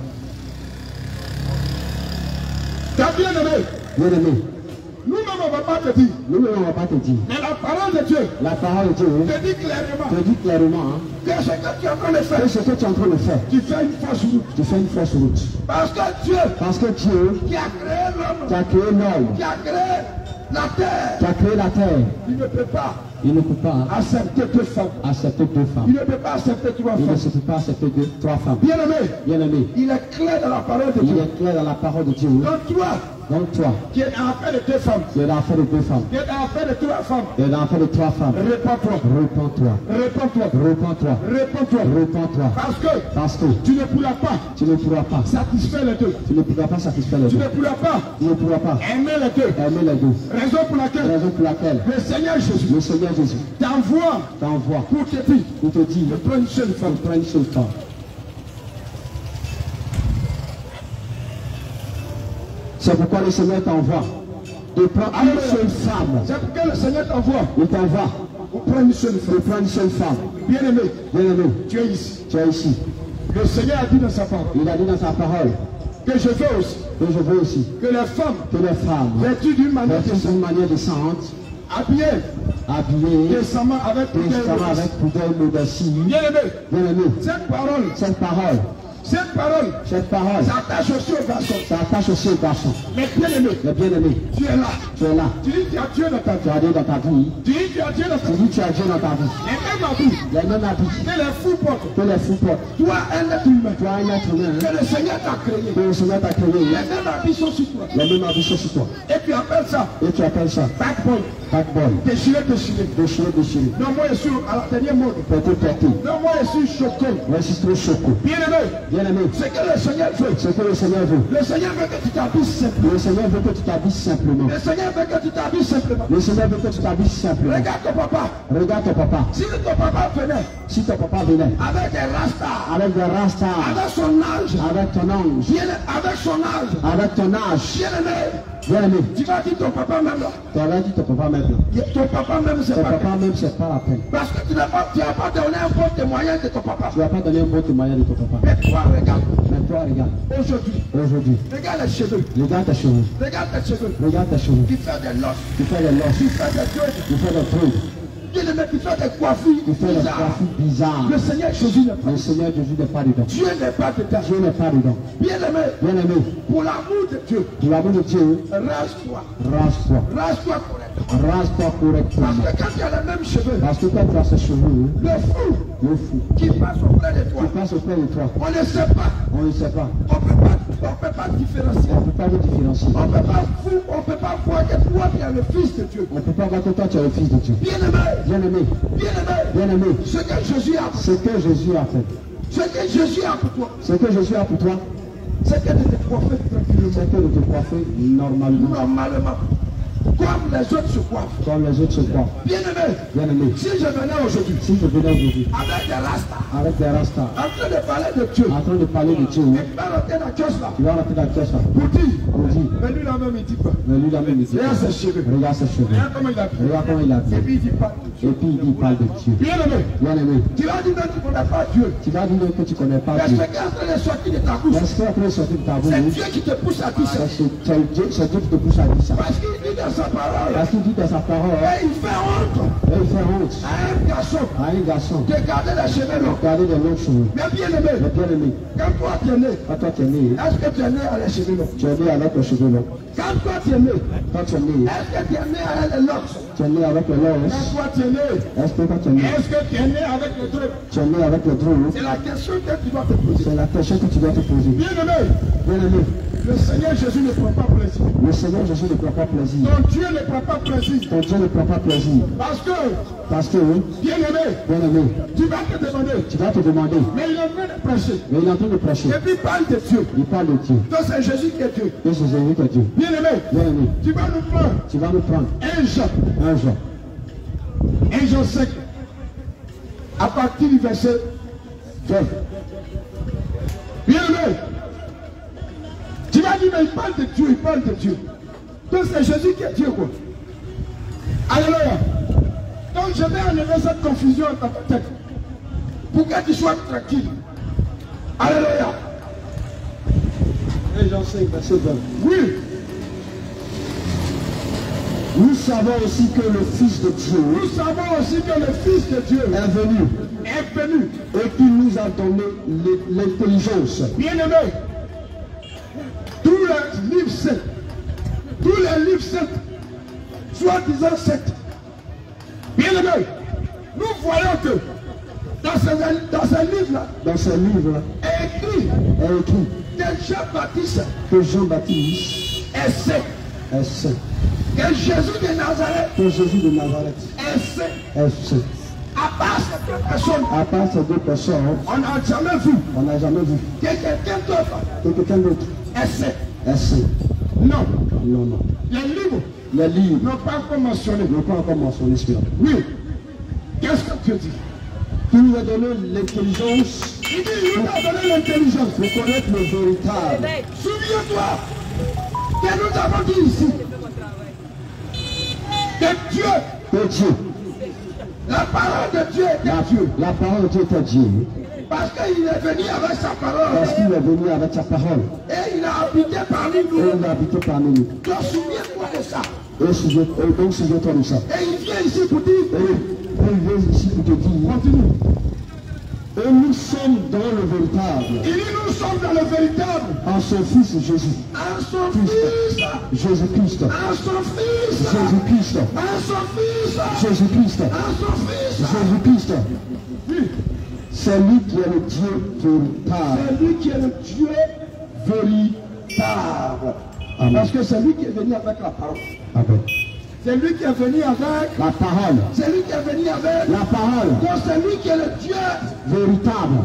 T'as bien aimé? Bien aimé, Nous-mêmes, on ne va pas te dire. nous ne va pas te dire. Mais la parole de Dieu La parole de Dieu te dit clairement te dit clairement hein, que ce que tu es en train de que faire, ce que tu es en train de faire, tu fais une fausse route. tu fais une fausse route. Parce que Dieu Parce que Dieu qui a créé l'homme, qui a créé l'homme, qui a créé la terre, qui a créé la terre, il ne peut pas il ne peut pas accepter deux femmes. accepter deux Il femmes. ne peut pas accepter trois Il ne femmes. peut pas accepter deux, trois femmes. Bien aimé, Bien aimé, il est clair dans la parole de il Dieu. est clair dans la parole de Dieu. Donc toi, Donc toi, qui es en affaire de deux femmes, tu es l'enfant de deux femmes. qui es en affaire de trois femmes, Tu es l'enfant de trois femmes. réponds-toi, Réponds-toi. réponds-toi, Réponds-toi. réponds-toi. Réponds-toi. Parce que Parce que tu ne pourras pas tu ne pourras pas. satisfaire les deux. Tu ne pourras pas satisfaire les Tu deux. ne pourras pas Tu ne pourras pas aimer les deux. aimer les deux. Raison pour laquelle Raison pour laquelle le Seigneur Jésus le Seigneur Jésus t'envoie t'envoie pour te dire pour te dire de prendre une seule de femme. prendre une seule femme. C'est pourquoi le Seigneur t'envoie. De prendre une seule femme. C'est pourquoi le Seigneur t'envoie. Il t'envoie. Pour prendre une seule de femme. prendre une seule femme. Bien aimé, Bien aimé, tu es ici. tu es ici. Le Seigneur a dit dans sa parole. Il a dit dans sa parole. Que je veux aussi. Que je veux aussi. Que les femmes que les femmes, vêtues d'une manière manière décente, habillées habillées, décemment avec avec pudeur, modestie, Bien aimé, bien aimé, cette parole, cette parole, cette parole cette parole s'attache aussi garçons. s'attache aussi. Mais bien aimé, Mais bien aimé, tu es là. tu es là, Tu dis tu as Dieu dans ta tu vie. as Dieu dans ta vie, Tu dis tu as Dieu dans ta tu dis tu as Dieu dans ta vie. Les mêmes habits Les mêmes habits que les fous portent. que les fous portent. Toi, un être humain Toi, un être humain, que hein, le Seigneur t'a créé. que le Seigneur t'a créé, Les mêmes habits sont sur toi. les mêmes habits sont sur toi. Et tu appelles ça Et tu appelles ça backbone. backbone, Déchiré, déchiré. déchiré, déchiré, Non, moi je suis à la dernière mode. porté, porté. Non, moi je suis choqué. Ouais, c'est trop choqué. Bien aimé, Bien aimé, ce que le Seigneur veut. ce que le Seigneur veut. Le Seigneur veut que tu t'habilles simplement. Le Seigneur veut que tu t'habilles simplement. Le Seigneur veut que tu t'habilles simplement. Le Seigneur veut que tu t'habilles simplement. Regarde ton papa. Regarde ton papa. Si ton papa venait Si ton papa venait avec des rastas, avec des rastas, avec son âge, avec ton ange, avec son âge, avec ton âge, bien aimé, bien aimé, tu vas dire ton papa même là. tu aurais dit ton papa même. là. Ton papa même, c'est Ton pas papa même, c'est pas la peine. Parce que tu n'as pas, tu n'as pas donné un bon témoignage de ton papa. Tu vas pas donner un bon témoignage de ton papa. Mais toi, regarde, Mais toi, regarde, aujourd'hui, aujourd'hui, regarde les cheveux, regarde tes cheveux, regarde tes cheveux, regarde tes cheveux. qui fait des losses, Tu fais des losses, qui fait des trucs, tu fais des trucs, qui qui coiffures tu fais des bizarres. coiffures bizarres. Le Seigneur Jésus n'est pas. Le Seigneur Jésus n'est pas dedans. Dieu n'est pas dedans. Dieu n'est pas dedans. Bien aimé, Bien aimé, pour l'amour de Dieu, pour l'amour de Dieu, rase-toi, rase-toi. rase-toi correctement. Rase-toi Parce correctement. que quand tu as les mêmes cheveux, Parce que quand tu as ces cheveux, le fou le fou, qui passe auprès de toi, tu passes auprès de toi. on ne sait pas, On ne sait pas. on ne peut pas, on peut pas différencier. On ne peut pas le différencier. On ne peut pas fou, on ne peut pas voir que toi tu es le Fils de Dieu. On ne peut pas voir que toi tu es le fils de Dieu. Bien aimé, Bien aimé, bien aimé, bien aimé, ce que Jésus a, ce que Jésus a fait, ce que Jésus a pour toi, ce que Jésus a pour toi, c'est que de te coiffer tranquillement, c'est que de te coiffer normalement, normalement, comme les autres se coiffent. comme les autres se coiffent. Bien aimé, Bien aimé, si je venais aujourd'hui. Si je venais aujourd'hui. Avec des rastas, avec des rastas, en train de parler de Dieu, en train de parler de Dieu, et tu vas rentrer dans la caisse là, tu vas dans la pièce là, pour dire, on dit, mais lui là-même il dit pas. mais lui là-même il dit, Regarde ses cheveux, regarde ses cheveux, regarde comment il a dit. regarde comment il a Et dit, puis il dit pas de Dieu. et puis il dit, parle de Dieu. Bien aimé, Bien aimé, tu vas dire non, tu ne connais pas Dieu. tu vas dire que tu ne connais pas Dieu. ce qui est en train de sortir de ta bouche, Est-ce qu'après sortir de ta c'est bouche, Dieu qui te pousse à dire ça. c'est c'est Dieu c'est Dieu qui te pousse à dire ça. Parce qu'il dit dans sa parole, Parce qu'il dit dans sa parole, et il fait honte. Et il fait honte. À un garçon. À un garçon. De garder les cheveux longs. garder des longs cheveux. Mais bien aimé, Mais bien aimé, quand toi tu es né, quand toi tu es né, est-ce que tu es né à les cheveux longs? Tu es né avec les cheveux longs. Quand toi tu es né, Quand tu es né, est-ce que tu es né avec les locks? Tu es né avec les. Quand toi tu es né, Est-ce que tu es né, est-ce que tu es né avec les trucs tu es né avec drôles C'est la question que tu dois te poser. C'est la question que tu dois te poser. Bien aimé, Bien aimé, Le Seigneur Jésus ne prend pas plaisir. Le Seigneur Jésus ne prend pas plaisir. Dieu ne prend pas plaisir. Ton Dieu ne prend pas plaisir. Parce que, Parce que, oui, bien aimé, bien aimé, tu vas te demander. tu vas te demander, Mais il est en train de prêcher. mais il est en train de prêcher. Et puis il parle de Dieu. Il parle de Dieu. Donc c'est Jésus qui est Dieu. Et c'est Jésus que Dieu. Bien aimé, Bien aimé, tu vas nous prendre tu vas nous prendre un Jean. un jour. Un Jean 5. À partir du verset 20. Bien aimé. Tu vas dire, mais il parle de Dieu, il parle de Dieu. Donc c'est Jésus qui est Dieu, quoi. Alléluia. Donc je vais enlever cette confusion dans ta tête. Pour que tu sois tranquille. Alléluia. 1 Jean 5, verset 20. Oui. Nous savons aussi que le Fils de Dieu Nous savons aussi que le Fils de Dieu est venu est venu. et qu'il nous a donné l'intelligence. Bien-aimé, tous les livres saints, tous les livres saints, soi-disant saints, bien-aimé, nous voyons que dans ces, dans ces livres-là, Dans ce livre est écrit est écrit que Jean-Baptiste que Jean-Baptiste est saint, est saint, que Jésus de Nazareth que Jésus de Nazareth est saint. est saint. À part ces deux personnes, À part ces deux personnes, on n'a jamais vu on n'a jamais vu que quelqu'un d'autre que quelqu'un d'autre est saint. est saint. Non, Non, non. les livres Les livres n'ont pas encore mentionné. n'ont pas encore mentionné cela. Oui. Qu'est-ce que Dieu dit Qui nous a donné l'intelligence Il dit, il nous a donné l'intelligence. pour connaître le véritable. Souviens-toi que nous avons dit ici que Dieu, Que Dieu, la parole de Dieu la, Dieu. la parole de Dieu était Dieu. Parce qu'il est venu avec sa parole Parce qu'il est venu avec sa parole. et il a habité parmi Et nous. il a habité parmi nous. Donc souviens-toi de ça. Et, souviens- et donc souviens-toi de ça. Et il vient ici pour dire, Et, et il vient ici pour te dire, continue. et nous sommes dans le véritable, Il dit, nous sommes dans le véritable. en son Fils Jésus. En son fils. Jésus-Christ. En son fils. Jésus-Christ. En son fils. Jésus-Christ. En son fils. Jésus-Christ. C'est lui qui est le Dieu véritable. C'est lui qui est le Dieu véritable. Amen. Parce que c'est lui qui est venu avec la parole. Amen. C'est lui qui est venu avec. La parole. C'est lui qui est venu avec. La parole Donc c'est lui qui est le Dieu. véritable.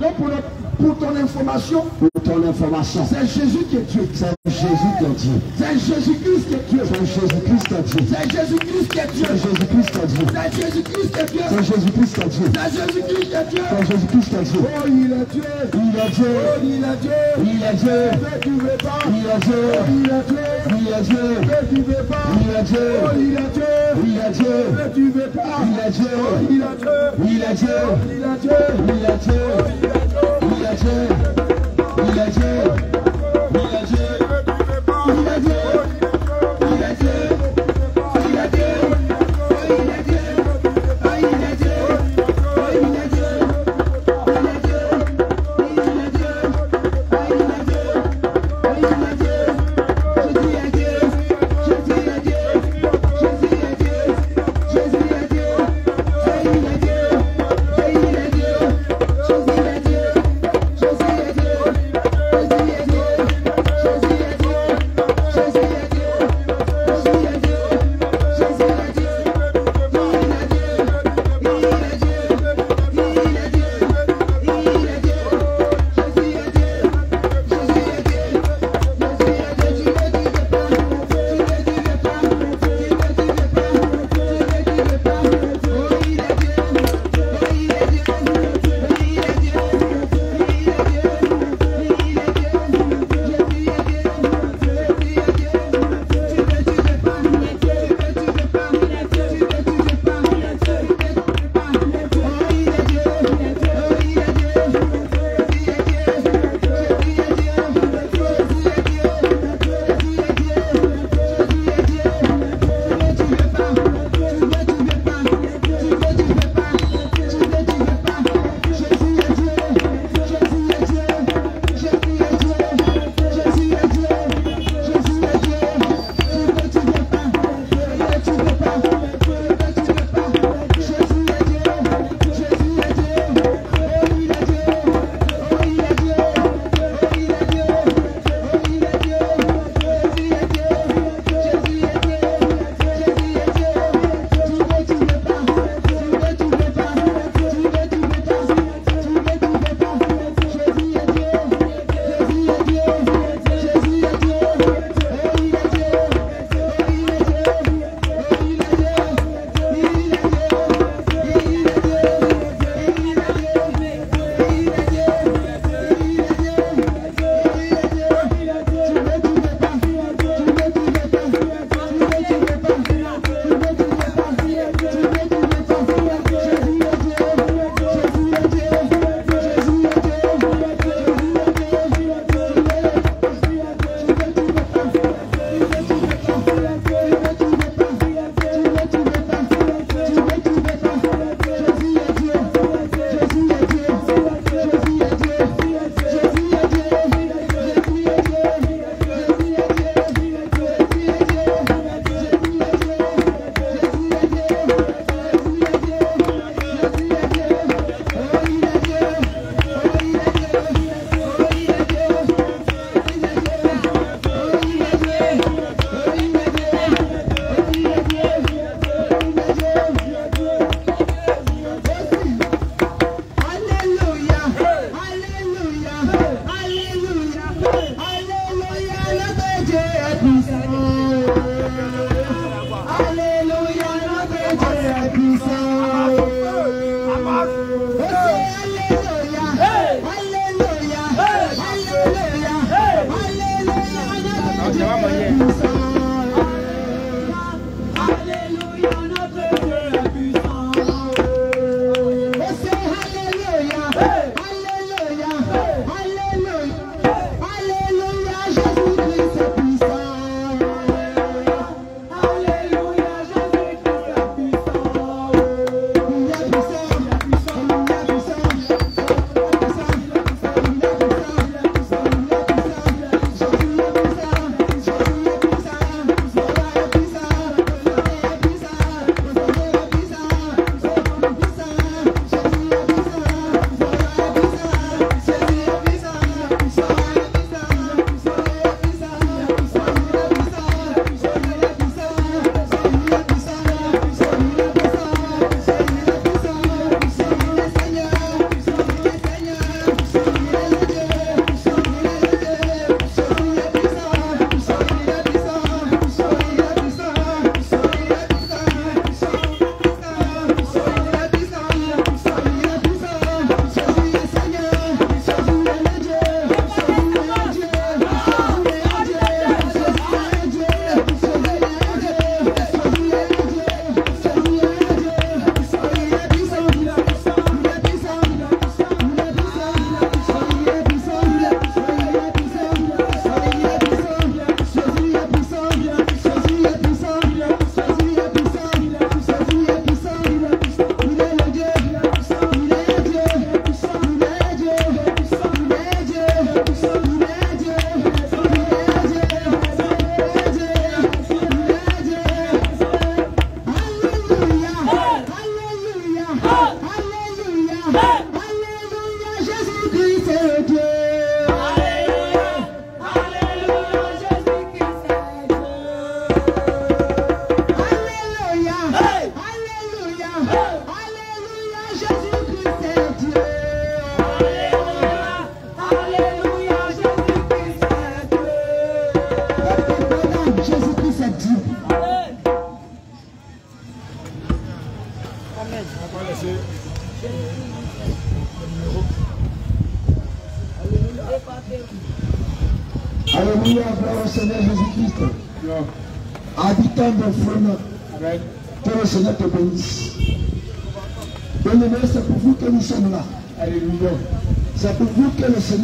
Donc pour, le- pour ton information, Pour ton information, c'est Jésus qui est Dieu. c'est Jésus qui est Dieu. C'est Jésus-Christ qui est Dieu. C'est Jésus-Christ qui est Dieu. C'est Jésus-Christ qui est Dieu. C'est Jésus-Christ qui est Dieu. C'est Jésus-Christ qui est Dieu. C'est Jésus-Christ qui est Dieu. C'est Jésus-Christ qui est Dieu. C'est Jésus-Christ qui est Dieu. Oh, il est Dieu. Il est Dieu. Oh, il est Dieu. Il est Dieu. Il est Dieu. Il est Dieu. Il est Dieu. Fais du repas. Il est Dieu. Oh, il est Dieu. Il est Dieu. Du repas. Il est Dieu. Il est Dieu. Il est Dieu. Il est Dieu. Il est Dieu. Il est Dieu. Village, village.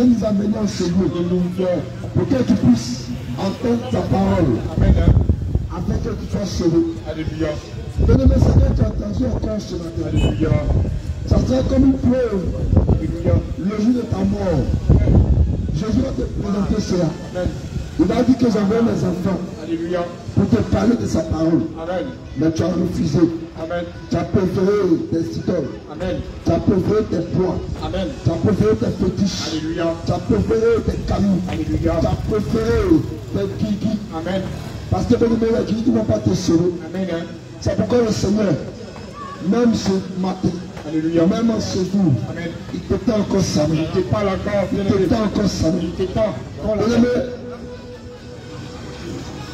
Nous a menés en ce. Pour que tu puisses entendre ta parole. Afin que tu sois sauvé. Bien-aimé, Seigneur, tu as entendu encore ce matin. Ça sera comme une preuve. Le jour de ta mort. Jésus va te présenter cela. Il a dit que j'envoie mes enfants pour te parler de sa parole. Mais tu as refusé. Tu as préféré tes idoles. Tu as préféré tes poids. Tu as préféré tes fétiches. Tu as préféré tes cailloux. Tu as préféré tes guigui. Parce que bien aimé, les guigui ne vont pas te sauver. C'est pourquoi le Seigneur, même ce matin, même en ce jour, il t'étend encore sa main. Il t'étend encore sa main. Bien aimé,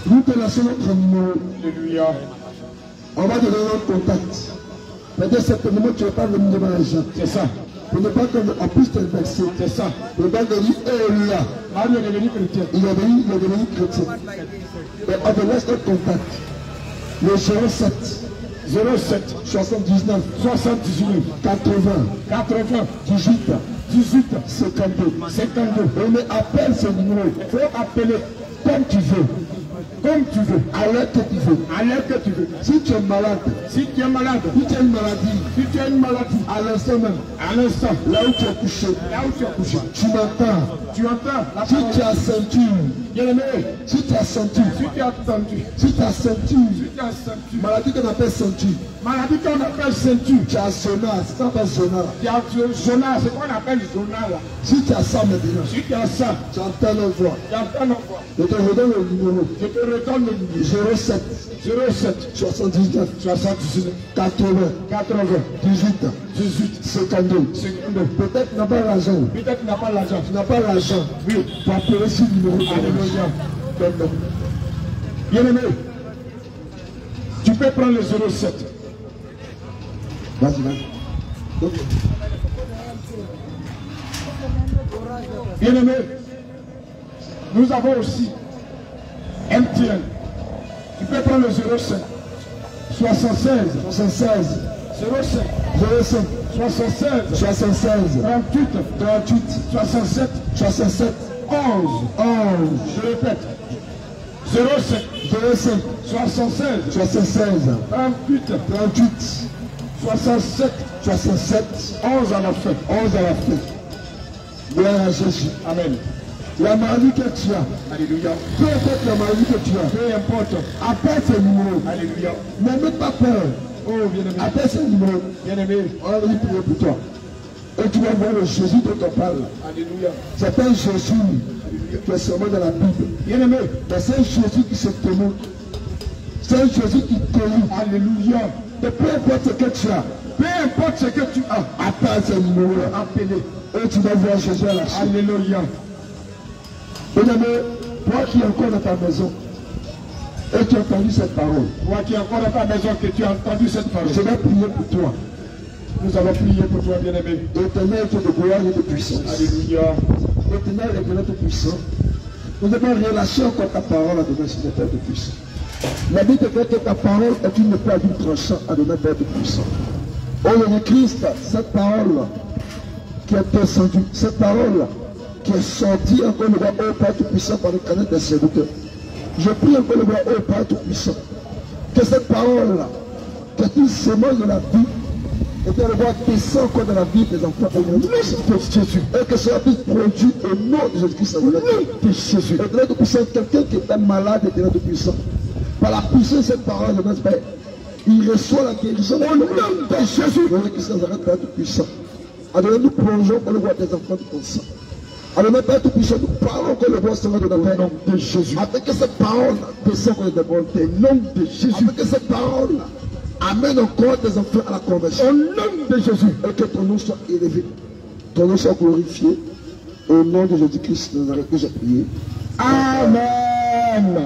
nous te laissons notre numéro. On va te donner notre contact. Peut-être moment tu ne vas pas les gens. C'est ça. Pour ne pas qu'on puisse te vexer. C'est ça. Ne pas te dire, eh là, Mario est devenu chrétien. il est venu, il est devenu chrétien. Et on te laisse notre contact. Le 07 07 79 79 80 80 18 18 52. 52. On appelle ce numéro. Il faut appeler comme tu veux. Comme tu veux. À l'heure que tu veux. À l'heure que tu veux. Si tu es malade, Si tu es malade, si tu as une maladie, si tu as une maladie, à l'instant même, à l'instant, là où tu es couché, là où tu es couché, tu m'entends. tu entends la Si tu as ceinture, Bien-aimé, si tu as ceinture, si tu as entendu, si tu as ceinture, si tu as senti, maladie qu'on appelle ceinture, maladie qu'on appelle ceinture, tu as c'est ça qu'on appelle sonar. tu as le zona, c'est qu'on appelle zona là. Si tu as ça maintenant, Si tu as ça, tu entends nos voix. tu entends nos voix. Je te redonne le numéro Je te redonne le numéro 07 07 79 79 80 80 18 18 52. 52. Peut-être n'as pas l'argent. Peut-être n'as pas l'argent. Tu n'as pas l'argent. Oui. As appelé ce numéro. Alléluia. Donne-le. Bien-aimé, tu peux prendre le 07 Vas-y, vas-y. Ok. Bien-aimés, nous avons aussi MTN. Tu peux prendre le 05 76 76, 05 05, 76 76, 38 38, 67 67, 11. 11, Je répète. 05 05, 76 76, 38 38, 67 67, 11 à la fin. 11 à la fin. Gloire à Jésus. Amen. La maladie que tu as, Alléluia. peu importe la maladie que tu as, Peu importe. appelle ce numéro. Alléluia. N'aie pas peur. Oh, bien-aimé. Appelle ce numéro. Bien-aimé. On va venir prier pour toi. Et tu vas voir le Jésus dont on parle. Alléluia. C'est un Jésus qui est seulement dans la Bible. Bien-aimé. Mais c'est un Jésus qui se montre. C'est un Jésus qui lit. Alléluia. Et peu importe ce que tu as, Peu importe ce que tu as, appelle ce numéro-là. appelé. Et tu vas voir Jésus à la. Alléluia. Bien-aimé, toi qui es encore dans ta maison, et tu as entendu cette parole, Toi qui es encore dans ta maison, que tu as entendu cette parole? je vais prier pour toi. Nous allons prier pour toi, bien-aimé. Éternel Dieu de gloire et de puissance. Alléluia. Éternel Père de puissant, nous devons relâcher encore ta parole à demain, Seigneur Père de puissant. La Bible dit que ta parole est une à double tranchant à demain, Père de puissant. Oh, le Christ, cette parole qui est descendue, cette parole qui est sortie encore le roi, oh Père Tout-Puissant, par le canal des serviteurs. Je prie encore le roi, oh Père Tout-Puissant, que cette parole, que tout semence de la vie, et que le roi descend encore dans la vie des enfants au nom de Jésus. Et que cela puisse produire au nom de Jésus-Christ. Au nom de Jésus. Éternel Tout-Puissant, quelqu'un qui est malade, Éternel Tout-Puissant, par la puissance de cette parole de notre Père, il reçoit la guérison au nom de Jésus. Éternel Christ Nazareth, Père Tout-Puissant. Alors nous plongeons pour le roi des enfants de ton Alors nous parlons que le roi sera de. Au nom de Jésus. Que cette parole descende comme des bontés. Au nom de Jésus. Que cette parole amène encore tes enfants à la conversion. Au nom de Jésus. Et que ton nom soit élevé. Ton nom soit glorifié. Au nom de Jésus-Christ de Nazareth que j'ai prié. Amen.